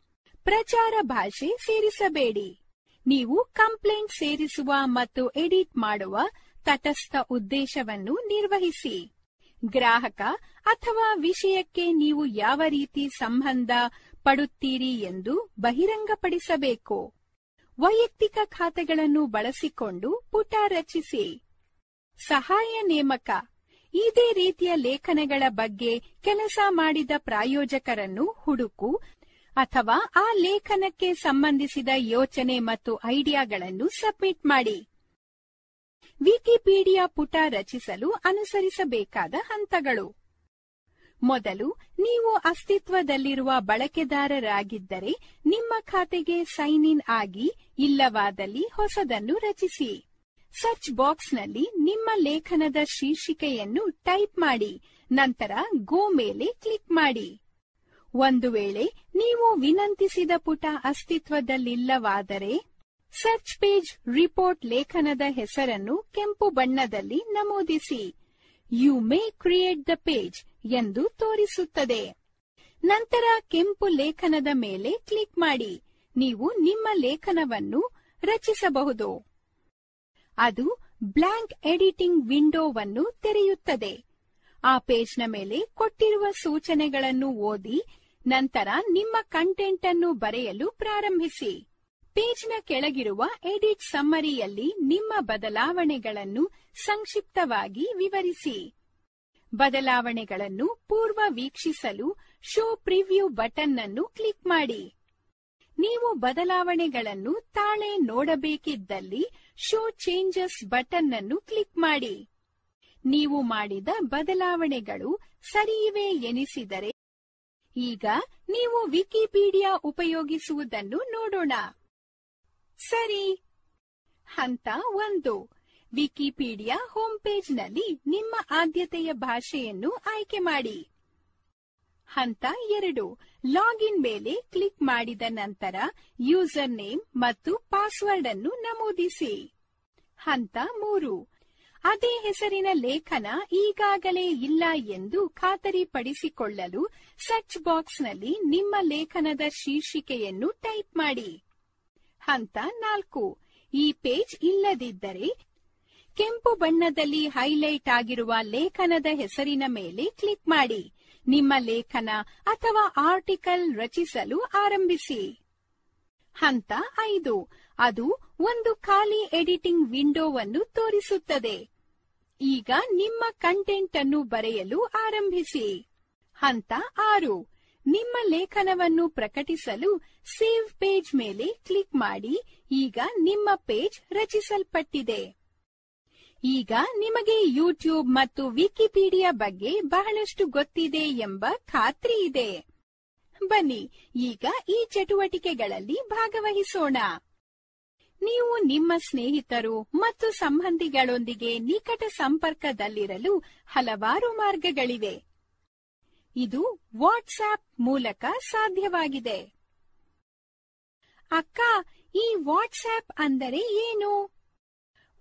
ಪ್ರಚಾರ ಭಾಷೆ ಸೇರಿಸಬೇಡಿ. ನೀವು ಕಂಪ್ಲೇಂಟ್ ಸೇರಿಸುವ ಮತ್ತು ಎಡಿಟ್ ಮಾಡುವ ತಟಸ್ಥ ಉದ್ದೇಶವನ್ನು ನಿರ್ವಹಿಸಿ. ಗ್ರಾಹಕ ಅಥವಾ ವಿಷಯಕ್ಕೆ ನೀವು ಯಾವ ರೀತಿ ಸಂಬಂಧ ಪಡುತ್ತೀರಿ ಎಂದು ಬಹಿರಂಗಪಡಿಸಬೇಕು. ವೈಯಕ್ತಿಕ ಖಾತೆಗಳನ್ನು ಬಳಸಿಕೊಂಡು ಪುಟ ರಚಿಸಿ. ಸಹಾಯ ನೇಮಕ. ಇದೇ ರೀತಿಯ ಲೇಖನಗಳ ಬಗ್ಗೆ ಕೆಲಸ ಮಾಡಿದ ಪ್ರಾಯೋಜಕರನ್ನು ಹುಡುಕು ಅಥವಾ ಆ ಲೇಖನಕ್ಕೆ ಸಂಬಂಧಿಸಿದ ಯೋಚನೆ ಮತ್ತು ಐಡಿಯಾಗಳನ್ನು ಸಬ್ಮಿಟ್ ಮಾಡಿ. ವಿಕಿಪೀಡಿಯಾ ಪುಟ ರಚಿಸಲು ಅನುಸರಿಸಬೇಕಾದ ಹಂತಗಳು. ಮೊದಲು, ನೀವು ಅಸ್ತಿತ್ವದಲ್ಲಿರುವ ಬಳಕೆದಾರರಾಗಿದ್ದರೆ ನಿಮ್ಮ ಖಾತೆಗೆ ಸೈನ್ ಇನ್ ಆಗಿ, ಇಲ್ಲವಾದಲ್ಲಿ ಹೊಸದನ್ನು ರಚಿಸಿ. ಸರ್ಚ್ ಬಾಕ್ಸ್ನಲ್ಲಿ ನಿಮ್ಮ ಲೇಖನದ ಶೀರ್ಷಿಕೆಯನ್ನು ಟೈಪ್ ಮಾಡಿ, ನಂತರ ಗೋ ಮೇಲೆ ಕ್ಲಿಕ್ ಮಾಡಿ. ಒಂದು ವೇಳೆ ನೀವು ವಿನಂತಿಸಿದ ಪುಟ ಅಸ್ತಿತ್ವದಲ್ಲಿಲ್ಲವಾದರೆ, ಸರ್ಚ್ ಪೇಜ್ ರಿಪೋರ್ಟ್ ಲೇಖನದ ಹೆಸರನ್ನು ಕೆಂಪು ಬಣ್ಣದಲ್ಲಿ ನಮೂದಿಸಿ. You may create the page ಎಂದು ತೋರಿಸುತ್ತದೆ. ನಂತರ ಕೆಂಪು ಲೇಖನದ ಮೇಲೆ ಕ್ಲಿಕ್ ಮಾಡಿ. ನೀವು ನಿಮ್ಮ ಲೇಖನವನ್ನು ರಚಿಸಬಹುದು. ಅದು ಬ್ಲಾಂಕ್ ಎಡಿಟಿಂಗ್ ವಿಂಡೋವನ್ನು ತೆರೆಯುತ್ತದೆ. ಆ ಪೇಜ್ನ ಮೇಲೆ ಕೊಟ್ಟಿರುವ ಸೂಚನೆಗಳನ್ನು ಓದಿ, ನಂತರ ನಿಮ್ಮ ಕಂಟೆಂಟ್ ಅನ್ನು ಬರೆಯಲು ಪ್ರಾರಂಭಿಸಿ. ಪೇಜ್ನ ಕೆಳಗಿರುವ ಎಡಿಟ್ ಸಮ್ಮರಿಯಲ್ಲಿ ನಿಮ್ಮ ಬದಲಾವಣೆಗಳನ್ನು ಸಂಕ್ಷಿಪ್ತವಾಗಿ ವಿವರಿಸಿ. ಬದಲಾವಣೆಗಳನ್ನು ಪೂರ್ವ ವೀಕ್ಷಿಸಲು ಶೋ ಪ್ರಿವ್ಯೂ ಬಟನ್ ಅನ್ನು ಕ್ಲಿಕ್ ಮಾಡಿ. ನೀವು ಬದಲಾವಣೆಗಳನ್ನು ತಾಳೆ ನೋಡಬೇಕಿದ್ದಲ್ಲಿ ಶೋ ಚೇಂಜಸ್ ಬಟನ್ ಅನ್ನು ಕ್ಲಿಕ್ ಮಾಡಿ. ನೀವು ಮಾಡಿದ ಬದಲಾವಣೆಗಳು ಸರಿಯಿವೆ ಎನಿಸಿದರೆ ಈಗ ನೀವು ವಿಕಿಪೀಡಿಯಾ ಉಪಯೋಗಿಸುವುದನ್ನು ನೋಡೋಣ. ಸರಿ. ಹಂತ ಒಂದು. ವಿಕಿಪೀಡಿಯಾ ಹೋಮ್ ಪೇಜ್ನಲ್ಲಿ ನಿಮ್ಮ ಆದ್ಯತೆಯ ಭಾಷೆಯನ್ನು ಆಯ್ಕೆ ಮಾಡಿ. ಹಂತ ಎರಡು. ಲಾಗಿನ್ ಮೇಲೆ ಕ್ಲಿಕ್ ಮಾಡಿದ ನಂತರ ಯೂಸರ್ ನೇಮ್ ಮತ್ತು ಪಾಸ್ವರ್ಡ್ ಅನ್ನು ನಮೂದಿಸಿ. ಹಂತ ಮೂರು. ಅದೇ ಹೆಸರಿನ ಲೇಖನ ಈಗಾಗಲೇ ಇಲ್ಲ ಎಂದು ಖಾತರಿಪಡಿಸಿಕೊಳ್ಳಲು ಸರ್ಚ್ ಬಾಕ್ಸ್ನಲ್ಲಿ ನಿಮ್ಮ ಲೇಖನದ ಶೀರ್ಷಿಕೆಯನ್ನು ಟೈಪ್ ಮಾಡಿ. ಹಂತ ನಾಲ್ಕು. ಈ ಪೇಜ್ ಇಲ್ಲದಿದ್ದರೆ ಕೆಂಪು ಬಣ್ಣದಲ್ಲಿ ಹೈಲೈಟ್ ಆಗಿರುವ ಲೇಖನದ ಹೆಸರಿನ ಮೇಲೆ ಕ್ಲಿಕ್ ಮಾಡಿ. ನಿಮ್ಮ ಲೇಖನ ಅಥವಾ ಆರ್ಟಿಕಲ್ ರಚಿಸಲು ಆರಂಭಿಸಿ. ಹಂತ ಐದು. ಅದು ಒಂದು ಖಾಲಿ ಎಡಿಟಿಂಗ್ ವಿಂಡೋವನ್ನು ತೋರಿಸುತ್ತದೆ. ಈಗ ನಿಮ್ಮ ಕಂಟೆಂಟ್ ಅನ್ನು ಬರೆಯಲು ಆರಂಭಿಸಿ. ಹಂತ ಆರು. ನಿಮ್ಮ ಲೇಖನವನ್ನು ಪ್ರಕಟಿಸಲು ಸೇವ್ ಪೇಜ್ ಮೇಲೆ ಕ್ಲಿಕ್ ಮಾಡಿ, ಈಗ ನಿಮ್ಮ ಪೇಜ್ ರಚಿಸಲ್ಪಟ್ಟಿದೆ. ಈಗ ನಿಮಗೆ ಯೂಟ್ಯೂಬ್ ಮತ್ತು ವಿಕಿಪೀಡಿಯಾ ಬಗ್ಗೆ ಬಹಳಷ್ಟು ಗೊತ್ತಿದೆ ಎಂಬ ಖಾತ್ರಿ ಇದೆ. ಬನ್ನಿ, ಈಗ ಈ ಚಟುವಟಿಕೆಗಳಲ್ಲಿ ಭಾಗವಹಿಸೋಣ. ನೀವು ನಿಮ್ಮ ಸ್ನೇಹಿತರು ಮತ್ತು ಸಂಬಂಧಿಗಳೊಂದಿಗೆ ನಿಕಟ ಸಂಪರ್ಕದಲ್ಲಿರಲು ಹಲವಾರು ಮಾರ್ಗಗಳಿವೆ. ಇದು ವಾಟ್ಸ್ಆಪ್ ಮೂಲಕ ಸಾಧ್ಯವಾಗಿದೆ. ಅಕ್ಕ, ಈ ವಾಟ್ಸ್ಆಪ್ ಅಂದರೆ ಏನು?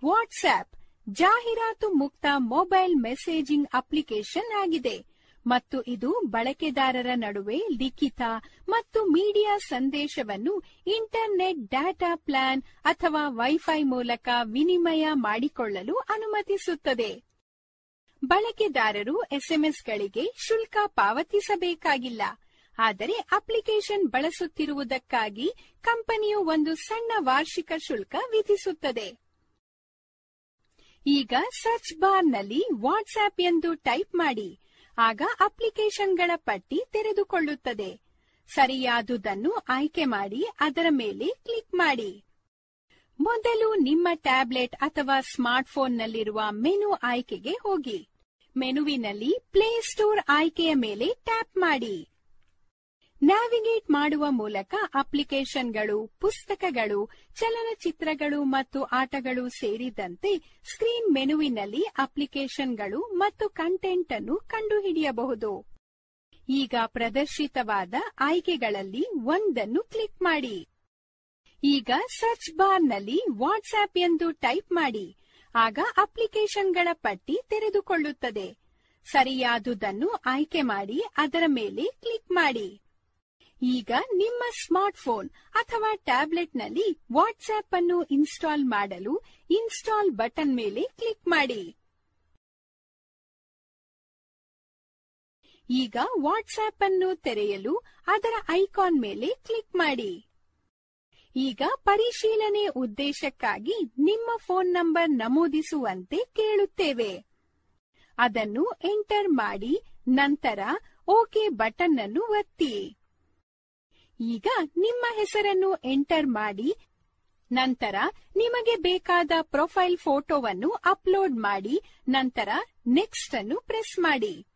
ವಾಟ್ಸ್ಆಪ್ ಜಾಹೀರಾತು ಮುಕ್ತ ಮೊಬೈಲ್ ಮೆಸೇಜಿಂಗ್ ಅಪ್ಲಿಕೇಶನ್ ಆಗಿದೆ ಮತ್ತು ಇದು ಬಳಕೆದಾರರ ನಡುವೆ ಲಿಖಿತ ಮತ್ತು ಮೀಡಿಯಾ ಸಂದೇಶವನ್ನು ಇಂಟರ್ನೆಟ್ ಡಾಟಾ ಪ್ಲಾನ್ ಅಥವಾ ವೈಫೈ ಮೂಲಕ ವಿನಿಮಯ ಮಾಡಿಕೊಳ್ಳಲು ಅನುಮತಿಸುತ್ತದೆ. ಬಳಕೆದಾರರು ಎಸ್ಎಂಎಸ್ಗಳಿಗೆ ಶುಲ್ಕ ಪಾವತಿಸಬೇಕಾಗಿಲ್ಲ. ಆದರೆ ಅಪ್ಲಿಕೇಶನ್ ಬಳಸುತ್ತಿರುವುದಕ್ಕಾಗಿ ಕಂಪನಿಯು ಒಂದು ಸಣ್ಣ ವಾರ್ಷಿಕ ಶುಲ್ಕ ವಿಧಿಸುತ್ತದೆ. ಈಗ ಸರ್ಚ್ ಬಾರ್ನಲ್ಲಿ ವಾಟ್ಸ್ಆಪ್ ಎಂದು ಟೈಪ್ ಮಾಡಿ. ಆಗ ಅಪ್ಲಿಕೇಶನ್ಗಳ ಪಟ್ಟಿ ತೆರೆದುಕೊಳ್ಳುತ್ತದೆ. ಸರಿಯಾದುದನ್ನು ಆಯ್ಕೆ ಮಾಡಿ, ಅದರ ಮೇಲೆ ಕ್ಲಿಕ್ ಮಾಡಿ. ಮೊದಲು ನಿಮ್ಮ ಟ್ಯಾಬ್ಲೆಟ್ ಅಥವಾ ಸ್ಮಾರ್ಟ್ಫೋನ್ನಲ್ಲಿರುವ ಮೆನು ಆಯ್ಕೆಗೆ ಹೋಗಿ. ಮೆನುವಿನಲ್ಲಿ ಪ್ಲೇ ಸ್ಟೋರ್ ಆಯ್ಕೆಯ ಮೇಲೆ ಟ್ಯಾಪ್ ಮಾಡಿ. ನ್ಯಾವಿಗೇಟ್ ಮಾಡುವ ಮೂಲಕ ಅಪ್ಲಿಕೇಶನ್ಗಳು, ಪುಸ್ತಕಗಳು, ಚಲನಚಿತ್ರಗಳು ಮತ್ತು ಆಟಗಳು ಸೇರಿದಂತೆ ಸ್ಕ್ರೀನ್ ಮೆನುವಿನಲ್ಲಿ ಅಪ್ಲಿಕೇಶನ್ಗಳು ಮತ್ತು ಕಂಟೆಂಟ್ ಅನ್ನು ಕಂಡುಹಿಡಿಯಬಹುದು. ಈಗ ಪ್ರದರ್ಶಿತವಾದ ಆಯ್ಕೆಗಳಲ್ಲಿ ಒಂದನ್ನು ಕ್ಲಿಕ್ ಮಾಡಿ. ಈಗ ಸರ್ಚ್ ಬಾರ್ನಲ್ಲಿ ವಾಟ್ಸ್ಆಪ್ ಎಂದು ಟೈಪ್ ಮಾಡಿ. ಆಗ ಅಪ್ಲಿಕೇಶನ್ಗಳ ಪಟ್ಟಿ ತೆರೆದುಕೊಳ್ಳುತ್ತದೆ. ಸರಿಯಾದುದನ್ನು ಆಯ್ಕೆ ಮಾಡಿ ಅದರ ಮೇಲೆ ಕ್ಲಿಕ್ ಮಾಡಿ. ಈಗ ನಿಮ್ಮ ಸ್ಮಾರ್ಟ್ಫೋನ್ ಅಥವಾ ಟ್ಯಾಬ್ಲೆಟ್ನಲ್ಲಿ ವಾಟ್ಸ್ಆಪ್ ಅನ್ನು ಇನ್ಸ್ಟಾಲ್ ಮಾಡಲು ಇನ್ಸ್ಟಾಲ್ ಬಟನ್ ಮೇಲೆ ಕ್ಲಿಕ್ ಮಾಡಿ. ಈಗ ವಾಟ್ಸ್ಆಪ್ ಅನ್ನು ತೆರೆಯಲು ಅದರ ಐಕಾನ್ ಮೇಲೆ ಕ್ಲಿಕ್ ಮಾಡಿ. ಈಗ ಪರಿಶೀಲನೆ ಉದ್ದೇಶಕ್ಕಾಗಿ ನಿಮ್ಮ ಫೋನ್ ನಂಬರ್ ನಮೂದಿಸುವಂತೆ ಕೇಳುತ್ತೇವೆ. ಅದನ್ನು ಎಂಟರ್ ಮಾಡಿ, ನಂತರ ಓಕೆ ಬಟನ್ ಅನ್ನು ಒತ್ತಿ. ಈಗ ನಿಮ್ಮ ಹೆಸರನ್ನು ಎಂಟರ್ ಮಾಡಿ, ನಂತರ ನಿಮಗೆ ಬೇಕಾದ ಪ್ರೊಫೈಲ್ ಫೋಟೋವನ್ನು ಅಪ್ಲೋಡ್ ಮಾಡಿ, ನಂತರ ನೆಕ್ಸ್ಟ್ ಅನ್ನು ಪ್ರೆಸ್ ಮಾಡಿ.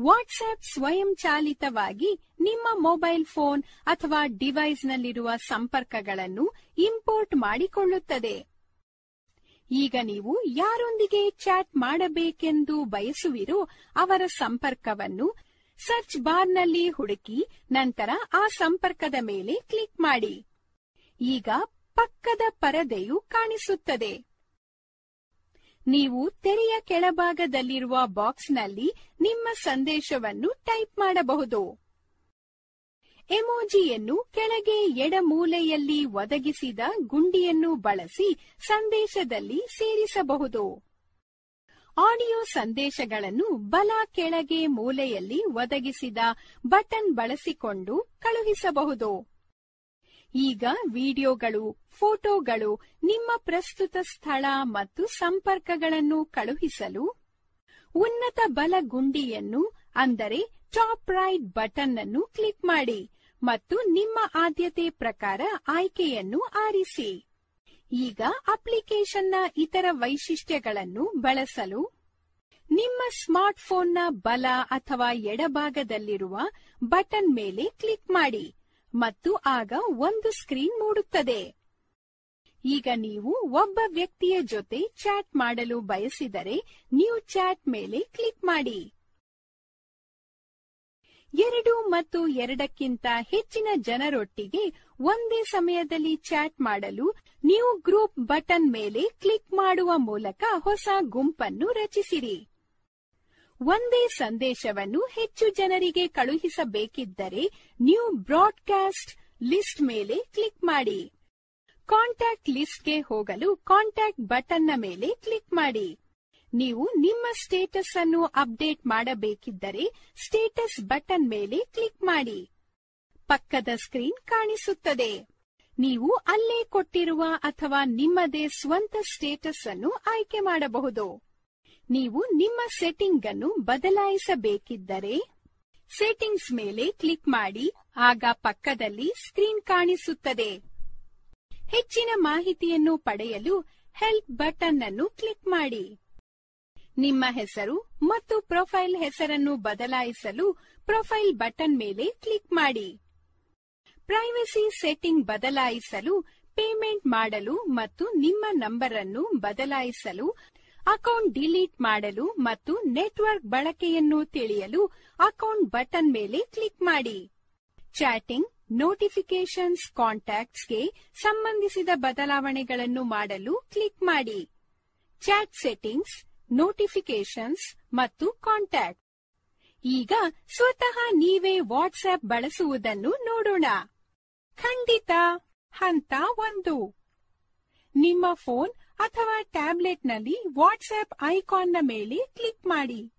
ವಾಟ್ಸ್ಆಪ್ ಸ್ವಯಂಚಾಲಿತವಾಗಿ ನಿಮ್ಮ ಮೊಬೈಲ್ ಫೋನ್ ಅಥವಾ ಡಿವೈಸ್ನಲ್ಲಿರುವ ಸಂಪರ್ಕಗಳನ್ನು ಇಂಪೋರ್ಟ್ ಮಾಡಿಕೊಳ್ಳುತ್ತದೆ. ಈಗ ನೀವು ಯಾರೊಂದಿಗೆ ಚಾಟ್ ಮಾಡಬೇಕೆಂದು ಬಯಸುವಿರೋ ಅವರ ಸಂಪರ್ಕವನ್ನು ಸರ್ಚ್ ಬಾರ್ನಲ್ಲಿ ಹುಡುಕಿ ನಂತರ ಆ ಸಂಪರ್ಕದ ಮೇಲೆ ಕ್ಲಿಕ್ ಮಾಡಿ. ಈಗ ಪಕ್ಕದ ಪರದೆಯು ಕಾಣಿಸುತ್ತದೆ. ನೀವು ತೆರೆಯ ಕೆಳಭಾಗದಲ್ಲಿರುವ ಬಾಕ್ಸ್ನಲ್ಲಿ ನಿಮ್ಮ ಸಂದೇಶವನ್ನು ಟೈಪ್ ಮಾಡಬಹುದು. ಎಮೋಜಿಯನ್ನು ಕೆಳಗೆ ಎಡಮೂಲೆಯಲ್ಲಿ ಒದಗಿಸಿದ ಗುಂಡಿಯನ್ನು ಬಳಸಿ ಸಂದೇಶದಲ್ಲಿ ಸೇರಿಸಬಹುದು. ಆಡಿಯೋ ಸಂದೇಶಗಳನ್ನು ಬಲ ಕೆಳಗೆ ಮೂಲೆಯಲ್ಲಿ ಒದಗಿಸಿದ ಬಟನ್ ಬಳಸಿಕೊಂಡು ಕಳುಹಿಸಬಹುದು. ಈಗ ವಿಡಿಯೋಗಳು, ಫೋಟೋಗಳು ನಿಮ್ಮ ಪ್ರಸ್ತುತ ಸ್ಥಳ ಮತ್ತು ಸಂಪರ್ಕಗಳನ್ನು ಕಳುಹಿಸಲು ಉನ್ನತ ಬಲ ಗುಂಡಿಯನ್ನು, ಅಂದರೆ ಟಾಪ್ ರೈಟ್ ಬಟನ್ ಅನ್ನು ಕ್ಲಿಕ್ ಮಾಡಿ ಮತ್ತು ನಿಮ್ಮ ಆದ್ಯತೆ ಪ್ರಕಾರ ಆಯ್ಕೆಯನ್ನು ಆರಿಸಿ. ಈಗ ಅಪ್ಲಿಕೇಶನ್ನ ಇತರ ವೈಶಿಷ್ಟ್ಯಗಳನ್ನು ಬಳಸಲು ನಿಮ್ಮ ಸ್ಮಾರ್ಟ್ಫೋನ್ನ ಬಲ ಅಥವಾ ಎಡಭಾಗದಲ್ಲಿರುವ ಬಟನ್ ಮೇಲೆ ಕ್ಲಿಕ್ ಮಾಡಿ ಮತ್ತು ಆಗ ಒಂದು ಸ್ಕ್ರೀನ್ ಮೂಡುತ್ತದೆ. ಈಗ ನೀವು ಒಬ್ಬ ವ್ಯಕ್ತಿಯ ಜೊತೆ ಚಾಟ್ ಮಾಡಲು ಬಯಸಿದರೆ ನೀವು ಚಾಟ್ ಮೇಲೆ ಕ್ಲಿಕ್ ಮಾಡಿ. ಎರಡು ಮತ್ತು ಎರಡಕ್ಕಿಂತ ಹೆಚ್ಚಿನ ಜನರೊಟ್ಟಿಗೆ ಒಂದೇ ಸಮಯದಲ್ಲಿ ಚಾಟ್ ಮಾಡಲು ನ್ಯೂ ಗ್ರೂಪ್ ಬಟನ್ ಮೇಲೆ ಕ್ಲಿಕ್ ಮಾಡುವ ಮೂಲಕ ಹೊಸ ಗುಂಪನ್ನು ರಚಿಸಿರಿ. ಒಂದೇ ಸಂದೇಶವನ್ನು ಹೆಚ್ಚು ಜನರಿಗೆ ಕಳುಹಿಸಬೇಕಿದ್ದರೆ ನ್ಯೂ ಬ್ರಾಡ್ಕಾಸ್ಟ್ ಲಿಸ್ಟ್ ಮೇಲೆ ಕ್ಲಿಕ್ ಮಾಡಿ. ಕಾಂಟ್ಯಾಕ್ಟ್ ಲಿಸ್ಟ್ಗೆ ಹೋಗಲು ಕಾಂಟ್ಯಾಕ್ಟ್ ಬಟನ್ನ ಮೇಲೆ ಕ್ಲಿಕ್ ಮಾಡಿ. ನೀವು ನಿಮ್ಮ ಸ್ಟೇಟಸ್ ಅನ್ನು ಅಪ್ಡೇಟ್ ಮಾಡಬೇಕಿದ್ದರೆ ಸ್ಟೇಟಸ್ ಬಟನ್ ಮೇಲೆ ಕ್ಲಿಕ್ ಮಾಡಿ. ಪಕ್ಕದ ಸ್ಕ್ರೀನ್ ಕಾಣಿಸುತ್ತದೆ. ನೀವು ಅಲ್ಲೇ ಕೊಟ್ಟಿರುವ ಅಥವಾ ನಿಮ್ಮದೇ ಸ್ವಂತ ಸ್ಟೇಟಸ್ ಅನ್ನು ಆಯ್ಕೆ ಮಾಡಬಹುದು. ನೀವು ನಿಮ್ಮ ಸೆಟ್ಟಿಂಗ್ ಅನ್ನು ಬದಲಾಯಿಸಬೇಕಿದ್ದರೆ ಸೆಟ್ಟಿಂಗ್ಸ್ ಮೇಲೆ ಕ್ಲಿಕ್ ಮಾಡಿ, ಆಗ ಪಕ್ಕದಲ್ಲಿ ಸ್ಕ್ರೀನ್ ಕಾಣಿಸುತ್ತದೆ. ಹೆಚ್ಚಿನ ಮಾಹಿತಿಯನ್ನು ಪಡೆಯಲು ಹೆಲ್ಪ್ ಬಟನ್ ಅನ್ನು ಕ್ಲಿಕ್ ಮಾಡಿ. ನಿಮ್ಮ ಹೆಸರು ಮತ್ತು ಪ್ರೊಫೈಲ್ ಹೆಸರನ್ನು ಬದಲಾಯಿಸಲು ಪ್ರೊಫೈಲ್ ಬಟನ್ ಮೇಲೆ ಕ್ಲಿಕ್ ಮಾಡಿ. ಪ್ರೈವಸಿ ಸೆಟ್ಟಿಂಗ್ ಬದಲಾಯಿಸಲು, ಪೇಮೆಂಟ್ ಮಾಡಲು ಮತ್ತು ನಿಮ್ಮ ನಂಬರ್ ಅನ್ನು ಬದಲಾಯಿಸಲು, ಅಕೌಂಟ್ ಡಿಲೀಟ್ ಮಾಡಲು ಮತ್ತು ನೆಟ್ವರ್ಕ್ ಬಳಕೆಯನ್ನು ತಿಳಿಯಲು ಅಕೌಂಟ್ ಬಟನ್ ಮೇಲೆ ಕ್ಲಿಕ್ ಮಾಡಿ. ಚಾಟಿಂಗ್ ನೋಟಿಫಿಕೇಶನ್ಸ್ ಕಾಂಟ್ಯಾಕ್ಟ್ಸ್ಗೆ ಸಂಬಂಧಿಸಿದ ಬದಲಾವಣೆಗಳನ್ನು ಮಾಡಲು ಕ್ಲಿಕ್ ಮಾಡಿ. ಚಾಟ್ ಸೆಟ್ಟಿಂಗ್ಸ್ ನೋಟಿಫಿಕೇಶನ್ಸ್ ಮತ್ತು ಕಾಂಟ್ಯಾಕ್ಟ್ ಈಗ ಸ್ವತಃ ನೀವೇ ವಾಟ್ಸ್ಆಪ್ ಬಳಸುವುದನ್ನು ನೋಡೋಣ. ಖಂಡಿತ. ಹಂತ ಒಂದು. ನಿಮ್ಮ ಫೋನ್ ಅಥವಾ ಟ್ಯಾಬ್ಲೆಟ್ನಲ್ಲಿ ವಾಟ್ಸ್ಆಪ್ ಐಕಾನ್ನ ಮೇಲೆ ಕ್ಲಿಕ್ ಮಾಡಿ.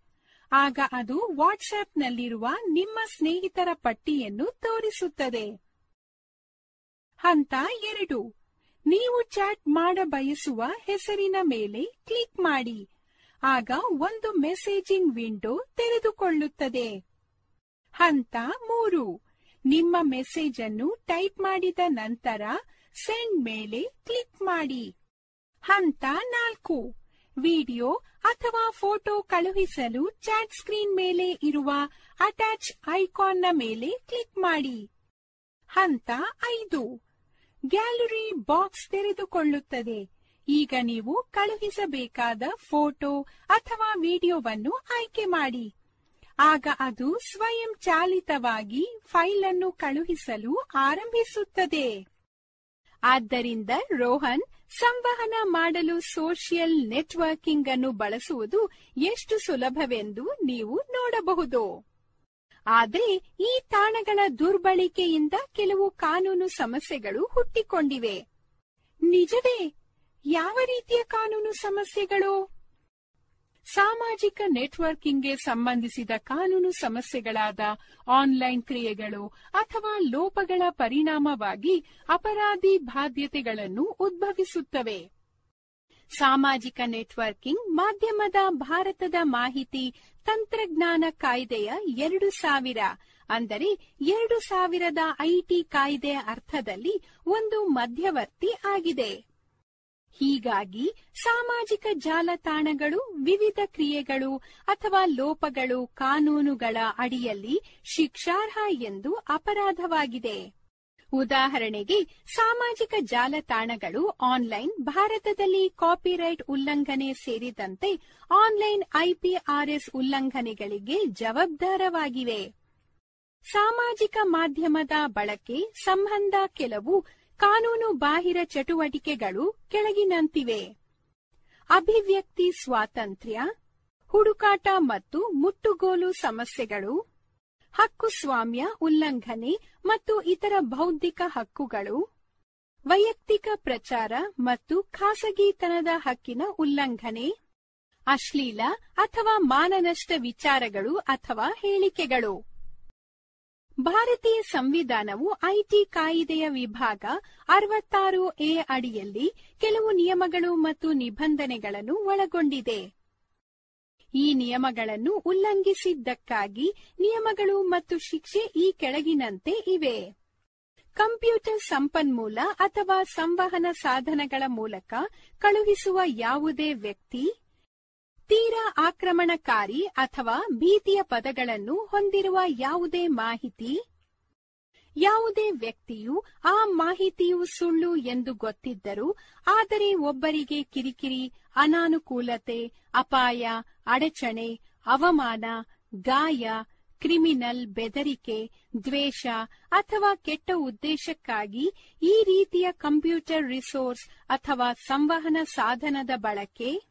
ಆಗ ಅದು ವಾಟ್ಸ್ಆಪ್ನಲ್ಲಿರುವ ನಿಮ್ಮ ಸ್ನೇಹಿತರ ಪಟ್ಟಿಯನ್ನು ತೋರಿಸುತ್ತದೆ. ಹಂತ ಎರಡು. ನೀವು ಚಾಟ್ ಮಾಡಬಯಸುವ ಹೆಸರಿನ ಮೇಲೆ ಕ್ಲಿಕ್ ಮಾಡಿ. ಆಗ ಒಂದು ಮೆಸೇಜಿಂಗ್ ವಿಂಡೋ ತೆರೆದುಕೊಳ್ಳುತ್ತದೆ. ಹಂತ ಮೂರು. ನಿಮ್ಮ ಮೆಸೇಜ್ ಅನ್ನು ಟೈಪ್ ಮಾಡಿದ ನಂತರ ಸೆಂಡ್ ಮೇಲೆ ಕ್ಲಿಕ್ ಮಾಡಿ. ಹಂತ ನಾಲ್ಕು. ವಿಡಿಯೋ ಅಥವಾ ಫೋಟೋ ಕಳುಹಿಸಲು ಚಾಟ್ ಸ್ಕ್ರೀನ್ ಮೇಲೆ ಇರುವ ಅಟ್ಯಾಚ್ ಐಕಾನ್ನ ಮೇಲೆ ಕ್ಲಿಕ್ ಮಾಡಿ. ಹಂತ ಐದು. ಗ್ಯಾಲರಿ ಬಾಕ್ಸ್ ತೆರೆದುಕೊಳ್ಳುತ್ತದೆ. ಈಗ ನೀವು ಕಳುಹಿಸಬೇಕಾದ ಫೋಟೋ ಅಥವಾ ವಿಡಿಯೋವನ್ನು ಆಯ್ಕೆ ಮಾಡಿ. ಆಗ ಅದು ಸ್ವಯಂ ಚಾಲಿತವಾಗಿ ಫೈಲ್ ಅನ್ನು ಕಳುಹಿಸಲು ಆರಂಭಿಸುತ್ತದೆ. ಆದ್ದರಿಂದ ರೋಹನ್ ಸಂವಹನ ಮಾಡಲು ಸೋಷಿಯಲ್ ನೆಟ್ವರ್ಕಿಂಗ್ ಅನ್ನು ಬಳಸುವುದು ಎಷ್ಟು ಸುಲಭವೆಂದು ನೀವು ನೋಡಬಹುದು. ಆದರೆ ಈ ತಾಣಗಳ ದುರ್ಬಳಕೆಯಿಂದ ಕೆಲವು ಕಾನೂನು ಸಮಸ್ಯೆಗಳು ಹುಟ್ಟಿಕೊಂಡಿವೆ. ನಿಜವೇ ಯಾವ ರೀತಿಯ ಕಾನೂನು ಸಮಸ್ಯೆಗಳು? ಸಾಮಾಜಿಕ ನೆಟ್ವರ್ಕಿಂಗ್ಗೆ ಸಂಬಂಧಿಸಿದ ಕಾನೂನು ಸಮಸ್ಯೆಗಳಾದ ಆನ್ಲೈನ್ ಕ್ರಿಯೆಗಳು ಅಥವಾ ಲೋಪಗಳ ಪರಿಣಾಮವಾಗಿ ಅಪರಾಧಿ ಬಾಧ್ಯತೆಗಳನ್ನು ಉದ್ಭವಿಸುತ್ತವೆ. ಸಾಮಾಜಿಕ ನೆಟ್ವರ್ಕಿಂಗ್ ಮಾಧ್ಯಮದ ಭಾರತದ ಮಾಹಿತಿ ತಂತ್ರಜ್ಞಾನ ಕಾಯ್ದೆಯ ಎರಡು ಸಾವಿರ, ಅಂದರೆ ಎರಡು ಸಾವಿರದ ಐಟಿ ಕಾಯ್ದೆಯ ಅರ್ಥದಲ್ಲಿ ಒಂದು ಮಧ್ಯವರ್ತಿ ಆಗಿದೆ. ಹೀಗಾಗಿ ಸಾಮಾಜಿಕ ಜಾಲತಾಣಗಳು, ವಿವಿಧ ಕ್ರಿಯೆಗಳು ಅಥವಾ ಲೋಪಗಳು, ಕಾನೂನುಗಳ ಅಡಿಯಲ್ಲಿ ಶಿಕ್ಷಾರ್ಹ ಎಂದು ಅಪರಾಧವಾಗಿದೆ. ಉದಾಹರಣೆಗೆ, ಸಾಮಾಜಿಕ ಜಾಲತಾಣಗಳು ಆನ್ಲೈನ್ ಭಾರತದಲ್ಲಿ ಕಾಪಿರೈಟ್ ಉಲ್ಲಂಘನೆ ಸೇರಿದಂತೆ ಆನ್ಲೈನ್ ಐಪಿಆರ್ಎಸ್ ಉಲ್ಲಂಘನೆಗಳಿಗೆ ಜವಾಬ್ದಾರವಾಗಿವೆ. ಸಾಮಾಜಿಕ ಮಾಧ್ಯಮದ ಬಳಕೆ ಸಂಬಂಧ ಕೆಲವು ಕಾನೂನು ಬಾಹಿರ ಚಟುವಟಿಕೆಗಳು ಕೆಳಗಿನಂತಿವೆ. ಅಭಿವ್ಯಕ್ತಿ ಸ್ವಾತಂತ್ರ್ಯ, ಹುಡುಕಾಟ ಮತ್ತು ಮುಟ್ಟುಗೋಲು ಸಮಸ್ಯೆಗಳು ಹಕ್ಕುಸ್ವಾಮ್ಯ ಉಲ್ಲಂಘನೆ ಮತ್ತು ಇತರ ಬೌದ್ಧಿಕ ಹಕ್ಕುಗಳು, ವೈಯಕ್ತಿಕ ಪ್ರಚಾರ ಮತ್ತು ಖಾಸಗಿತನದ ಹಕ್ಕಿನ ಉಲ್ಲಂಘನೆ, ಅಶ್ಲೀಲ ಅಥವಾ ಮಾನನಷ್ಟ ವಿಚಾರಗಳು ಅಥವಾ ಹೇಳಿಕೆಗಳು. ಭಾರತೀಯ ಸಂವಿಧಾನವು ಐಟಿ ಕಾಯಿದೆಯ ವಿಭಾಗ ಅರವತ್ತಾರು ಎ ಅಡಿಯಲ್ಲಿ ಕೆಲವು ನಿಯಮಗಳು ಮತ್ತು ನಿಬಂಧನೆಗಳನ್ನು ಒಳಗೊಂಡಿದೆ. ಈ ನಿಯಮಗಳನ್ನು ಉಲ್ಲಂಘಿಸಿದ್ದಕ್ಕಾಗಿ ನಿಯಮಗಳು ಮತ್ತು ಶಿಕ್ಷೆ ಈ ಕೆಳಗಿನಂತೆ ಇವೆ. ಕಂಪ್ಯೂಟರ್ ಸಂಪನ್ಮೂಲ ಅಥವಾ ಸಂವಹನ ಸಾಧನಗಳ ಮೂಲಕ ಕಳುಹಿಸುವ ಯಾವುದೇ ವ್ಯಕ್ತಿ ತೀರಾ ಆಕ್ರಮಣಕಾರಿ ಅಥವಾ ಭೀತಿಯ ಪದಗಳನ್ನು ಹೊಂದಿರುವ ಯಾವುದೇ ಮಾಹಿತಿ? ಯಾವುದೇ ವ್ಯಕ್ತಿಯು ಆ ಮಾಹಿತಿಯು ಸುಳ್ಳು ಎಂದು ಗೊತ್ತಿದ್ದರೂ, ಆದರೆ ಒಬ್ಬರಿಗೆ ಕಿರಿಕಿರಿ, ಅನಾನುಕೂಲತೆ, ಅಪಾಯ, ಅಡಚಣೆ, ಅವಮಾನ, ಗಾಯ, ಕ್ರಿಮಿನಲ್ ಬೆದರಿಕೆ, ದ್ವೇಷ ಅಥವಾ ಕೆಟ್ಟ ಉದ್ದೇಶಕ್ಕಾಗಿ ಈ ರೀತಿಯ ಕಂಪ್ಯೂಟರ್ ರಿಸೋರ್ಸ್ ಅಥವಾ ಸಂವಹನ ಸಾಧನದ ಬಳಕೆ?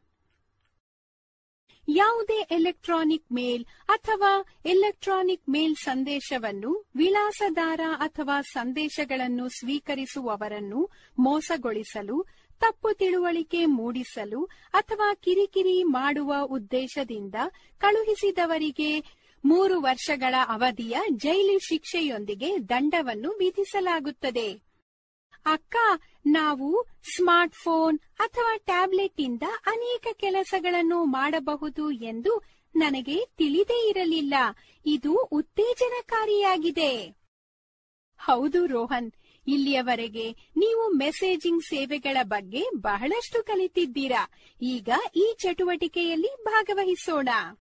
ಯಾವುದೇ ಎಲೆಕ್ಟ್ರಾನಿಕ್ ಮೇಲ್ ಅಥವಾ ಎಲೆಕ್ಟ್ರಾನಿಕ್ ಮೇಲ್ ಸಂದೇಶವನ್ನು, ವಿಳಾಸದಾರ ಅಥವಾ ಸಂದೇಶಗಳನ್ನು ಸ್ವೀಕರಿಸುವವರನ್ನು ಮೋಸಗೊಳಿಸಲು, ತಪ್ಪು ತಿಳುವಳಿಕೆ ಮೂಡಿಸಲು ಅಥವಾ ಕಿರಿಕಿರಿ ಮಾಡುವ ಉದ್ದೇಶದಿಂದ ಕಳುಹಿಸಿದವರಿಗೆ ಮೂರು ವರ್ಷಗಳ ಅವಧಿಯ ಜೈಲು ಶಿಕ್ಷೆಯೊಂದಿಗೆ ದಂಡವನ್ನು ವಿಧಿಸಲಾಗುತ್ತದೆ. ಅಕ್ಕ, ನಾವು ಸ್ಮಾರ್ಟ್ ಫೋನ್ ಅಥವಾ ಟ್ಯಾಬ್ಲೆಟ್ ಇಂದ ಅನೇಕ ಕೆಲಸಗಳನ್ನು ಮಾಡಬಹುದು ಎಂದು ನನಗೆ ತಿಳಿದೇ ಇರಲಿಲ್ಲ. ಇದು ಉತ್ತೇಜನಕಾರಿಯಾಗಿದೆ. ಹೌದು ರೋಹನ್, ಇಲ್ಲಿಯವರೆಗೆ ನೀವು ಮೆಸೇಜಿಂಗ್ ಸೇವೆಗಳ ಬಗ್ಗೆ ಬಹಳಷ್ಟು ಕಲಿತಿದ್ದೀರಾ. ಈಗ ಈ ಚಟುವಟಿಕೆಯಲ್ಲಿ ಭಾಗವಹಿಸೋಣ.